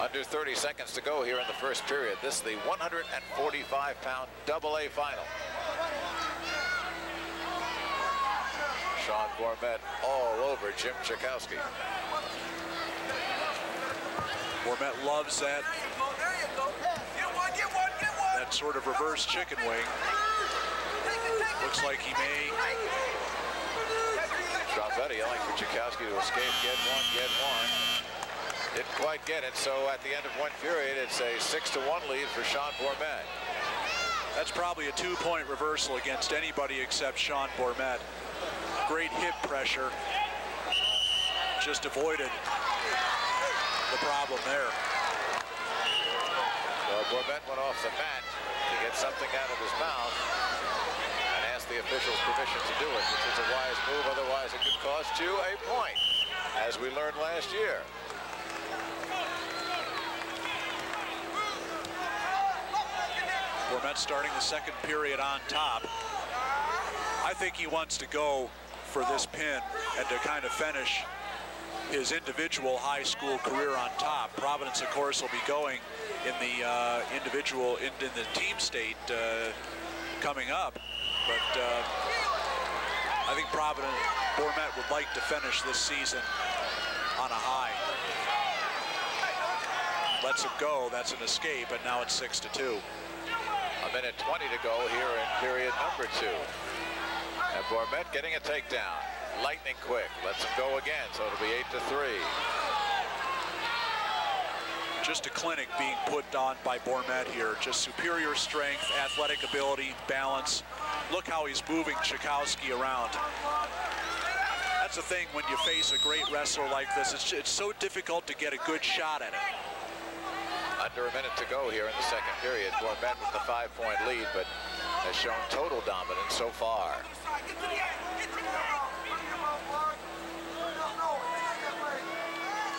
Under 30 seconds to go here in the first period. This is the 145-pound double-A final. Sean Bormet all over Jim Chakowski.
Bormet loves that. That sort of reverse chicken wing. Looks like he may.
Trompetta yelling for Chakowski to escape. Get one, get one. Didn't quite get it, so at the end of one period, it's a six to one lead for Sean Bormet.
That's probably a two-point reversal against anybody except Sean Bormet. Great hip pressure. Just avoided the problem there.
Well, Bormet went off the mat to get something out of his mouth the officials permission to do it, which is a wise move. Otherwise, it could cost you a point, as we learned last year.
Bormet starting the second period on top. I think he wants to go for this pin and to kind of finish his individual high school career on top. Providence, of course, will be going in the uh, individual, in, in, the team state uh, coming up. But uh, I think Providence, Bormet would like to finish this season on a high. Lets him go, that's an escape, and now it's six to two.
A minute 20 to go here in period number two. And Bormet getting a takedown. Lightning quick. Lets him go again, so it'll be 8 to 3.
Just a clinic being put on by Bormet here. Just superior strength, athletic ability, balance. Look how he's moving Chakowski around. That's the thing when you face a great wrestler like this. It's, it's so difficult to get a good shot at it.
Under a minute to go here in the second period. Bormet with the five-point lead, but has shown total dominance so far.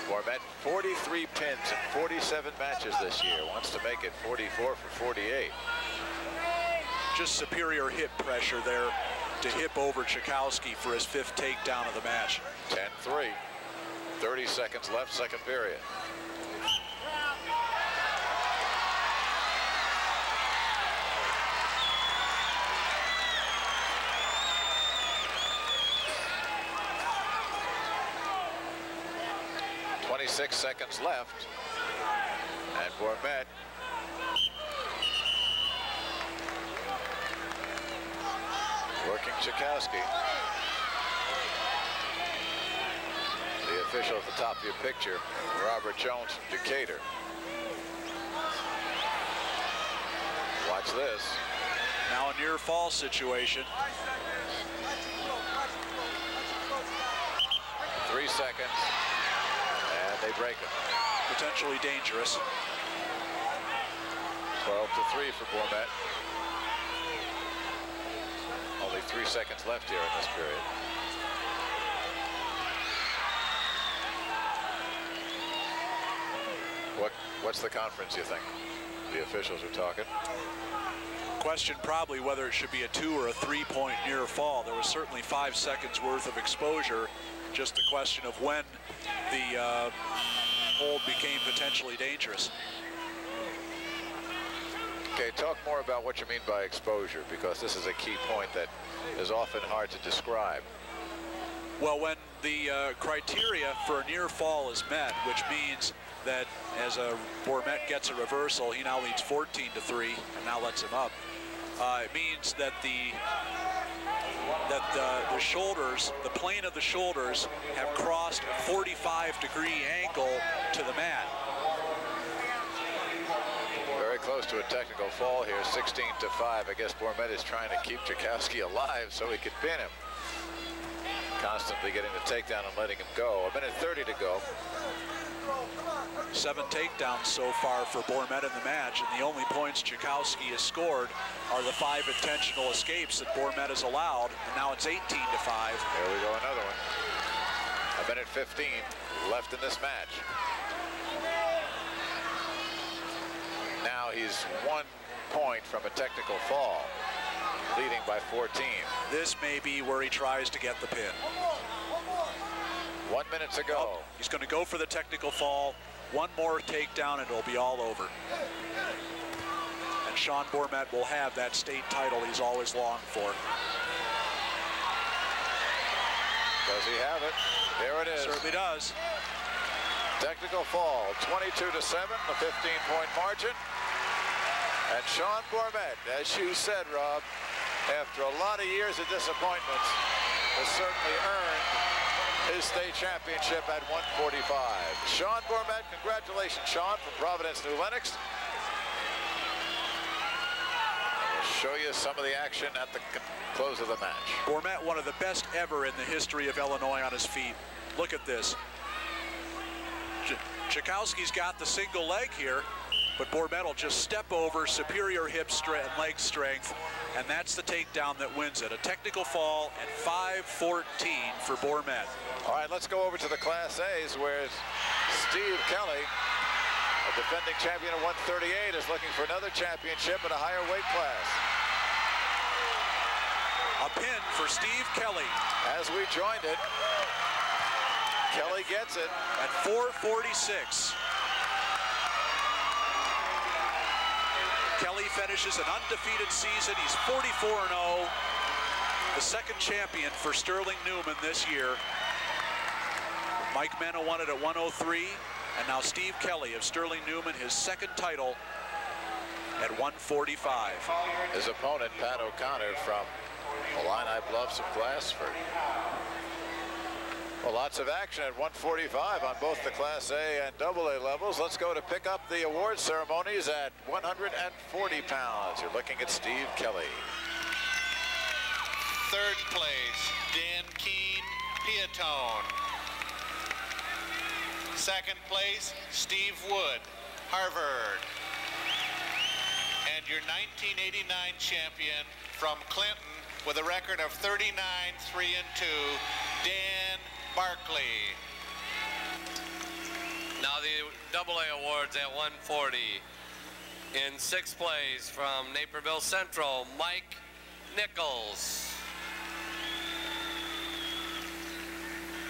Bormet 43 pins in 47 matches this year. Wants to make it 44 for 48.
Just superior hip pressure there to hip over Chakowski for his fifth takedown of the match.
10-3. 30 seconds left, second period. Twenty-six seconds left, and Bormet working Chakowski. The official at the top of your picture, Robert Jones from Decatur. Watch this.
Now a near fall situation.
Three seconds, they break him.
Potentially dangerous.
12 to 3 for Bormet. Only three seconds left here in this period. What What's the conference, you think? The officials are talking.
Question probably whether it should be a two or a three-point near fall. There was certainly five seconds worth of exposure. Just the question of when the uh, hold became potentially dangerous.
Okay, talk more about what you mean by exposure, because this is a key point that is often hard to describe.
Well, when the uh, criteria for a near fall is met, which means that as a Bormet gets a reversal, he now leads 14 to 3 and now lets him up. Uh, it means that the that the, the shoulders, the plane of the shoulders, have crossed a 45 degree angle to the mat.
Very close to a technical fall here, 16 to 5. I guess Bormet is trying to keep Chakowski alive so he could pin him. Constantly getting the takedown and letting him go. A minute 30 to go.
Seven takedowns so far for Bormet in the match, and the only points Chakowski has scored are the five intentional escapes that Bormet has allowed, and now it's 18 to 5.
There we go, another one. A minute 15 left in this match. Now he's one point from a technical fall, leading by 14.
This may be where he tries to get the pin.
One minute to go.
Oh, he's going to go for the technical fall. One more takedown and it'll be all over. And Sean Bormet will have that state title he's always longed for.
Does he have it? There it is.
Certainly does.
Technical fall, 22 to 7, the 15-point margin. And Sean Bormet, as you said, Rob, after a lot of years of disappointments, has certainly earned his state championship at 145. Sean Bormet, congratulations, Sean, from Providence, New Lenox. show you some of the action at the close of the match.
Bormet, one of the best ever in the history of Illinois on his feet. Look at this. Chakowski's got the single leg here, but Bormet will just step over superior hip strength and leg strength, and that's the takedown that wins it. A technical fall at 5.14 for Bormet.
All right, let's go over to the Class A's where Steve Kelly, a defending champion at 138, is looking for another championship at a higher weight class.
A pin for Steve Kelly.
As we joined it, Kelly gets it.
At 446. Kelly finishes an undefeated season. He's 44-0. The second champion for Sterling Newman this year. Mike Mena won it at 103. And now Steve Kelly of Sterling Newman, his second title at 145.
His opponent, Pat O'Connor from Illini Bluffs of Glasford. Well, lots of action at 145 on both the Class A and Double A levels. Let's go to pick up the award ceremonies at 140 pounds. You're looking at Steve Kelly.
Third place, Dan Keene, Piatone. Second place, Steve Wood, Harvard. And your 1989 champion from Clinton with a record of 39, 3 and 2, Dan Barkley.
Now the double A awards at 140. In sixth place from Naperville Central, Mike Nichols.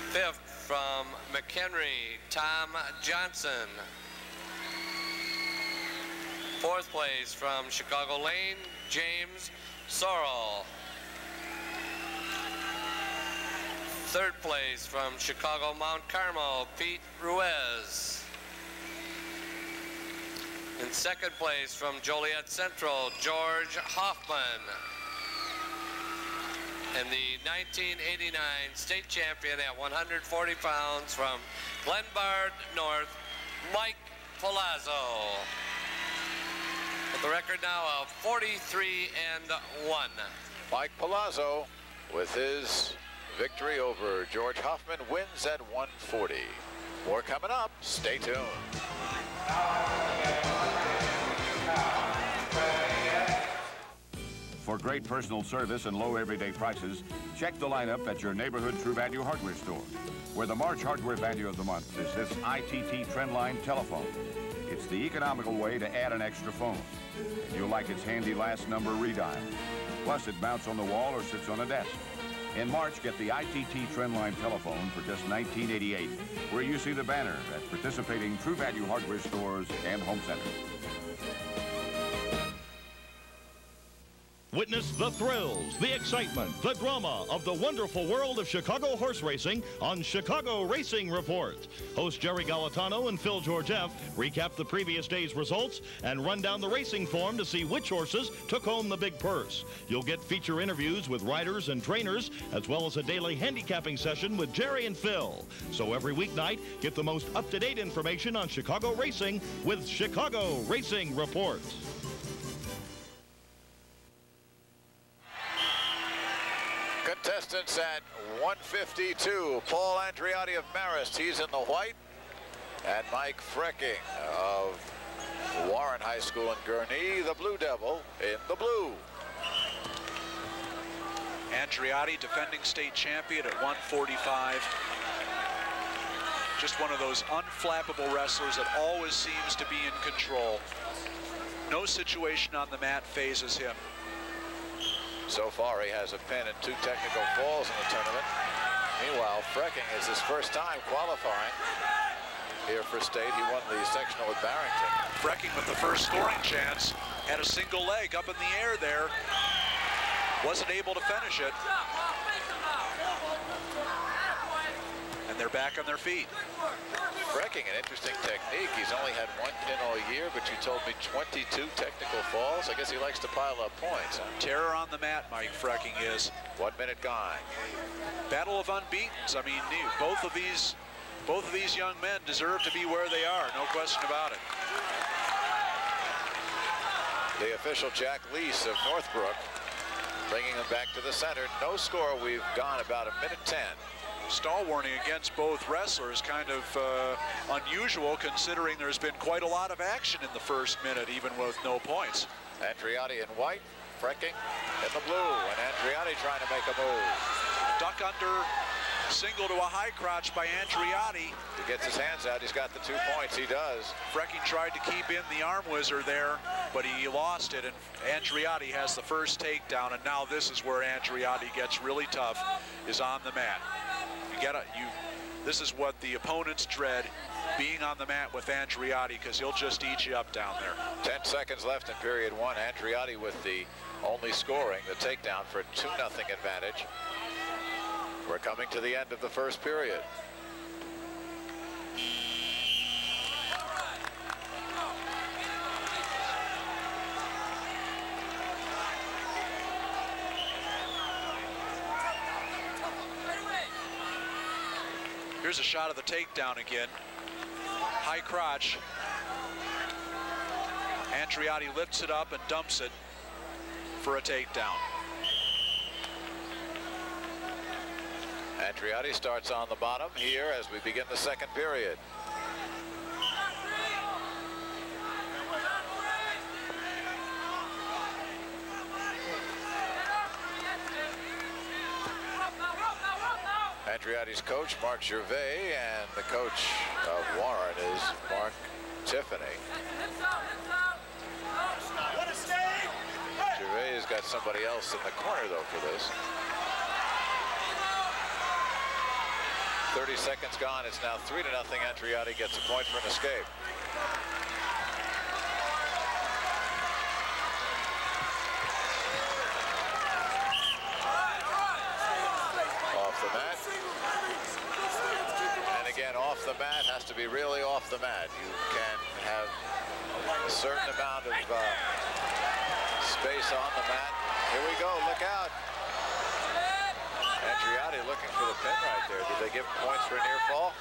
Fifth from McHenry, Tom Johnson. Fourth place from Chicago Lane, James Sorrell. Third place from Chicago Mount Carmel, Pete Ruiz. In second place from Joliet Central, George Hoffman. And the 1989 state champion at 140 pounds from Glenbard North, Mike Palazzo. With the record now of 43 and 1.
Mike Palazzo with his victory over George Hoffman wins at 140. More coming up. Stay tuned.
For great personal service and low everyday prices, check the lineup at your neighborhood True Value hardware store, where the March hardware value of the month is this ITT Trendline telephone. It's the economical way to add an extra phone. And you'll like its handy last number redial. Plus, it mounts on the wall or sits on a desk. In March, get the ITT Trendline telephone for just $19.88, where you see the banner at participating True Value hardware stores and home centers.
Witness the thrills, the excitement, the drama of the wonderful world of Chicago horse racing on Chicago Racing Report. Host Jerry Galatano and Phil Georgeff recap the previous day's results and run down the racing form to see which horses took home the big purse. You'll get feature interviews with riders and trainers, as well as a daily handicapping session with Jerry and Phil. So every weeknight, get the most up-to-date information on Chicago racing with Chicago Racing Report.
Contestants at 152, Paul Andriotti of Marist, he's in the white, and Mike Frecking of Warren High School in Gurnee, the Blue Devil in the blue.
Andriotti, defending state champion at 145. Just one of those unflappable wrestlers that always seems to be in control. No situation on the mat phases him.
So far, he has a pin and two technical falls in the tournament. Meanwhile, Frecking is his first time qualifying here for state. He won the sectional at Barrington.
Frecking with the first scoring chance. Had a single leg up in the air there. Wasn't able to finish it. They're back on their feet.
Frecking, an interesting technique. He's only had one pin all year, but you told me 22 technical falls. I guess he likes to pile up points. Huh?
Terror on the mat, Mike Frecking is.
One minute gone.
Battle of unbeatens. I mean, both of these, both of these young men deserve to be where they are. No question about it.
The official Jack Lease of Northbrook bringing them back to the center. No score. We've gone about a minute 10.
Stall warning against both wrestlers, kind of uh, unusual considering there's been quite a lot of action in the first minute, even with no points.
Andriotti in white, Frecking in the blue, and Andriotti trying to make a move.
Duck under, single to a high crotch by Andriotti.
He gets his hands out, he's got the two points, he does.
Frecking tried to keep in the arm whizzer there, but he lost it, and Andriotti has the first takedown, and now this is where Andriotti gets really tough, is on the mat. You gotta, you, this is what the opponents dread, being on the mat with Andriotti, because he'll just eat you up down there.
10 seconds left in period one. Andriotti with the only scoring, the takedown for a 2-0 advantage. We're coming to the end of the first period.
Here's a shot of the takedown again. High crotch. Andriotti lifts it up and dumps it for a takedown.
Andriotti starts on the bottom here as we begin the second period. Andriotti's coach, Mark Gervais, and the coach of Warren is Mark Tiffany. Gervais has got somebody else in the corner, though, for this. 30 seconds gone. It's now 3 to nothing. Andriotti gets a point for an escape. Off the mat. And again, off the mat has to be really off the mat. You can have a certain amount of uh, space on the mat. Here we go. Look out. Andriotti looking for the pin right there. Did they give points for a near fall?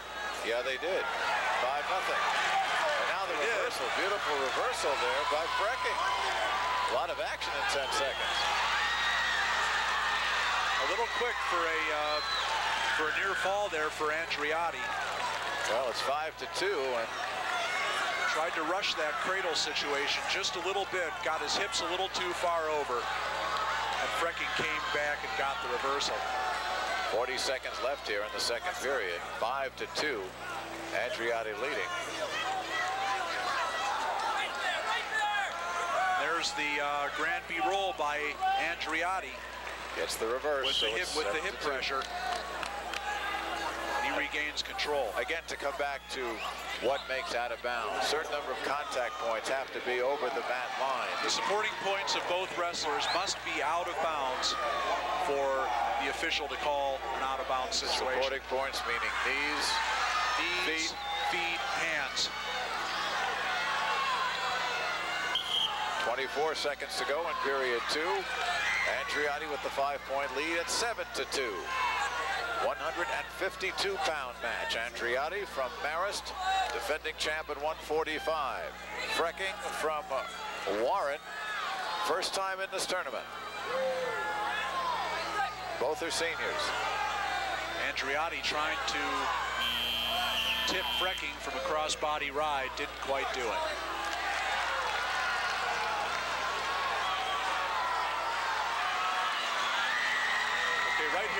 Yeah, they did. 5 nothing. And now the reversal. Beautiful reversal there by Frecking. A lot of action in 10 seconds.
A little quick for a uh, for a near fall there for Andriotti.
Well, it's 5 to 2 and
tried to rush that cradle situation just a little bit, got his hips a little too far over, and Frecking came back and got the reversal.
40 seconds left here in the second period. 5 to 2. Andriotti leading.
There's the uh, Granby roll by Andriotti.
Gets the reverse.
With
so
the hip, with the hip
to two.
Regains control.
Again, to come back to what makes out of bounds. Certain number of contact points have to be over the mat line.
The supporting points of both wrestlers must be out of bounds for the official to call an out of bounds situation.
Supporting points meaning knees,
Knees, feet, hands.
24 seconds to go in period two. Andriotti with the five-point lead at 7 to 2. 152-pound match. Andriotti from Marist, defending champ at 145. Frecking from Warren, first time in this tournament. Both are seniors.
Andriotti trying to tip Frecking from a crossbody ride, didn't quite do it. Okay, right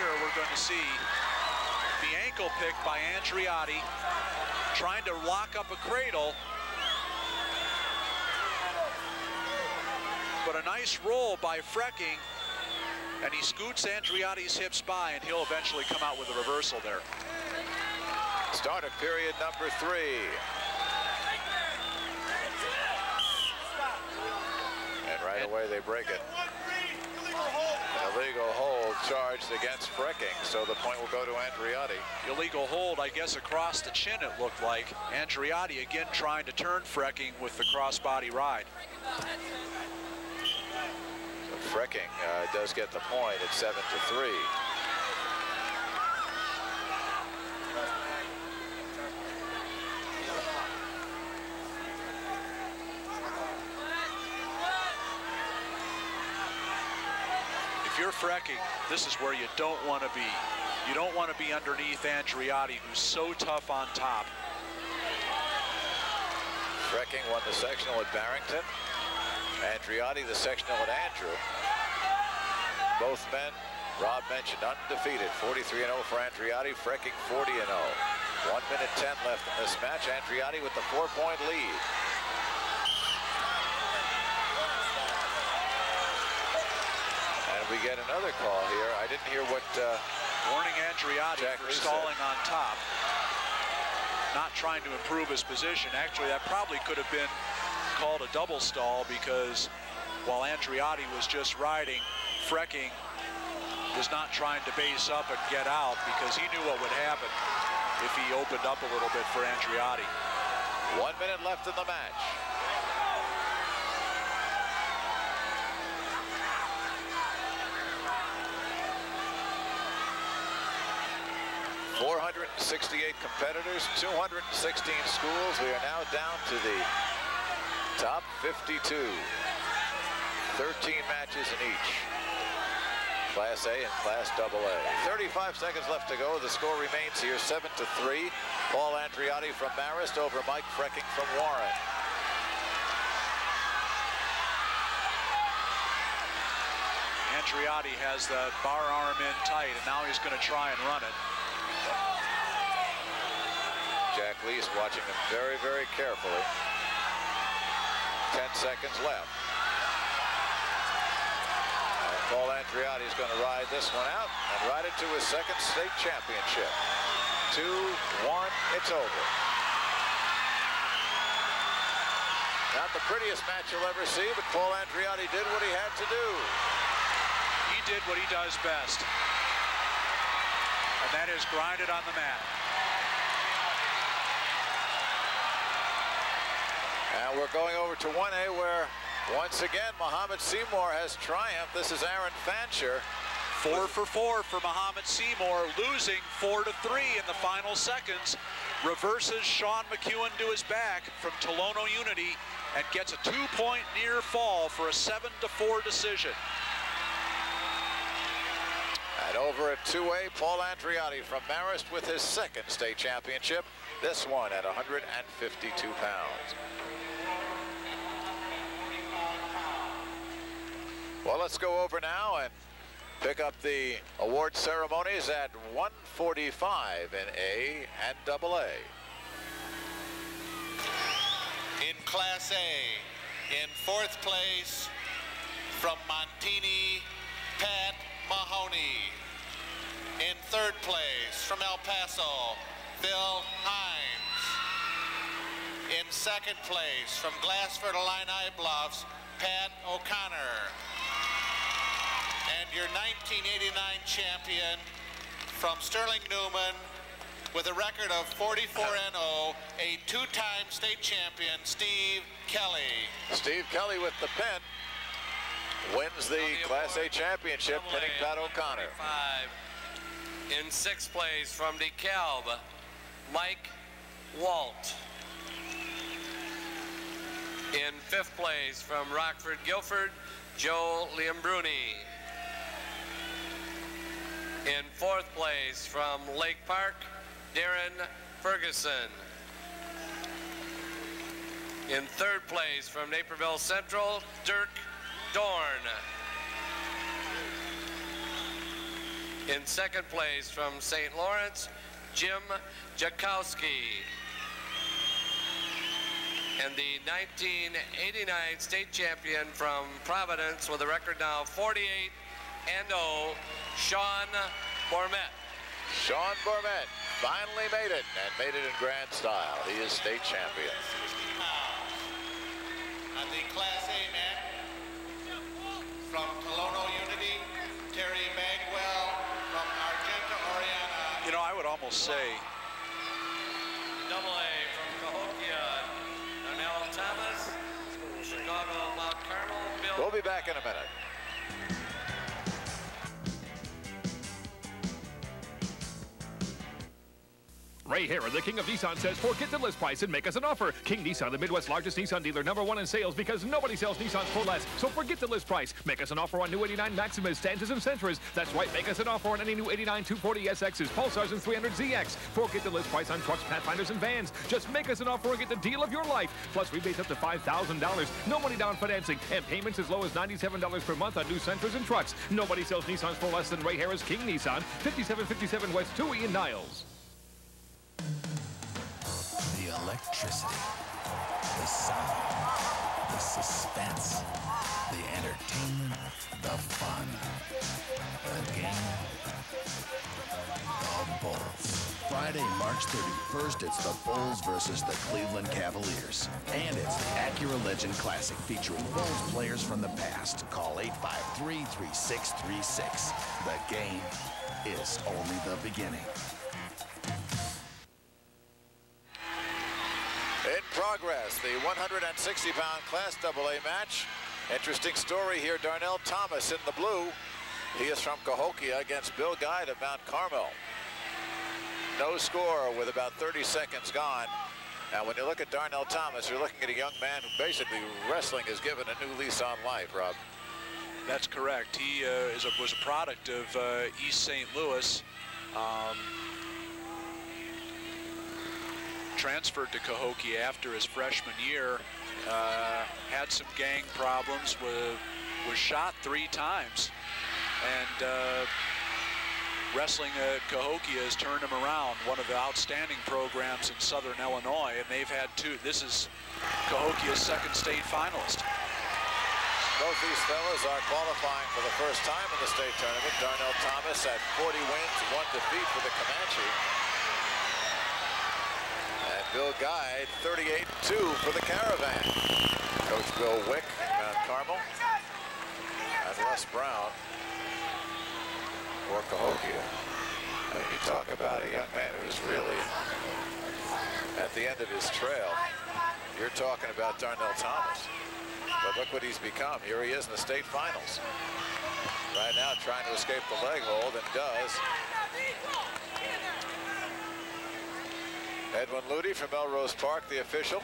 here going to see the ankle pick by Andriotti, trying to lock up a cradle. But a nice roll by Frecking, and he scoots Andriotti's hips by, and he'll eventually come out with a reversal there.
Start of period number three. And right away they break it. An illegal hold charged against Frecking, so the point will go to Andriotti.
Illegal hold, I guess, across the chin it looked like. Andriotti again trying to turn Frecking with the crossbody ride.
So Frecking uh, does get the point at 7 to 3.
Frecking, this is where you don't want to be. You don't want to be underneath Andriotti, who's so tough on top.
Frecking won the sectional at Barrington. Andriotti the sectional at Andrew. Both men, Rob mentioned, undefeated. 43-0 for Andriotti, Frecking 40-0. One minute 10 left in this match. Andriotti with the four-point lead. We get another call here. I didn't hear what... Uh,
Warning Andriotti
Jack
for
Lee
stalling on top. Not trying to improve his position. Actually, that probably could have been called a double stall because while Andriotti was just riding, Frecking was not trying to base up and get out because he knew what would happen if he opened up a little bit for Andriotti.
One minute left in the match. Four hundred and sixty-eight competitors, two hundred and sixteen schools. We are now down to the top fifty-two. Thirteen matches in each. Class A and Class AA. 35 seconds left to go. The score remains here 7 to 3. Paul Andriotti from Marist over Mike Frecking from Warren.
Andriotti has the bar arm in tight, and now he's going to try and run it.
Jack Leese watching him very, very carefully. 10 seconds left. And Paul Andriotti is going to ride this one out and ride it to his second state championship. Two, one, it's over. Not the prettiest match you'll ever see, but Paul Andriotti did what he had to do.
He did what he does best, and that is grind it on the mat.
And we're going over to 1A where once again Mahomet-Seymour has triumphed. This is Aaron Fancher.
Four for four for Mahomet-Seymour, losing four to three in the final seconds. Reverses Sean McEwen to his back from Tolono Unity and gets a two-point near fall for a seven to four decision.
And over at 2A, Paul Andriotti from Marist with his second state championship. This one at 152 pounds. Well, let's go over now and pick up the award ceremonies at 145 in A and double A.
In Class A, in fourth place, from Montini, Pat Mahoney. In third place, from El Paso, Phil Hines. In second place, from Glasford Illini Bluffs, Pat O'Connor. And your 1989 champion from Sterling Newman with a record of 44 and 0, a two-time state champion, Steve Kelly.
Steve Kelly with the pin wins the Class A championship, pinning Pat O'Connor.
In sixth place from DeKalb, Mike Walt. In fifth place from Rockford Guilford, Joe Liambruni. In fourth place from Lake Park, Darren Ferguson. In third place from Naperville Central, Dirk Dorn. In second place from St. Lawrence, Jim Jakowski. And the 1989 state champion from Providence with a record now 48 and 0, Sean Bormet.
Sean Bormet finally made it and made it in grand style. He is state champion.
On the Class A man, from Tolono Unity, Terry Magwell from Argenta Oreana.
You know, I would almost say
Double A from Cahokia, Donnell Thomas, Chicago Mount Carmel, Bill.
We'll be back in a minute.
Ray Harron, the king of Nissan, says forget the list price and make us an offer. King Nissan, the Midwest's largest Nissan dealer, number one in sales because nobody sells Nissans for less. So forget the list price. Make us an offer on new 89 Maximas, Stanzas, and Sentras. That's right, make us an offer on any new 89 240 SXs, Pulsars, and 300 ZX. Forget the list price on trucks, Pathfinders, and vans. Just make us an offer and get the deal of your life. Plus rebates up to $5,000. No money down financing and payments as low as $97 per month on new Sentras and trucks. Nobody sells Nissans for less than Ray Harris King Nissan, 5757 West 2E in Niles.
The electricity, the sound, the suspense, the entertainment, the fun, the game, the Bulls. Friday, March 31st, it's the Bulls versus the Cleveland Cavaliers. And it's the Acura Legend Classic featuring Bulls players from the past. Call 853-3636. The game is only the beginning.
In progress, the 160-pound Class AA match. Interesting story here. Darnell Thomas in the blue. He is from Cahokia against Bill Guide of Mount Carmel. No score with about 30 seconds gone. Now, when you look at Darnell Thomas, you're looking at a young man who basically wrestling has given a new lease on life, Rob.
That's correct. He uh, is a, was a product of uh, East St. Louis. Um, transferred to Cahokia after his freshman year. Uh, had some gang problems. Was, was shot three times. And uh, wrestling at Cahokia has turned him around. One of the outstanding programs in Southern Illinois. And they've had two. This is Cahokia's second state finalist.
Both these fellas are qualifying for the first time in the state tournament. Darnell Thomas at 40 wins, one defeat for the Comanche. Bill Guide, 38-2 for the Caravan. Coach Bill Wick, Mount Carmel. And Russ Brown for Cahokia. And you talk about a young man who's really at the end of his trail. You're talking about Darnell Thomas. But look what he's become. Here he is in the state finals. Right now trying to escape the leg hold and does. Edwin Ludy from Melrose Park, the official.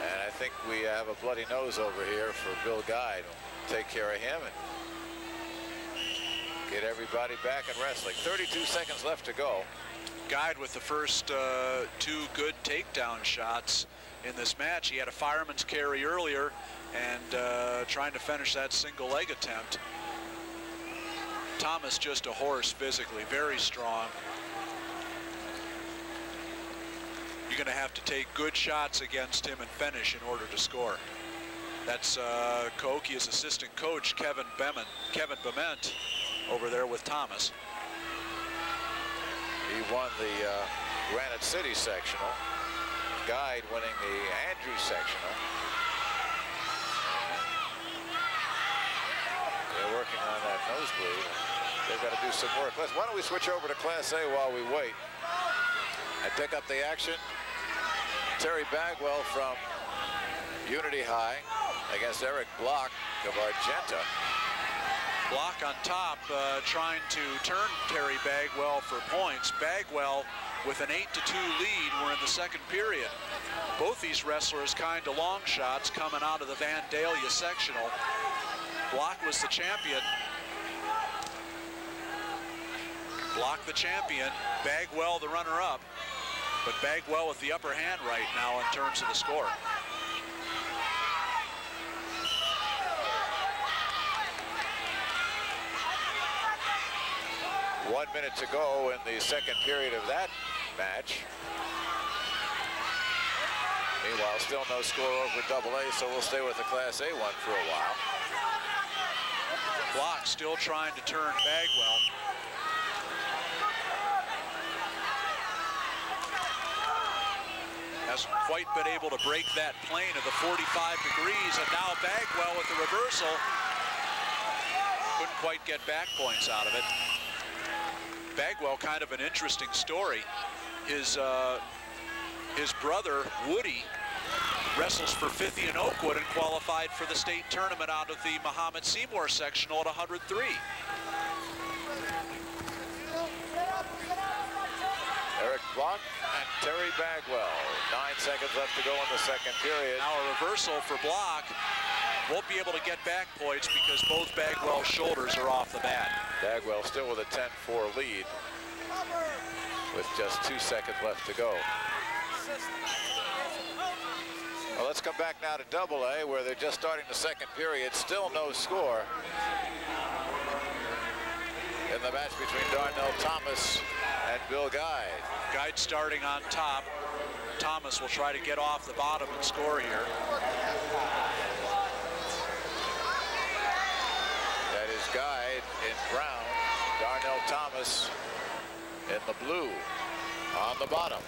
And I think we have a bloody nose over here for Bill Guide. We'll take care of him and get everybody back in wrestling. 32 seconds left to go.
Guide with the first uh, two good takedown shots in this match. He had a fireman's carry earlier and uh, trying to finish that single leg attempt. Thomas just a horse physically, very strong. You're going to have to take good shots against him and finish in order to score. That's uh, assistant coach, Kevin Kevin Bement, over there with Thomas.
He won the uh, Granite City sectional. Guide winning the Andrews sectional. They're working on that nosebleed. They've got to do some work. Let's, why don't we switch over to Class A while we wait and pick up the action. Terry Bagwell from Unity High against Eric Block of Argenta.
Block on top, uh, trying to turn Terry Bagwell for points. Bagwell with an 8 to 2 lead. We're in the second period. Both these wrestlers kind of long shots coming out of the Vandalia sectional. Block was the champion. Block the champion. Bagwell the runner-up. But Bagwell with the upper hand right now in terms of the score.
One minute to go in the second period of that match. Meanwhile, still no score over double A, so we'll stay with the Class A one for a while.
Block still trying to turn Bagwell. Hasn't quite been able to break that plane of the 45 degrees, and now Bagwell with the reversal. Couldn't quite get back points out of it. Bagwell, kind of an interesting story. His uh, his brother, Woody, wrestles for 50 in Oakwood and qualified for the state tournament out of the Mahomet Seymour sectional at 103.
Eric Block Terry Bagwell. Nine seconds left to go in the second period.
Now a reversal for Block. Won't be able to get back points because both Bagwell's shoulders are off the mat.
Bagwell still with a 10-4 lead with just two seconds left to go. Well, let's come back now to Double A, where they're just starting the second period. Still no score in the match between Darnell Thomas and Bill Guide.
Guide starting on top. Thomas will try to get off the bottom and score here.
That is Guide in brown. Darnell Thomas in the blue on the bottom.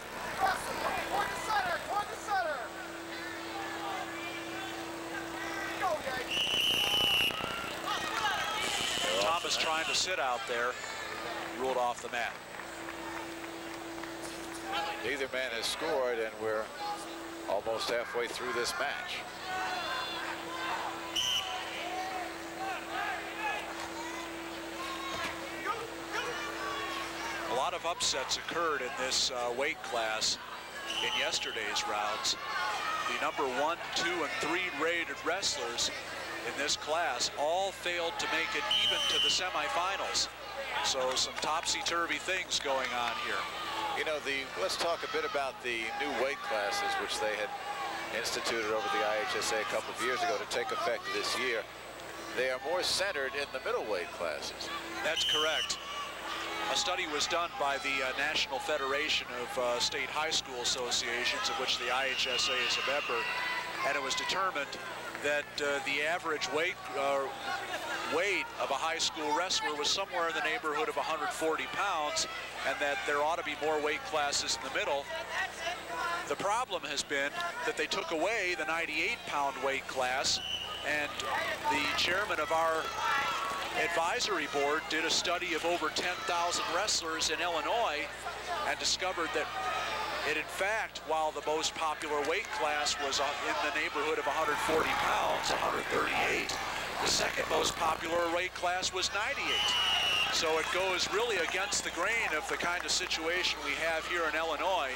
Thomas trying to sit out there, ruled off the mat.
Neither man has scored, and we're almost halfway through this match.
A lot of upsets occurred in this uh, weight class in yesterday's rounds. The number one, two, and three rated wrestlers in this class all failed to make it even to the semifinals. So some topsy-turvy things going on here.
You know, the let's talk a bit about the new weight classes, which they had instituted over the IHSA a couple of years ago to take effect this year. They are more centered in the middleweight classes.
That's correct. A study was done by the uh, National Federation of uh, State High School Associations, of which the IHSA is a member, and it was determined that uh, the average weight uh, weight of a high school wrestler was somewhere in the neighborhood of 140 pounds, and that there ought to be more weight classes in the middle. The problem has been that they took away the 98 pound weight class, and the chairman of our advisory board did a study of over 10,000 wrestlers in Illinois and discovered that it in fact, while the most popular weight class was in the neighborhood of 140 pounds, 138, the second most popular weight class was 98. So it goes really against the grain of the kind of situation we have here in Illinois.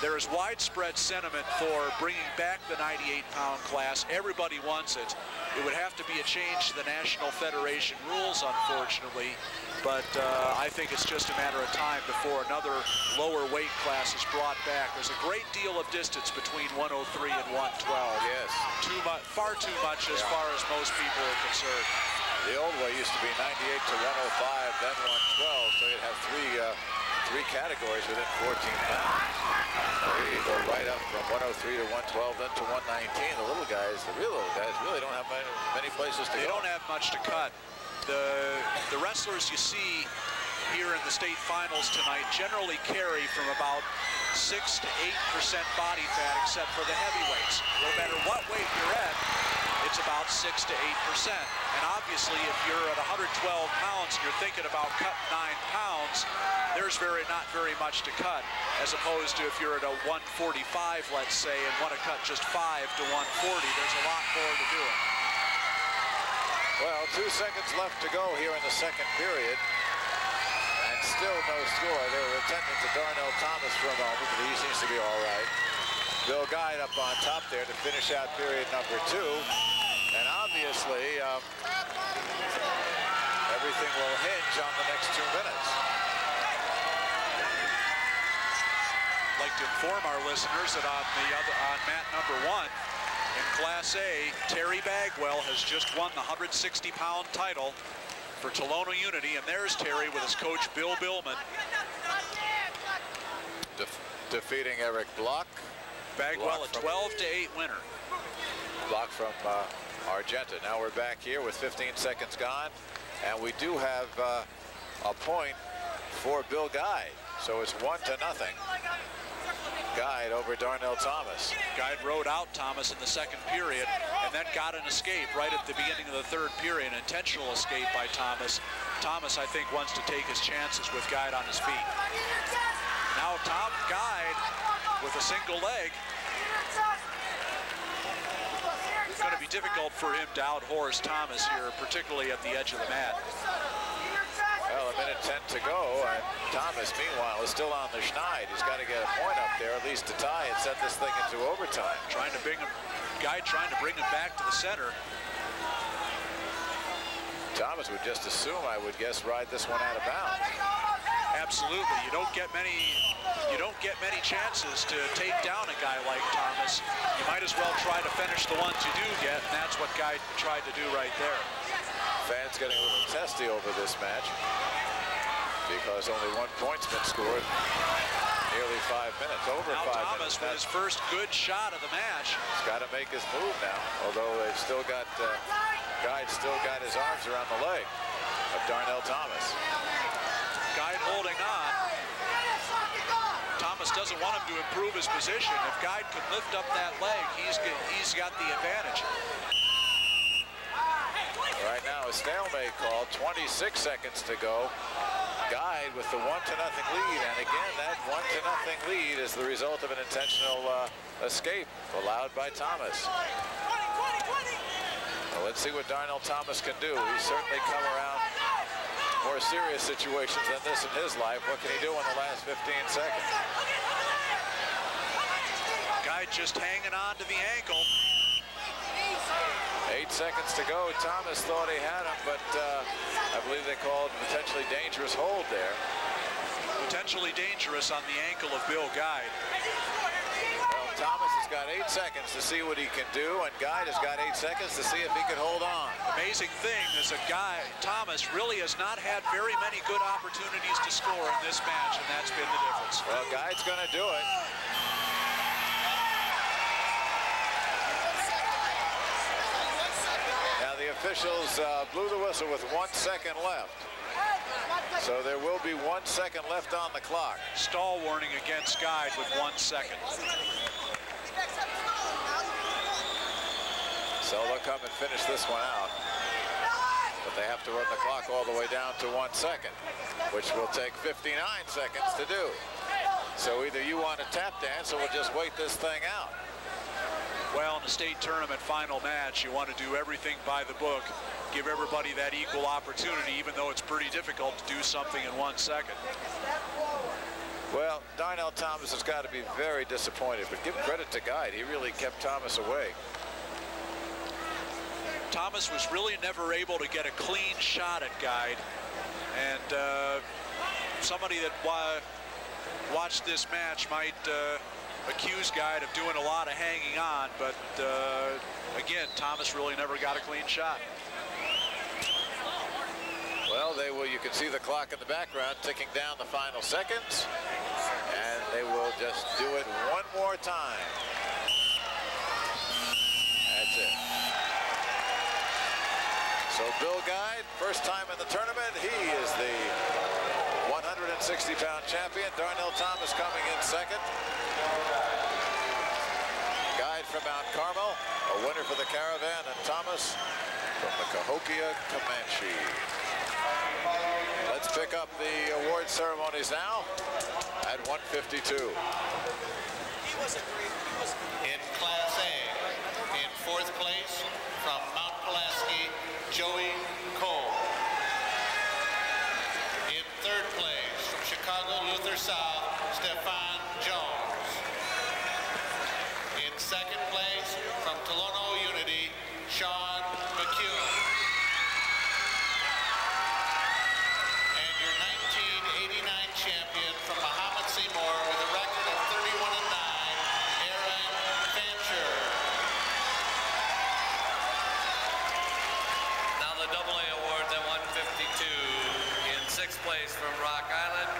There is widespread sentiment for bringing back the 98-pound class. Everybody wants it. It would have to be a change to the National Federation rules, unfortunately. But uh, I think it's just a matter of time before another lower weight class is brought back. There's a great deal of distance between 103 and 112.
Yes.
Too much, far too much as
Yeah.
far as most people are concerned.
The old way used to be 98 to 105, then 112, so you'd have three uh, three categories within 14 pounds. You go right up from 103 to 112, then to 119. The little guys, the real little guys, really don't have many, many places to
They
go.
don't have much to cut. The, the wrestlers you see here in the state finals tonight generally carry from about 6 to 8% body fat except for the heavyweights. No matter what weight you're at, it's about 6 to 8%. And obviously if you're at 112 pounds and you're thinking about cutting 9 pounds, there's very not very much to cut as opposed to if you're at a 145, let's say, and want to cut just 5 to 140, there's a lot more to do it.
Well, two seconds left to go here in the second period. And still no score. They were attending to Darnell Thomas for a moment, but he seems to be all right. Bill Guide up on top there to finish out period number two. And obviously, um, everything will hinge on the next two minutes.
I'd like to inform our listeners that on the other on mat number one in Class A, Terry Bagwell has just won the 160-pound title for Tolono Unity, and there's Terry with his coach Bill Billman.
Def defeating Eric Block.
Bagwell
Block
a 12 to 8 winner.
block from uh, Argenta. Now we're back here with 15 seconds gone, and we do have uh, a point for Bill Guy. So it's one to nothing. Guide over Darnell Thomas.
Guide rode out Thomas in the second period and then got an escape right at the beginning of the third period, an intentional escape by Thomas. Thomas, I think, wants to take his chances with Guide on his feet. Now Tom Guide with a single leg. It's going to be difficult for him to outhorse Thomas here, particularly at the edge of the mat.
It minute 10 to go. And Thomas, meanwhile, is still on the schneid. He's got to get a point up there, at least to tie and set this thing into overtime.
Trying to bring him, guy trying to bring him back to the center.
Thomas would just assume, I would guess, ride this one out of bounds.
Absolutely. You don't get many you don't get many chances to take down a guy like Thomas. You might as well try to finish the ones you do get, and that's what Guy tried to do right there.
Fans getting a little testy over this match because only one point's been scored nearly five minutes, over
now
five
Thomas
minutes.
with his first good shot of the match.
He's got to make his move now, although they've still got, uh, Guy's still got his arms around the leg of Darnell Thomas.
Guy holding on. Thomas doesn't want him to improve his position. If Guide could lift up that leg, he's, he's got the advantage.
Right now, a stalemate call, 26 seconds to go. Guide with the one to nothing lead, and again, that one to nothing lead is the result of an intentional uh, escape allowed by Thomas. Well, let's see what Darnell Thomas can do. He's certainly come around more serious situations than this in his life. What can he do in the last 15 seconds?
Guy just hanging on to the ankle.
Eight seconds to go. Thomas thought he had him, but uh, I believe they called potentially dangerous hold there.
Potentially dangerous on the ankle of Bill Guide.
Well, Thomas has got eight seconds to see what he can do, and Guide has got eight seconds to see if he can hold on.
Amazing thing is a guy, Thomas, really has not had very many good opportunities to score in this match, and that's been the difference.
Well, Guide's going to do it. Now the officials uh, blew the whistle with one second left. So there will be one second left on the clock.
Stall warning against Guide with one second.
So they'll come and finish this one out. But they have to run the clock all the way down to one second, which will take 59 seconds to do. So either you want a tap dance or we'll just wait this thing out.
Well, in the state tournament final match, you want to do everything by the book, give everybody that equal opportunity, even though it's pretty difficult to do something in one second.
Well, Darnell Thomas has got to be very disappointed, but give credit to Guide. He really kept Thomas away.
Thomas was really never able to get a clean shot at Guide. And uh, somebody that wa watched this match might uh, accuse Guide of doing a lot of hanging on, but uh, again, Thomas really never got a clean shot.
Well, they will. You can see the clock in the background ticking down the final seconds, and they will just do it one more time. That's it. So Bill Guide, first time in the tournament, he is the 160-pound champion. Darnell Thomas coming in second. Guide from Mount Carmel, a winner for the Caravan, and Thomas from the Cahokia Comanche. Let's pick up the award ceremonies now at 152.
In Class A, in fourth place from Mount Pulaski, Joey South, Stefan Jones. In second place from Tolono Unity, Sean McCune. And your 1989 champion from Mahomet Seymour with a record of 31 and 9, Aaron Fancher.
Now the double A awards at 152. In sixth place from Rock Island,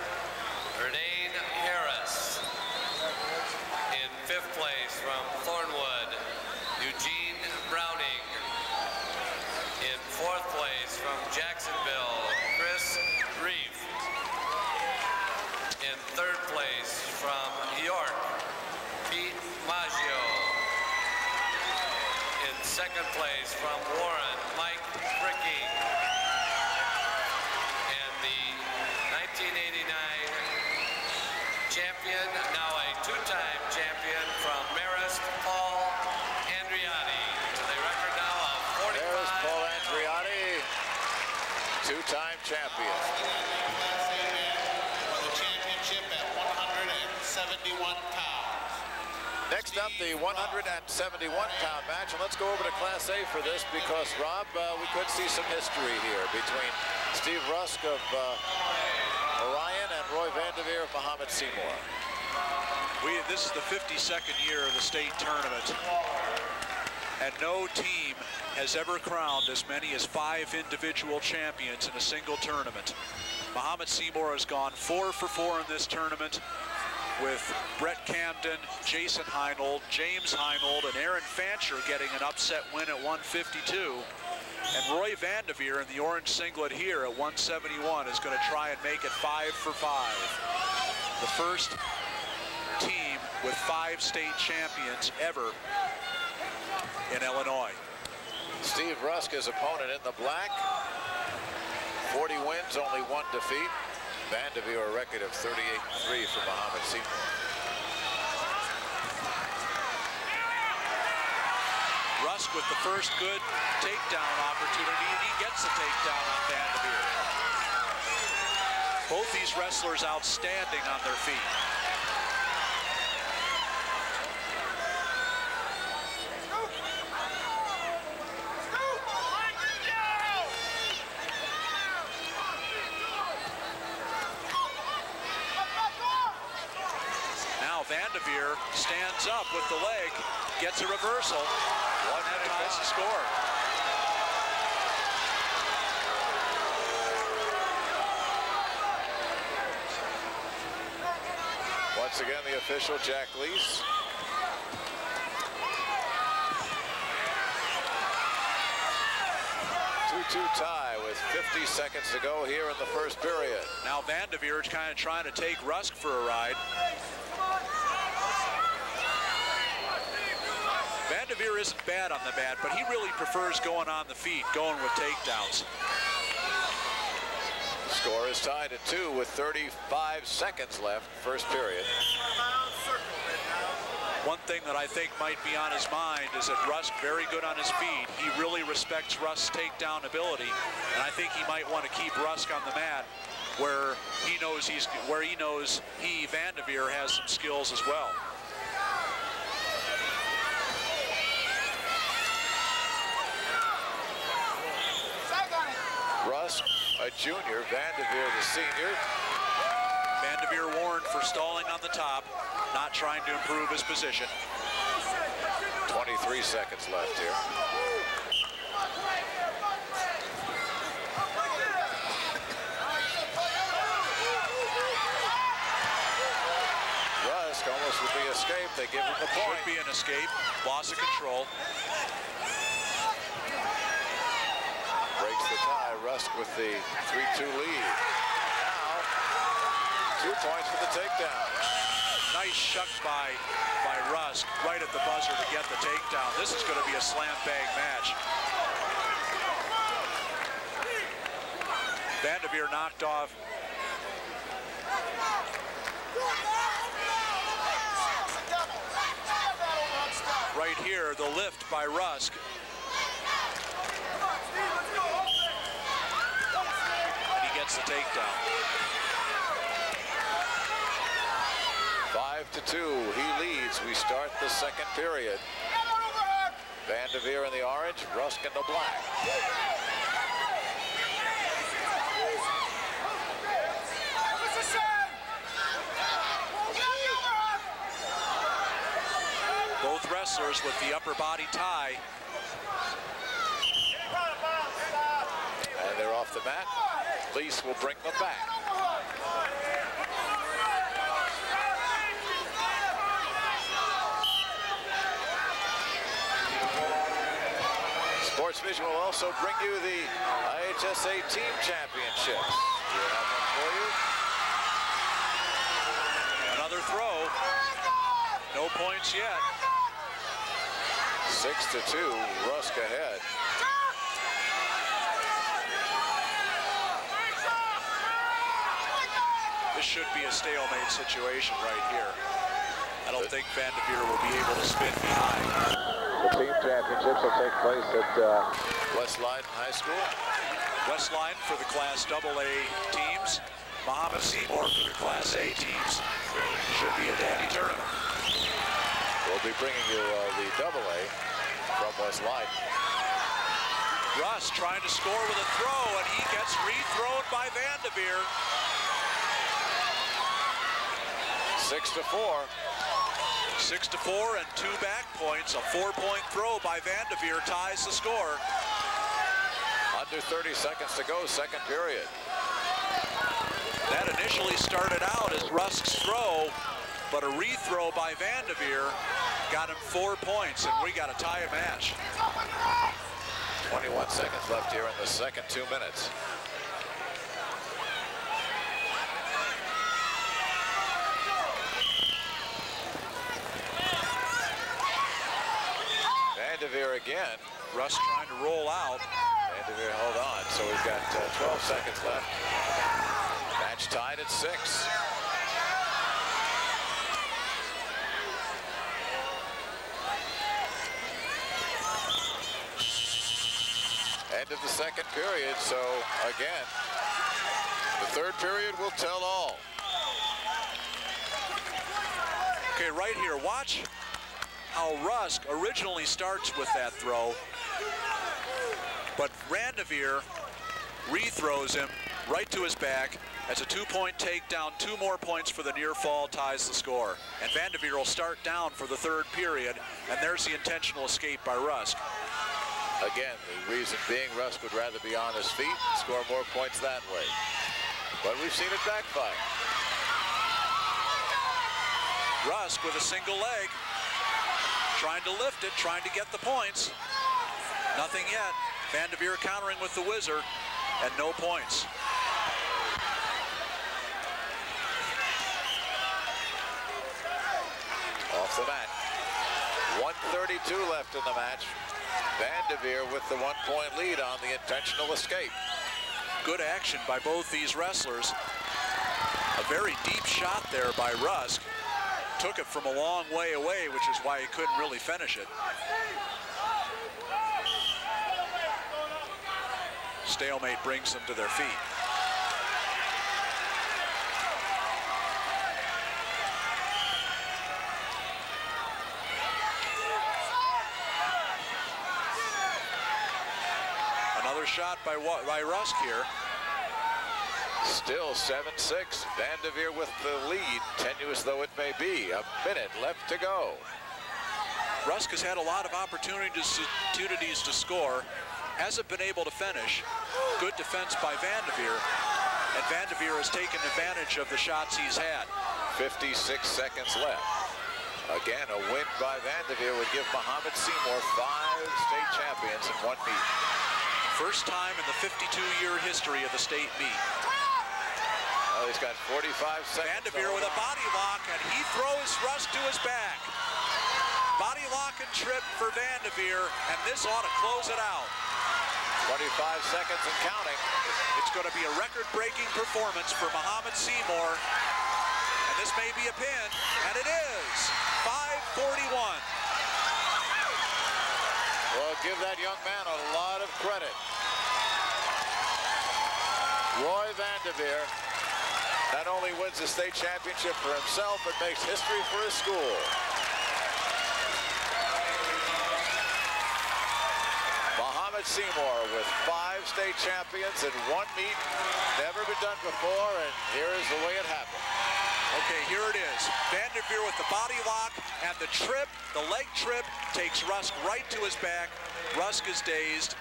Ernane Harris. In fifth place from Thornwood, Eugene Browning. In fourth place from Jacksonville, Chris Reef. In third place from York, Pete Maggio. In second place from Warren, Mike Bricky. And the 1989 champion, now a two-time champion from Marist, Paul Andriotti. With a record now of 45.
There's Paul Andriotti, two-time champion.
pounds.
Next up, the 171-pound match, and let's go over to Class A for this because, Rob, uh, we could see some history here between Steve Rusk of uh, Orion and Roy Vanderveer of Mahomet Seymour.
We, this is the 52nd year of the state tournament, and no team has ever crowned as many as five individual champions in a single tournament. Mahomet Seymour has gone four for four in this tournament with Brett Camden, Jason Heinold, James Heinold, and Aaron Fancher getting an upset win at 152. And Roy Vanderveer in the orange singlet here at 171 is going to try and make it five for five. The first team with five state champions ever in Illinois.
Steve Rusk, his opponent in the black. 40 wins, only one defeat. Vanderveer a record of 38-3 for Mahomet Seymour.
Rusk with the first good takedown opportunity, and he gets the takedown on Vanderveer. Both these wrestlers outstanding on their feet. Vanderveer stands up with the leg, gets a reversal. One ties the score.
Once again, the official, Jack Leese. Two-two tie with 50 seconds to go here in the first period.
Now Vanderveer is kind of trying to take Rusk for a ride. Vanderveer isn't bad on the mat, but he really prefers going on the feet, going with takedowns.
Score is tied at two with 35 seconds left, first period.
One thing that I think might be on his mind is that Rusk very good on his feet. He really respects Rusk's takedown ability, and I think he might want to keep Rusk on the mat where he knows he's where he knows he Vanderveer has some skills as well.
Rusk, a junior, Vanderveer, the senior.
Vanderveer warned for stalling on the top, not trying to improve his position.
23 seconds left here. Rusk almost with the escape. They give him the point.
Should be an escape. Loss of control.
breaks the tie. Rusk with the 3-2 lead. Now, two points for the takedown.
Nice shuck by, by Rusk right at the buzzer to get the takedown. This is going to be a slam bang match. Vanderveer knocked off. Right here, the lift by Rusk He gets the takedown.
Five to two, he leads. We start the second period. Vanderveer in the orange, Rusk in the black.
Both wrestlers with the upper body tie.
And they're off the mat. Leese will bring them back. SportsVision will also bring you the IHSA Team Championships. We have one for you.
Another throw. No points yet.
Six to two, Rusk ahead.
This should be a stalemate situation right here. I don't think Vanderveer will be able to spin behind.
The team championships will take place at uh, West Leyden High School.
West Leyden for the Class AA teams. Mahomet Seymour for the Class A teams. Should be a dandy
We'll be bringing you uh, the double A from West Leyden.
Rusk trying to score with a throw, and he gets rethrown by Vanderveer.
Six to four.
Six to four and two back points. A four-point throw by Vanderveer ties the score.
Under 30 seconds to go, second period.
That initially started out as Rusk's throw, but a rethrow by Vanderveer got him four points, and we got a tie match.
21 seconds left here in the second two minutes. Vanderveer again.
Rusk trying to roll out.
Vanderveer hold on. So we've got uh, 12 seconds left. Match tied at six. End of the second period. So again, the third period will tell all.
Okay, right here, watch Rusk originally starts with that throw, but Vanderveer rethrows him right to his back. That's a two-point takedown, two more points for the near fall, ties the score. And Vanderveer will start down for the third period, and there's the intentional escape by Rusk.
Again, the reason being Rusk would rather be on his feet, and score more points that way. But we've seen it backfire.
Rusk with a single leg, trying to lift it, trying to get the points. Nothing yet. Van Vanderveer countering with the whizzer, and no points.
Off the mat. 132 left in the match. Van Vanderveer with the one-point lead on the intentional escape.
Good action by both these wrestlers. A very deep shot there by Rusk. Took it from a long way away, which is why he couldn't really finish it. Stalemate brings them to their feet. Another shot by, by Rusk here.
Still 7-6. Vanderveer with the lead, tenuous though it may be. A minute left to go.
Rusk has had a lot of opportunities, opportunities to score. Hasn't been able to finish. Good defense by Vanderveer. And Vanderveer has taken advantage of the shots he's had.
56 seconds left. Again, a win by Vanderveer would give Mahomet Seymour five state champions in one meet.
First time in the 52-year history of the state meet.
He's got 45 seconds.
Vanderveer with a body lock, and he throws Rusk to his back. Body lock and trip for Vanderveer, and this ought to close it out.
25 seconds and counting.
It's going to be a record-breaking performance for Mahomet Seymour. And this may be a pin, and it is. 541.
Well, give that young man a lot of credit. Roy Vanderveer not only wins the state championship for himself, but makes history for his school. Mahomet Seymour with five state champions in one meet. Never been done before, and here is the way it happened.
Okay, here it is. Vanderveer with the body lock and the trip, the leg trip, takes Rusk right to his back. Rusk is dazed,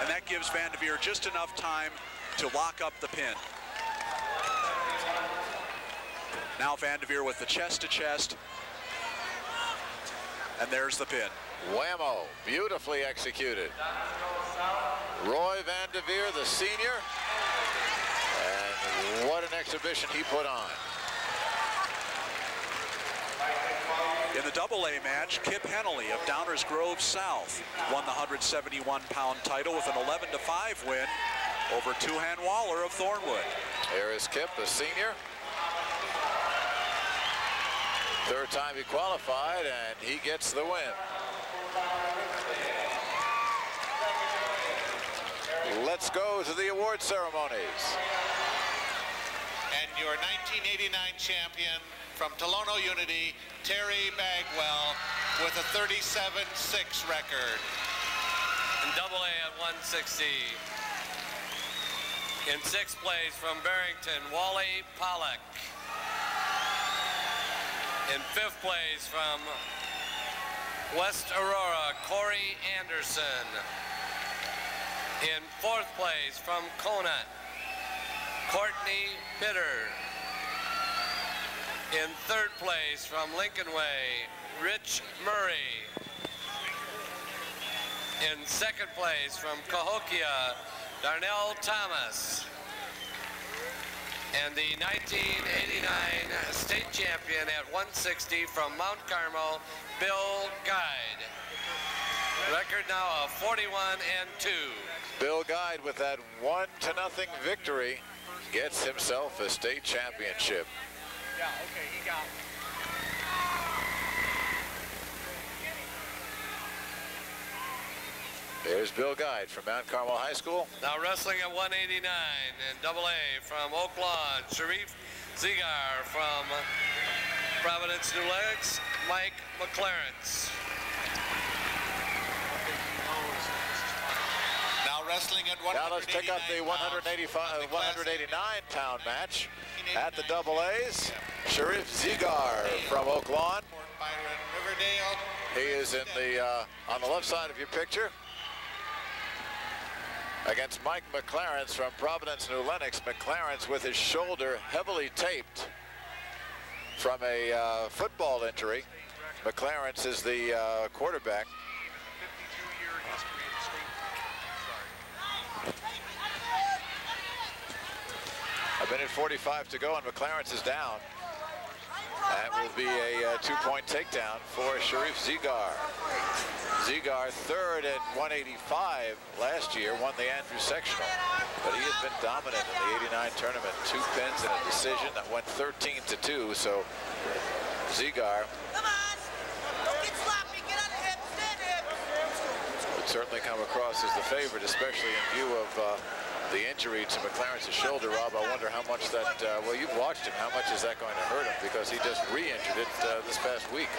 and that gives Vanderveer just enough time to lock up the pin. Now Vanderveer with the chest to chest, and there's the pin.
Whammo, beautifully executed. Roy Vanderveer, the senior, and what an exhibition he put on.
In the double-A match, Kip Henley of Downers Grove South won the 171-pound title with an 11-5 win over Tuhan Waller of Thornwood.
Here is Kip, the senior. Third time he qualified, and he gets the win. Let's go to the award ceremonies.
And your 1989 champion from Tolono Unity, Terry Bagwell, with a 37-6 record.
In double A at 160. In sixth place from Barrington, Wally Pollock. In fifth place from West Aurora, Corey Anderson. In fourth place from Conant, Courtney Pitter. In third place from Lincoln Way, Rich Murray. In second place from Cahokia, Darnell Thomas. And the 1989 state champion at 160 from Mount Carmel, Bill Guide. Record now of 41 and 2.
Bill Guide with that one to nothing victory gets himself a state championship.
Yeah, okay, he got
There's Bill Guide from Mount Carmel High School.
Now wrestling at 189 and double A from Oak Lawn, Sharif Zigar from Providence New Lenox, Mike McClarence.
Now wrestling at
Now let's pick up the 185, 189 pound match at the double A's. Sharif Zigar from Oak Lawn. He is in the uh, on the left side of your picture against Mike McClarence from Providence New Lenox. McClarence with his shoulder heavily taped from a uh, football injury. McClarence is the uh, quarterback. A minute 45 to go and McClarence is down. That will be a uh, two-point takedown for Sharif Zigar. Zigar third at 185 last year, won the Andrews sectional, but he has been dominant in the 89 tournament. Two pins and a decision that went 13 to 2, so Zigar would certainly come across as the favorite, especially in view of uh, the injury to McClarence's shoulder, Rob, I wonder how much that, uh, well, you've watched him. How much is that going to hurt him? Because he just re-injured it uh, this past week.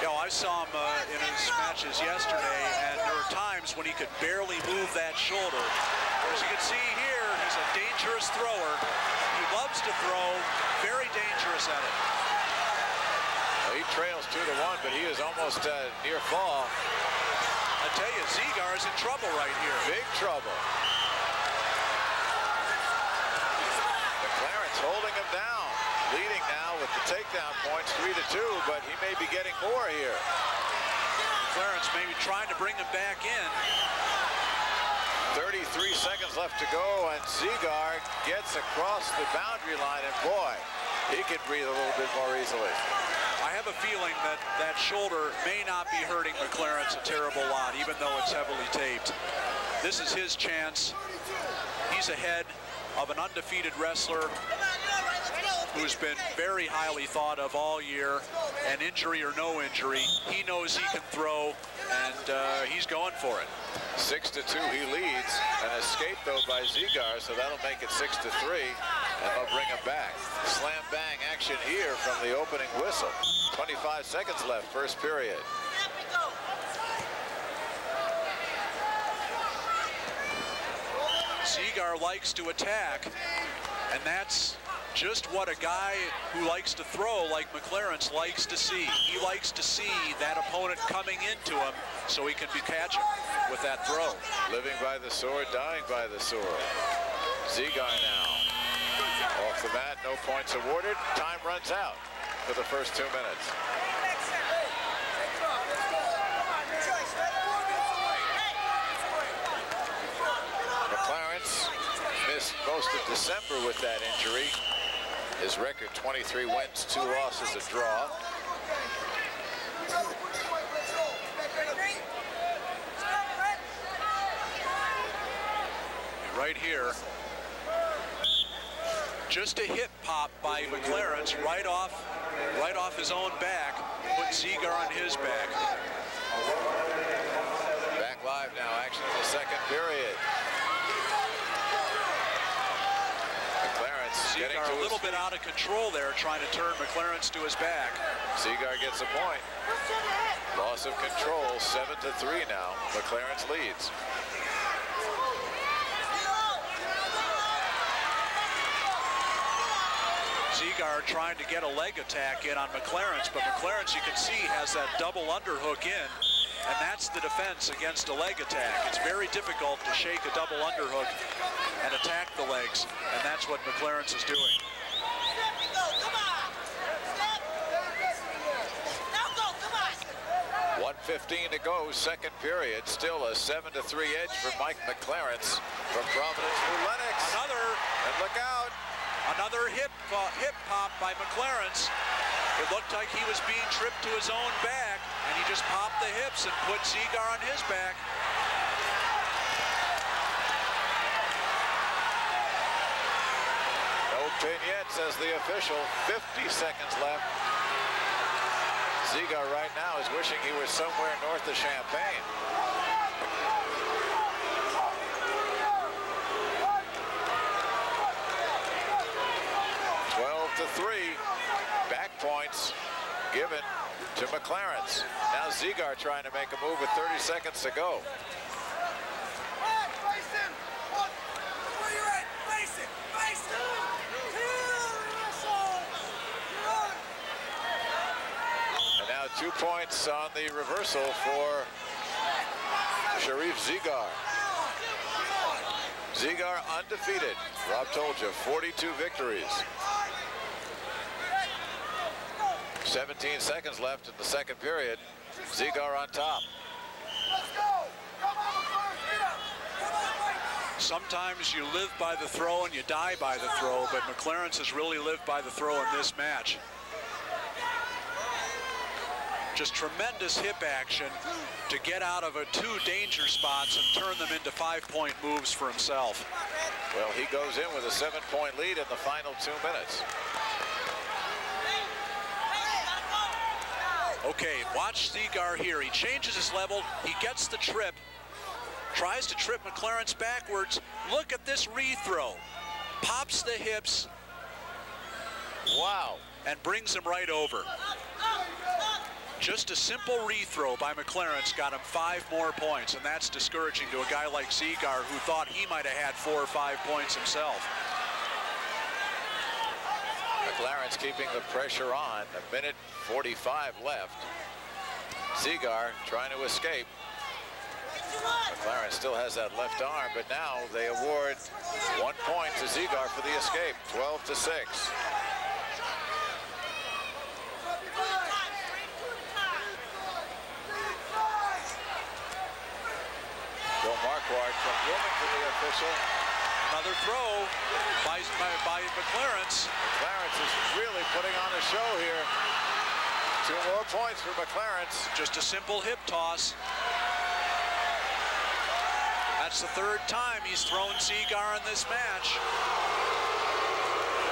You know, I saw him uh, in his matches yesterday, and there were times when he could barely move that shoulder. As you can see here, he's a dangerous thrower. He loves to throw, very dangerous at it.
Well, he trails two to one, but he is almost uh, near fall.
I tell you, Zigar's in trouble right here.
Big trouble. McClarence holding him down. Leading now with the takedown points, three to two, but he may be getting more here.
Clarence maybe trying to bring him back in.
33 seconds left to go, and Zigar gets across the boundary line, and boy, he can breathe a little bit more easily.
I have a feeling that that shoulder may not be hurting McClarence a terrible lot, even though it's heavily taped. This is his chance. He's ahead of an undefeated wrestler who's been very highly thought of all year, and injury or no injury, he knows he can throw, and uh, he's going for it.
Six to two, he leads. An escape though by Zigar, so that'll make it six to three, and they'll bring him back. Slam bang action here from the opening whistle. 25 seconds left, first period.
Zigar likes to attack, and that's just what a guy who likes to throw like McClarence likes to see. He likes to see that opponent coming into him so he can be catching with that throw.
Living by the sword, dying by the sword. Zigar now. Off the mat, no points awarded. Time runs out for the first two minutes. McClarence missed most of December with that injury. His record 23 wins, two losses, a draw.
Right here. Just a hip pop by McClarence right off right off his own back, put Zigar on his back.
Back live now, action in the second period. McClarence Getting
Seagar a little bit out of control there, trying to turn McLaren's to his back.
Seagar gets a point. Loss of control, seven to three now. McLaren's leads.
Seagar trying to get a leg attack in on McLaren's, but McLaren's, you can see, has that double underhook in, and that's the defense against a leg attack. It's very difficult to shake a double underhook and attack the legs, and that's what McLaren's is doing.
115 to go, second period. Still a 7 to 3 edge for Mike McLaren's from Providence New Lenox.
Another.
And look out.
Another hip, uh, hip pop by McLaren's. It looked like he was being tripped to his own back, and he just popped the hips and put Seagar on his back.
No pin yet, says the official. 50 seconds left. Seagar right now is wishing he was somewhere north of Champaign. Twelve to three. Back points given to McLaren's. Now Seagar trying to make a move with 30 seconds to go. And now two points on the reversal for Sharif Zigar. Zigar undefeated. Rob told you, 42 victories. 17 seconds left in the second period. Zigar on top.
Sometimes you live by the throw and you die by the throw, but McLaren's has really lived by the throw in this match. Just tremendous hip action to get out of a two danger spots and turn them into five-point moves for himself.
Well, he goes in with a seven-point lead in the final two minutes.
Okay, watch Seagar here. He changes his level. He gets the trip. Tries to trip McLaren's backwards. Look at this rethrow. Pops the hips.
Wow.
And brings him right over. Just a simple rethrow by McLaren's got him five more points, and that's discouraging to a guy like Seagar who thought he might have had four or five points himself.
McLaren's keeping the pressure on. A minute 45 left. Seagar trying to escape. McLaren still has that left arm, but now they award one point to Seagar for the escape, 12 to 6. Bill Marquardt from the official.
Another throw by, by, by McLaren's.
McLaren's is really putting on a show here. Two more points for McLaren's.
Just a simple hip toss. That's the third time he's thrown Seagar in this match.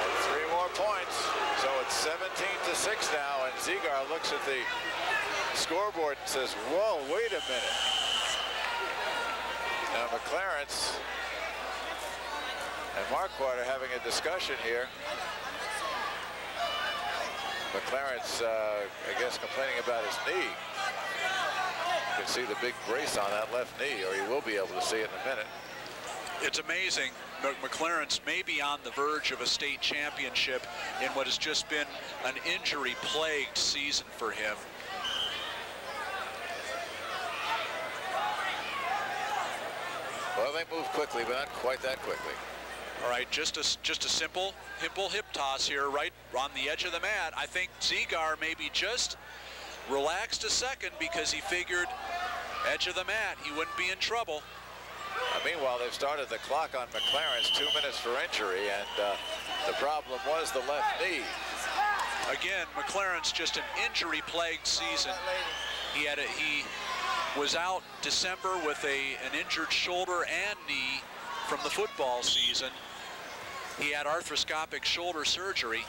And three more points. So it's 17 to 6 now, and Seagar looks at the scoreboard and says, whoa, wait a minute. Now McLaren's and Marquardt are having a discussion here. McLaren's, uh, I guess, complaining about his knee. You can see the big brace on that left knee, or you will be able to see it in a minute.
It's amazing. McLaren's may be on the verge of a state championship in what has just been an injury-plagued season for him.
Well, they move quickly, but not quite that quickly.
All right, just a, just a simple, simple hip toss here, right on the edge of the mat. I think Seagar maybe just relaxed a second because he figured edge of the mat, he wouldn't be in trouble.
Uh, meanwhile, they've started the clock on McLaren's two minutes for injury, and uh, the problem was the left knee.
Again, McLaren's just an injury-plagued season. He had a, he was out December with a an injured shoulder and knee from the football season. He had arthroscopic shoulder surgery,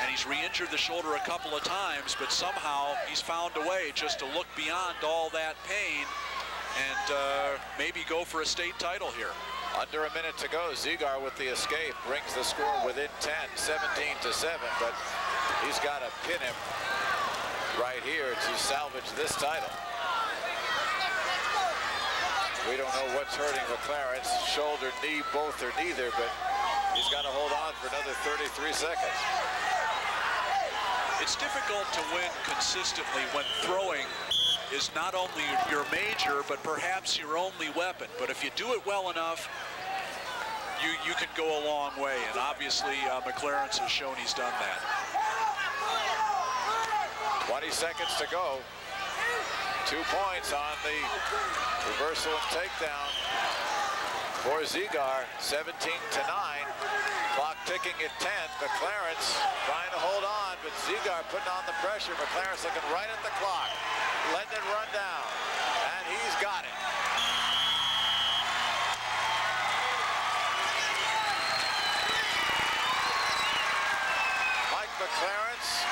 and he's re-injured the shoulder a couple of times, but somehow he's found a way just to look beyond all that pain and uh, maybe go for a state title here.
Under a minute to go. Zigar with the escape brings the score within 10, 17 to 7, but he's got to pin him right here to salvage this title. We don't know what's hurting McLaren's shoulder, knee, both or neither, but he's got to hold on for another 33 seconds.
It's difficult to win consistently when throwing is not only your major, but perhaps your only weapon. But if you do it well enough, you, you can go a long way. And obviously, uh, McLaren's has shown he's done that.
20 seconds to go. Two points on the reversal and takedown for Zigar, 17 to 9. Clock ticking at 10. McLaren's trying to hold on, but Zigar putting on the pressure. McLaren's looking right at the clock, letting it run down, and he's got it. Mike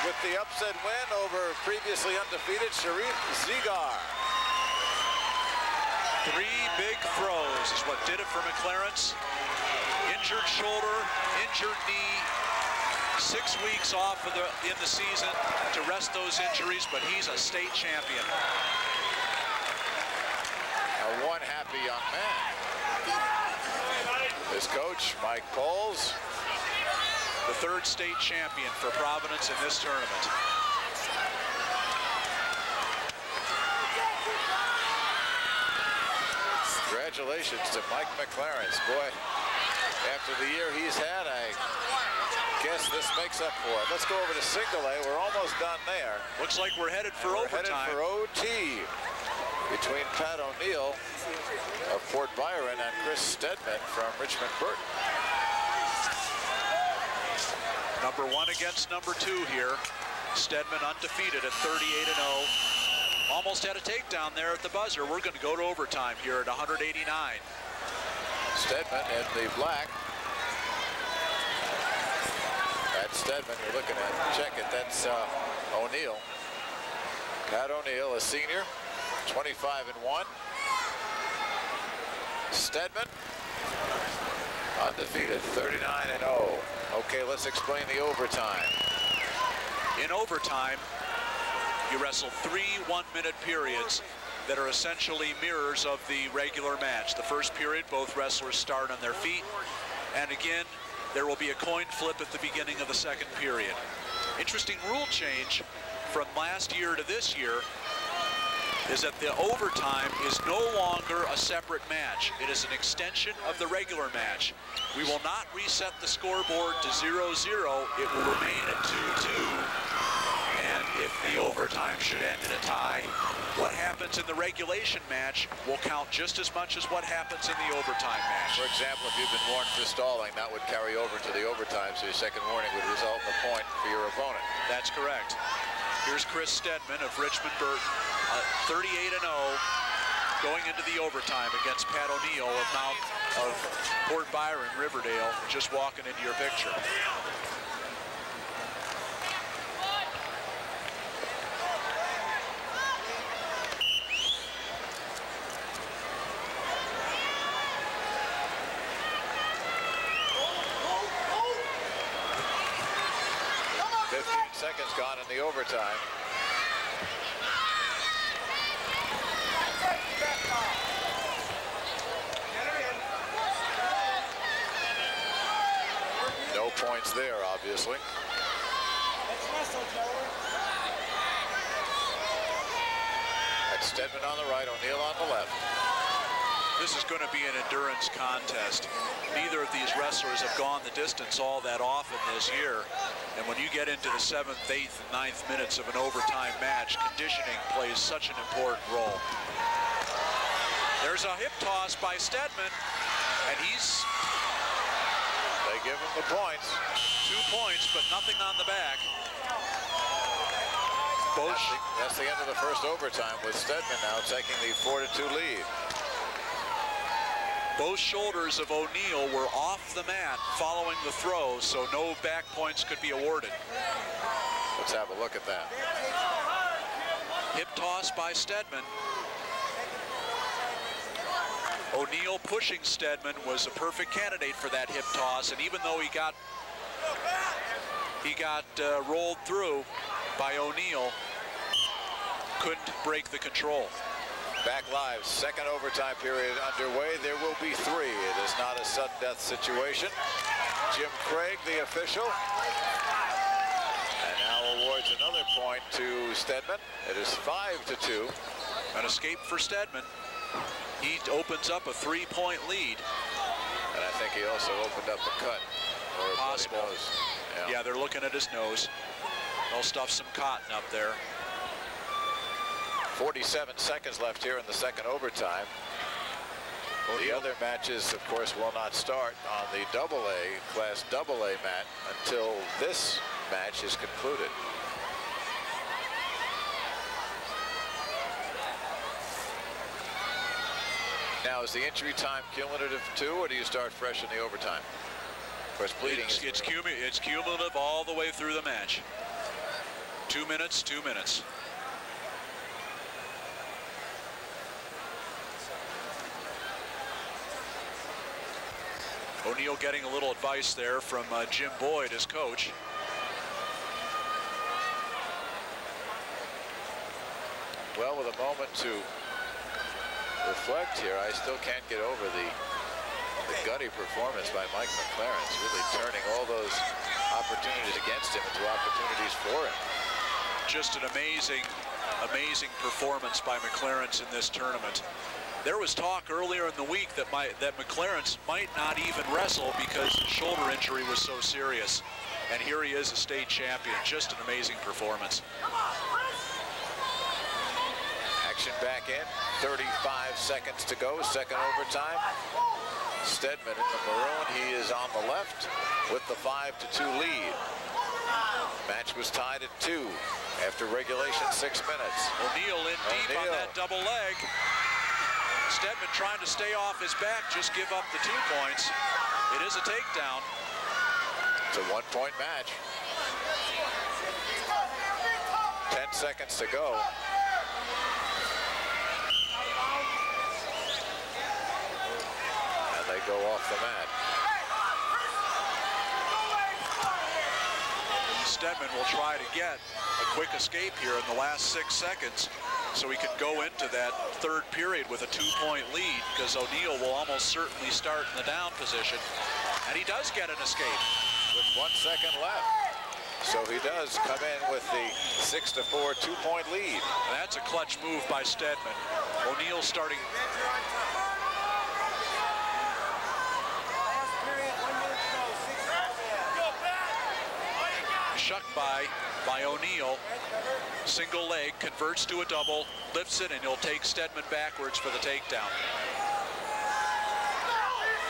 with the upset win over previously undefeated Sharif Zigar.
Three big throws is what did it for McLaren's. Injured shoulder, injured knee, six weeks off of the, in the season to rest those injuries, but he's a state champion.
A one happy young man. His coach, Mike Poles.
The third state champion for Providence in this tournament.
Congratulations to Mike McLaren's. Boy, after the year he's had, I guess this makes up for it. Let's go over to single A. We're almost done there.
Looks like we're headed for
we're
overtime.
Headed for OT between Pat O'Neill of Port Byron and Chris Stedman from Richmond Burton.
Number one against number two here. Stedman undefeated at 38 and 0. Almost had a takedown there at the buzzer. We're going to go to overtime here at 189.
Stedman in the black. That's Stedman you're looking at. Check it. That's uh, O'Neill. Pat O'Neill, a senior, 25 and 1. Stedman, undefeated, 39 and 0. Okay, let's explain the overtime.
In overtime, you wrestle three one-minute periods that are essentially mirrors of the regular match. The first period, both wrestlers start on their feet, and again, there will be a coin flip at the beginning of the second period. Interesting rule change from last year to this year is that the overtime is no longer a separate match. It is an extension of the regular match. We will not reset the scoreboard to 0-0. It will remain at 2-2 if the overtime should end in a tie, what happens in the regulation match will count just as much as what happens in the overtime match.
For example, if you've been warned for stalling, that would carry over to the overtime, so your second warning would result in a point for your opponent.
That's correct. Here's Chris Stedman of Richmond Burton, uh, 38 and 0, going into the overtime against Pat O'Neill of Mount of Port Byron, Riverdale, just walking into your picture.
seconds gone in the overtime. No points there, obviously. That's Stedman on the right, O'Neill on the left.
This is going to be an endurance contest. Neither of these wrestlers have gone the distance all that often this year. And when you get into the seventh, eighth, and ninth minutes of an overtime match, conditioning plays such an important role. There's a hip toss by Stedman, and he's...
They give him the points.
Two points, but nothing on the back.
Both that's the, that's the end of the first overtime with Stedman now taking the 4-2 lead.
Both shoulders of O'Neill were off the mat following the throw, so no back points could be awarded.
Let's have a look at that.
Hip toss by Stedman. O'Neill pushing Stedman was a perfect candidate for that hip toss, and even though he got he got uh, rolled through by O'Neill, couldn't break the control.
Back live, second overtime period underway. There will be three. It is not a sudden death situation. Jim Craig, the official. And now awards another point to Stedman. It is five to two.
An escape for Stedman. He opens up a three-point lead.
And I think he also opened up a cut.
Possible.
Yeah.
Yeah, they're looking at his nose. They'll stuff some cotton up there.
47 seconds left here in the second overtime. The other matches, of course, will not start on the double A, class double A mat until this match is concluded. Now, is the injury time cumulative too, or do you start fresh in the overtime? Of course, bleeding
It's, it's, it's cumulative all the way through the match. Two minutes, two minutes. O'Neill getting a little advice there from uh, Jim Boyd, his coach.
Well, with a moment to reflect here, I still can't get over the the gutty performance by Mike McLaren. really turning all those opportunities against him into opportunities for him.
Just an amazing, amazing performance by McLaren's in this tournament. There was talk earlier in the week that my that McLaren's might not even wrestle because his shoulder injury was so serious. And here he is, a state champion. Just an amazing performance.
Action back in. 35 seconds to go. Second overtime. Stedman in the maroon. He is on the left with the 5 to 2 lead. Match was tied at 2 after regulation six minutes.
O'Neill in deep on that double leg. Stedman trying to stay off his back, just give up the two points. It is a takedown.
It's a one-point match. 10 seconds to go. And they go off the mat.
Stedman will try to get a quick escape here in the last six seconds so he can go into that third period with a two-point lead because O'Neill will almost certainly start in the down position. And he does get an escape.
With one second left. So he does come in with the six to four two-point lead.
And that's a clutch move by Stedman. O'Neill starting shucked by by O'Neill. Single leg converts to a double, lifts it, and he'll take Stedman backwards for the takedown.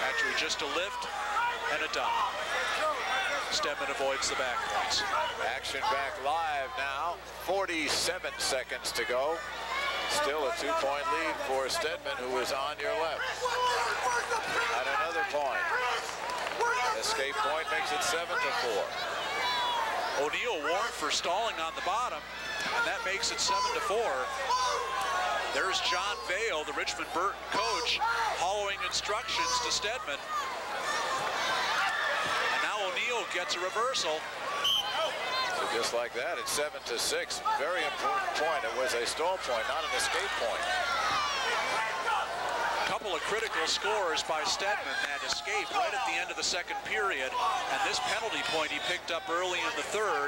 Actually, just a lift and a dump. Stedman avoids the back points.
Action back live now. 47 seconds to go. Still a two-point lead for Stedman, who is on your left. At another point. Escape point makes it seven to four.
O'Neill warned for stalling on the bottom, and that makes it seven to four. There's John Vale, the Richmond Burton coach, following instructions to Stedman. And now O'Neill gets a reversal.
So just like that, it's seven to six. Very important point. It was a stall point, not an escape point.
Couple of critical scores by Stedman that escape right at the end of the second period. And this penalty point he picked up early in the third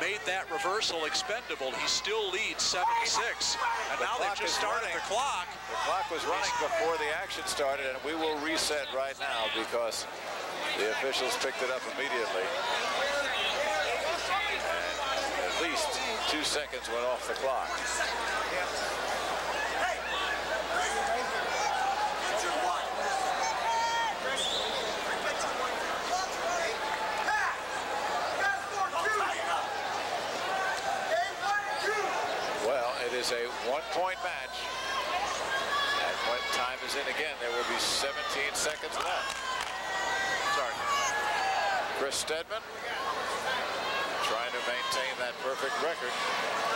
made that reversal expendable. He still leads 7-6. And
The
now they've just started
running.
the clock.
The clock was running before the action started, and we will reset right now because the officials picked it up immediately. And at least two seconds went off the clock. Well, it is a one-point match. And when time is in again, there will be 17 seconds left. Sorry. Chris Stedman trying to maintain that perfect record.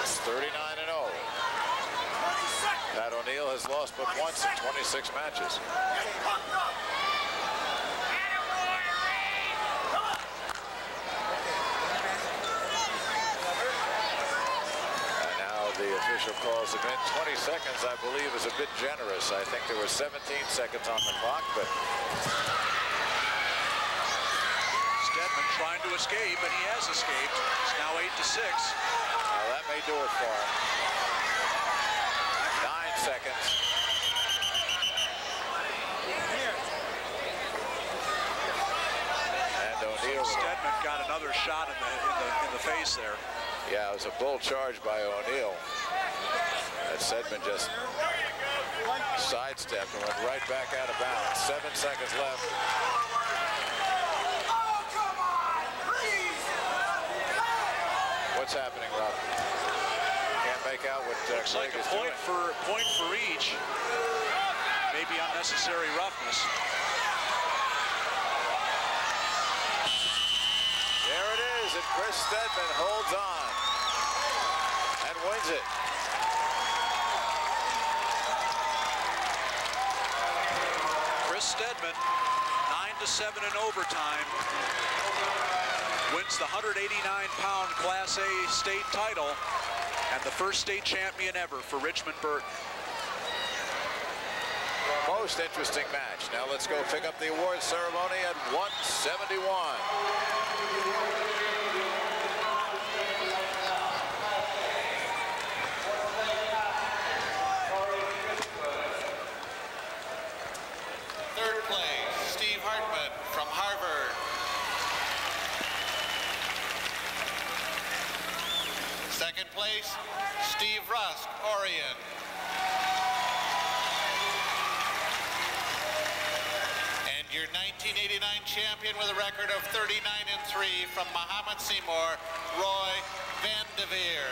It's 39 and 0. Pat O'Neill has lost but once in 26 matches. And now the official calls him in. 20 seconds, I believe, is a bit generous. I think there were 17 seconds on the clock, but
Stedman trying to escape, and he has escaped. It's now 8 to 6.
Well, that may do it for him. Nine seconds. And O'Neill.
Stedman got another shot in the, in the in the face there.
Yeah, it was a bull charge by O'Neill. And Stedman just sidestepped and went right back out of bounds. Seven seconds left. What's happening, Rob? Can't make out what uh,
Looks like a point
doing.
for point for each. Maybe unnecessary roughness.
There it is, and Chris Stedman holds on and wins it.
Chris Stedman, 9 to 7 in overtime, wins the 189-pound Class A state title and the first state champion ever for Richmond Burton.
Most interesting match. Now let's go pick up the awards ceremony at 171.
Third place, Steve Hartman from Harvard. Second place, Steve Rusk, Orion. And your 1989 champion with a record of 39 and 3 from Mahomet Seymour, Roy Van de Veer.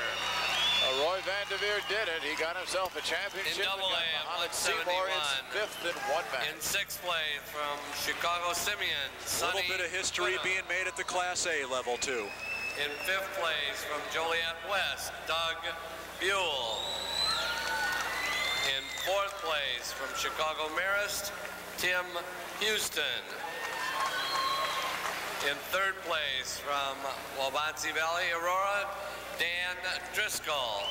Uh, Roy Van de Veer did it. He got himself a championship.
In double A
against
at
Mahomet Seymour in fifth in one match.
In sixth place from Chicago Simeon,
A little bit of history
Quinna.
being made at the Class A level, too.
In fifth place from Joliet West, Doug Buell. In fourth place from Chicago Marist, Tim Houston. In third place from Waubonsie Valley, Aurora, Dan Driscoll.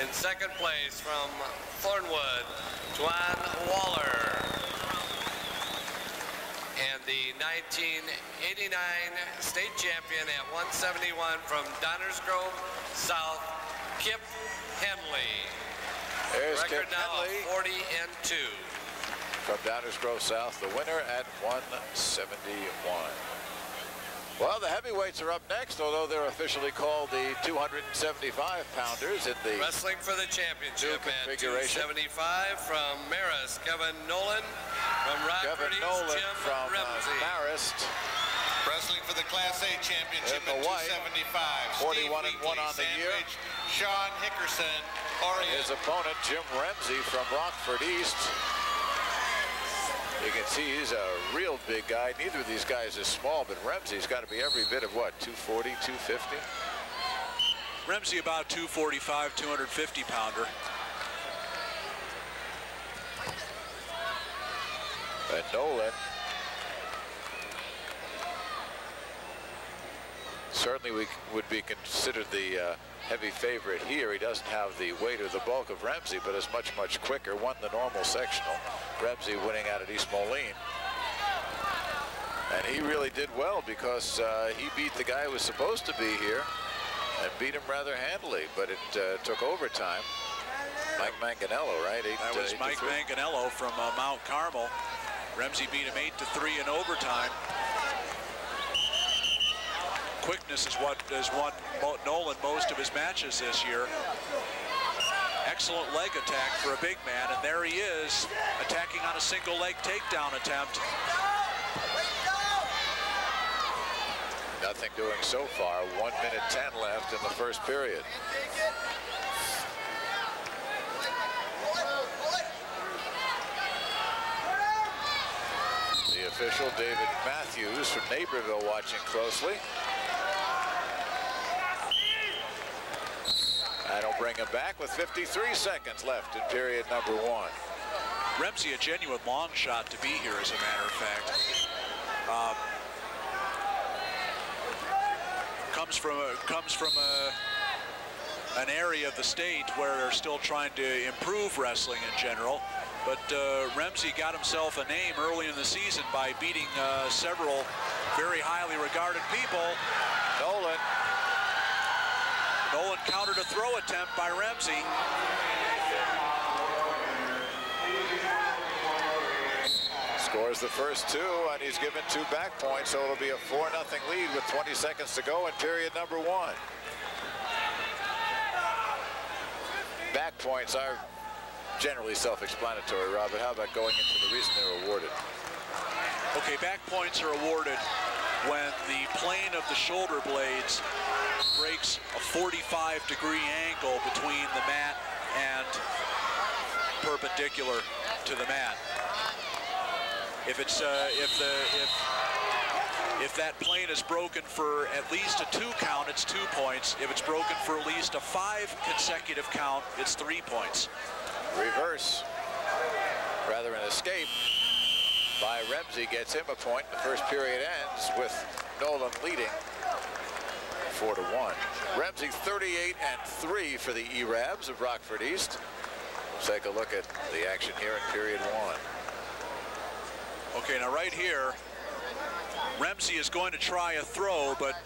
In second place from Thornwood, Dwan Waller. The 1989 state champion at 171 from Downers Grove South, Kip Henley.
There's
Record
Kip
now
Henley.
40 and 2.
from Downers Grove South, the winner at 171. Well, the heavyweights are up next, although they're officially called the 275-pounders in the
Wrestling for the championship at
configuration.
275 from Marist, Kevin Nolan. From Rockford
Kevin
East,
Nolan
Jim
from uh,
Remsey.
Marist.
Wrestling for the Class A championship
In the
at
white,
275.
41 and 1 on the year.
Sean Hickerson, Orion.
His opponent, Jim Remsey from Rockford East. You can see he's a real big guy. Neither of these guys is small, but Remsey's got to be every bit of what, 240, 250?
Remsey about 245, 250 pounder.
And Nolan certainly we would be considered the uh, heavy favorite here. He doesn't have the weight or the bulk of Ramsey, but is much, much quicker. Won the normal sectional. Ramsey winning out at East Moline. And he really did well because uh, he beat the guy who was supposed to be here and beat him rather handily, but it uh, took overtime. Mike Manganello, right? Eight,
That
uh,
was
to
Mike. Manganello from uh, Mount Carmel. Ramsey beat him 8 to 3 in overtime. Quickness is what has won Nolan most of his matches this year. Excellent leg attack for a big man, and there he is, attacking on a single leg takedown attempt.
Nothing doing so far. One minute 10 left in the first period. The official, David Matthews from Naperville, watching closely. I don't bring him back with 53 seconds left in period number one.
Remzi, a genuine long shot to be here, as a matter of fact. Um, comes from a, comes from a, an area of the state where they're still trying to improve wrestling in general. But uh, got himself a name early in the season by beating uh, several very highly regarded people.
Nolan.
Nolan countered a throw attempt by Remzi.
Scores the first two, and he's given two back points, so it'll be a 4-0 lead with 20 seconds to go in period number one. Back points are generally self-explanatory, Robert. how about going into the reason they're awarded?
Okay, back points are awarded when the plane of the shoulder blades breaks a 45 degree angle between the mat and perpendicular to the mat. If it's uh, if the if if that plane is broken for at least a two count, it's two points. If it's broken for at least a five consecutive count, it's three points.
Reverse. Rather an escape by Remzi gets him a point. The first period ends with Nolan leading four to one. Remzi 38 and three for the E-Rabs of Rockford East. Let's take a look at the action here in period one.
Okay, now right here, Ramsey is going to try a throw, but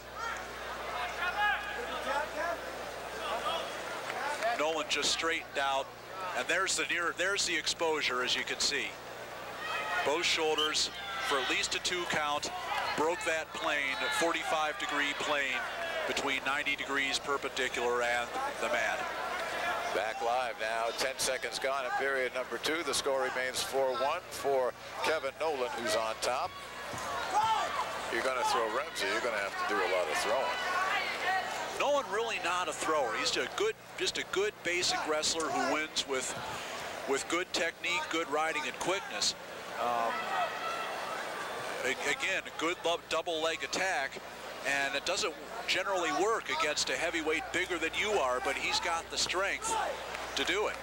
Nolan just straightened out, and there's the near, there's the exposure, as you can see. Both shoulders for at least a two count, broke that plane, 45 degree plane between 90 degrees perpendicular and the mat.
Back live now, 10 seconds gone in period number two. The score remains 4-1 for Kevin Nolan, who's on top. You're going to throw Remzi, you're going to have to do a lot of throwing.
Nolan really not a thrower. He's a good, just a good basic wrestler who wins with, with good technique, good riding, and quickness. Um, again, a good double leg attack, and it doesn't generally work against a heavyweight bigger than you are, but he's got the strength to do it,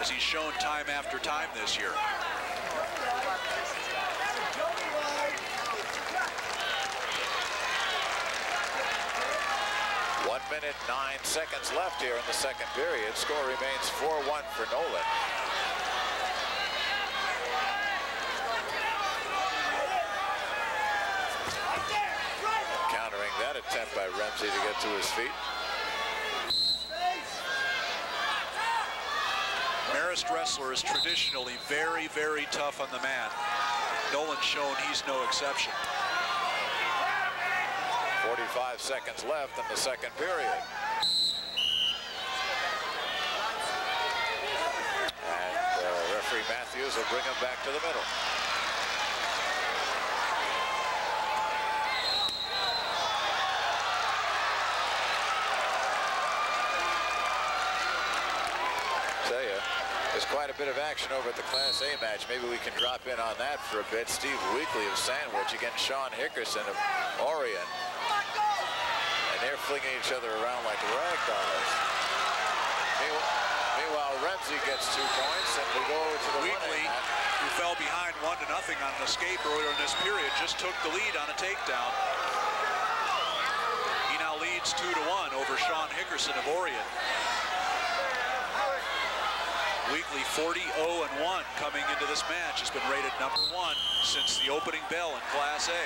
as he's shown time after time this year.
One minute, nine seconds left here in the second period. Score remains 4-1 for Nolan. Countering that attempt by Remzi to get to his feet.
Marist wrestler is traditionally very, very tough on the mat. Nolan's shown he's no exception.
45 seconds left in the second period. And uh, referee Matthews will bring him back to the middle. Tell you, there's quite a bit of action over at the Class A match. Maybe we can drop in on that for a bit. Steve Weekly of Sandwich against Sean Hickerson of Orion And they're flinging each other around like rag dolls. Meanwhile, Remzi gets two points, and we go to the
Weekly, who fell behind one to nothing on an escape earlier in this period, just took the lead on a takedown. He now leads two to one over Sean Hickerson of Orion. Weekly 40 0 and 1 coming into this match has been rated number one since the opening bell in Class A.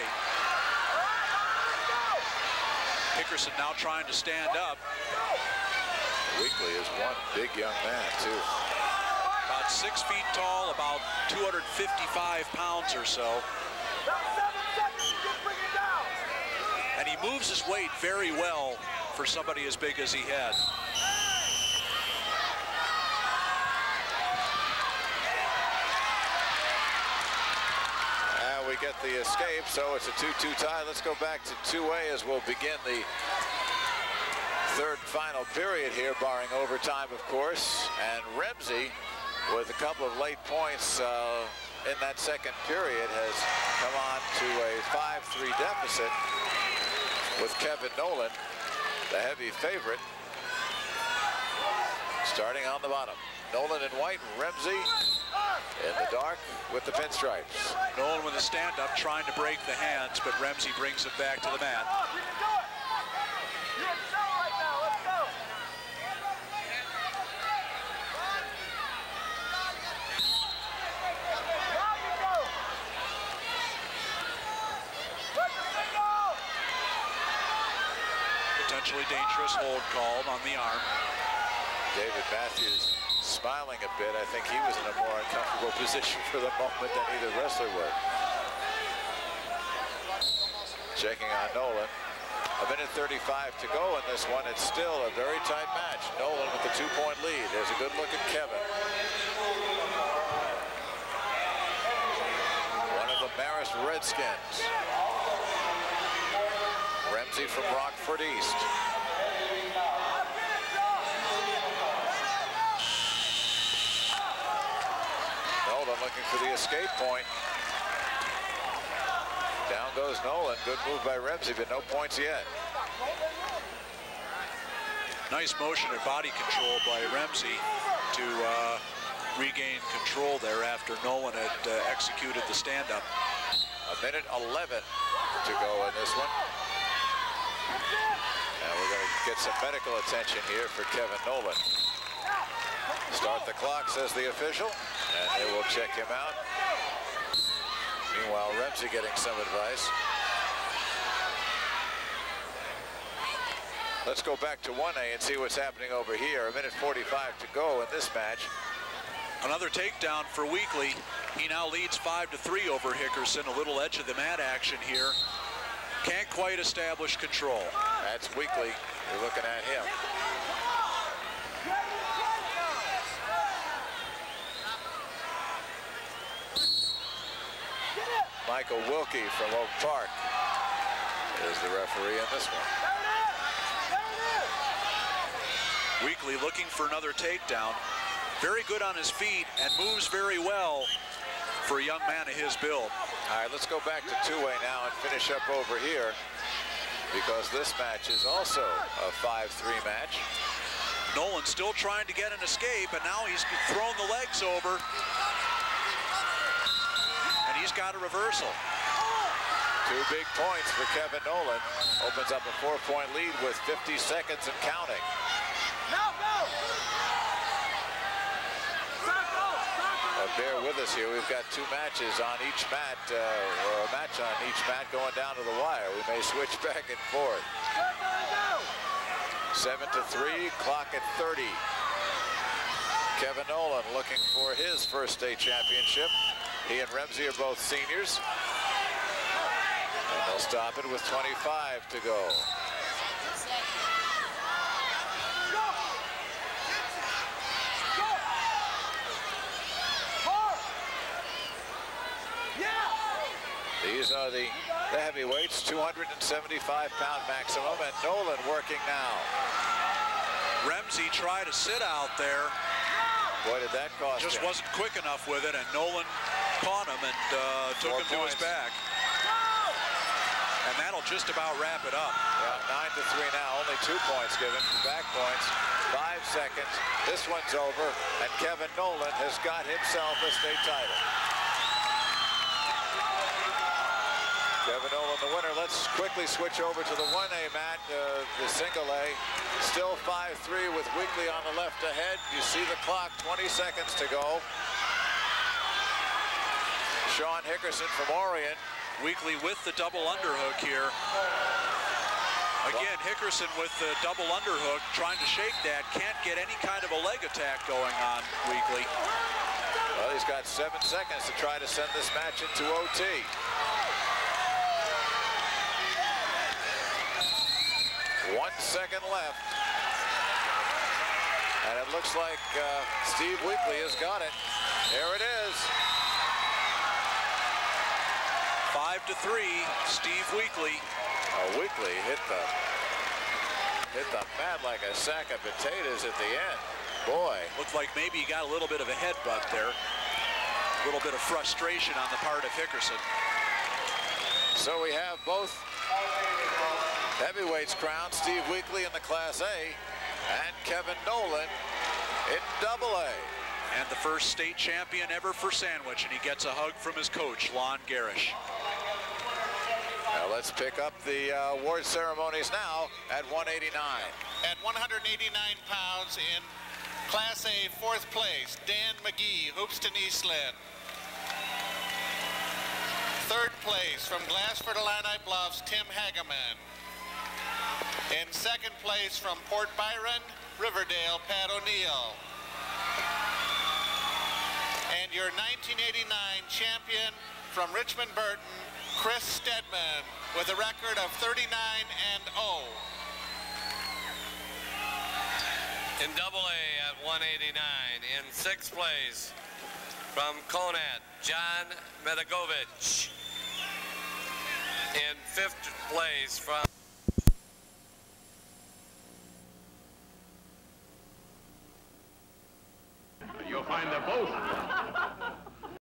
Hickerson now trying to stand up.
Weekly is one big young man, too.
About six feet tall, about 255 pounds or so. And he moves his weight very well for somebody as big as he had.
We get the escape, so it's a 2-2 tie. Let's go back to 2A as we'll begin the third final period here, barring overtime, of course. And Remzi, with a couple of late points uh, in that second period, has come on to a 5-3 deficit with Kevin Nolan, the heavy favorite. Starting on the bottom. Nolan in white, Remzi in the dark with the pinstripes.
Nolan with a stand-up trying to break the hands, but Remzi brings it back to the mat. Potentially dangerous hold called on the arm.
David Matthews smiling a bit. I think he was in a more uncomfortable position for the moment than either wrestler would. Checking on Nolan. A minute 35 to go in this one. It's still a very tight match. Nolan with the two-point lead. There's a good look at Kevin. One of the Marist Redskins. Ramsey from Rockford East. Nolan looking for the escape point. Down goes Nolan. Good move by Remzi, but no points yet.
Nice motion and body control by Remzi to uh, regain control there after Nolan had uh, executed the stand-up.
A minute 11 to go in this one. And we're going to get some medical attention here for Kevin Nolan. Start the clock, says the official, and they will check him out. Meanwhile, Remzi getting some advice. Let's go back to 1A and see what's happening over here. A minute 45 to go in this match.
Another takedown for Weekly. He now leads 5 to 3 over Hickerson. A little edge of the mat action here. Can't quite establish control.
That's Weekly. You're looking at him. Michael Wilkie from Oak Park is the referee in this one.
Weekly looking for another takedown. Very good on his feet and moves very well for a young man of his build.
All right, let's go back to 2A now and finish up over here because this match is also a 5-3 match.
Nolan still trying to get an escape, and now he's thrown the legs over. He's got a reversal.
Two big points for Kevin Nolan. Opens up a four-point lead with 50 seconds and counting. Uh, bear with us here. We've got two matches on each mat, uh, or a match on each mat going down to the wire. We may switch back and forth. Seven to three, clock at 30. Kevin Nolan looking for his first state championship. He and Remzi are both seniors. And they'll stop it with 25 to go. These are the, the heavyweights, 275-pound maximum, and Nolan working now.
Remzi tried to sit out there.
Boy, did that cost him?
Just
him.
wasn't quick enough with it, and Nolan caught him and uh, took
Four
him to his back. And that'll just about wrap it up.
Yeah, nine to three now. Only two points given. Back points. Five seconds. This one's over, and Kevin Nolan has got himself a state title. Kevin Nolan, the winner. Let's quickly switch over to the 1A mat, uh, the single A. Still 5-3 with Weekly on the left ahead. You see the clock, 20 seconds to go. Sean Hickerson from Orion.
Weekly with the double underhook here. Again, Hickerson with the double underhook, trying to shake that. Can't get any kind of a leg attack going on, Weekly.
Well, he's got seven seconds to try to send this match into OT. One second left. And it looks like uh, Steve Weekly has got it. There it is.
To three, Steve Weekly.
Uh, Weekly hit the hit the mat like a sack of potatoes at the end. Boy.
Looked like maybe he got a little bit of a headbutt there. A little bit of frustration on the part of Hickerson.
So we have both heavyweights crowned, Steve Weekly in the Class A, and Kevin Nolan in double A.
And the first state champion ever for Sandwich, and he gets a hug from his coach, Lon Garish.
Let's pick up the uh, award ceremonies now at 189.
At 189 pounds in Class A fourth place, Dan McGee, Hoopeston East Lynn. Third place from Glasford Illini Bluffs, Tim Hageman. In second place from Port Byron, Riverdale, Pat O'Neill. And your 1989 champion from Richmond Burton, Chris Stedman with a record of 39 and 0.
In double A at 189 in sixth place from Conant, John Medakovich, In fifth place from You'll find them both.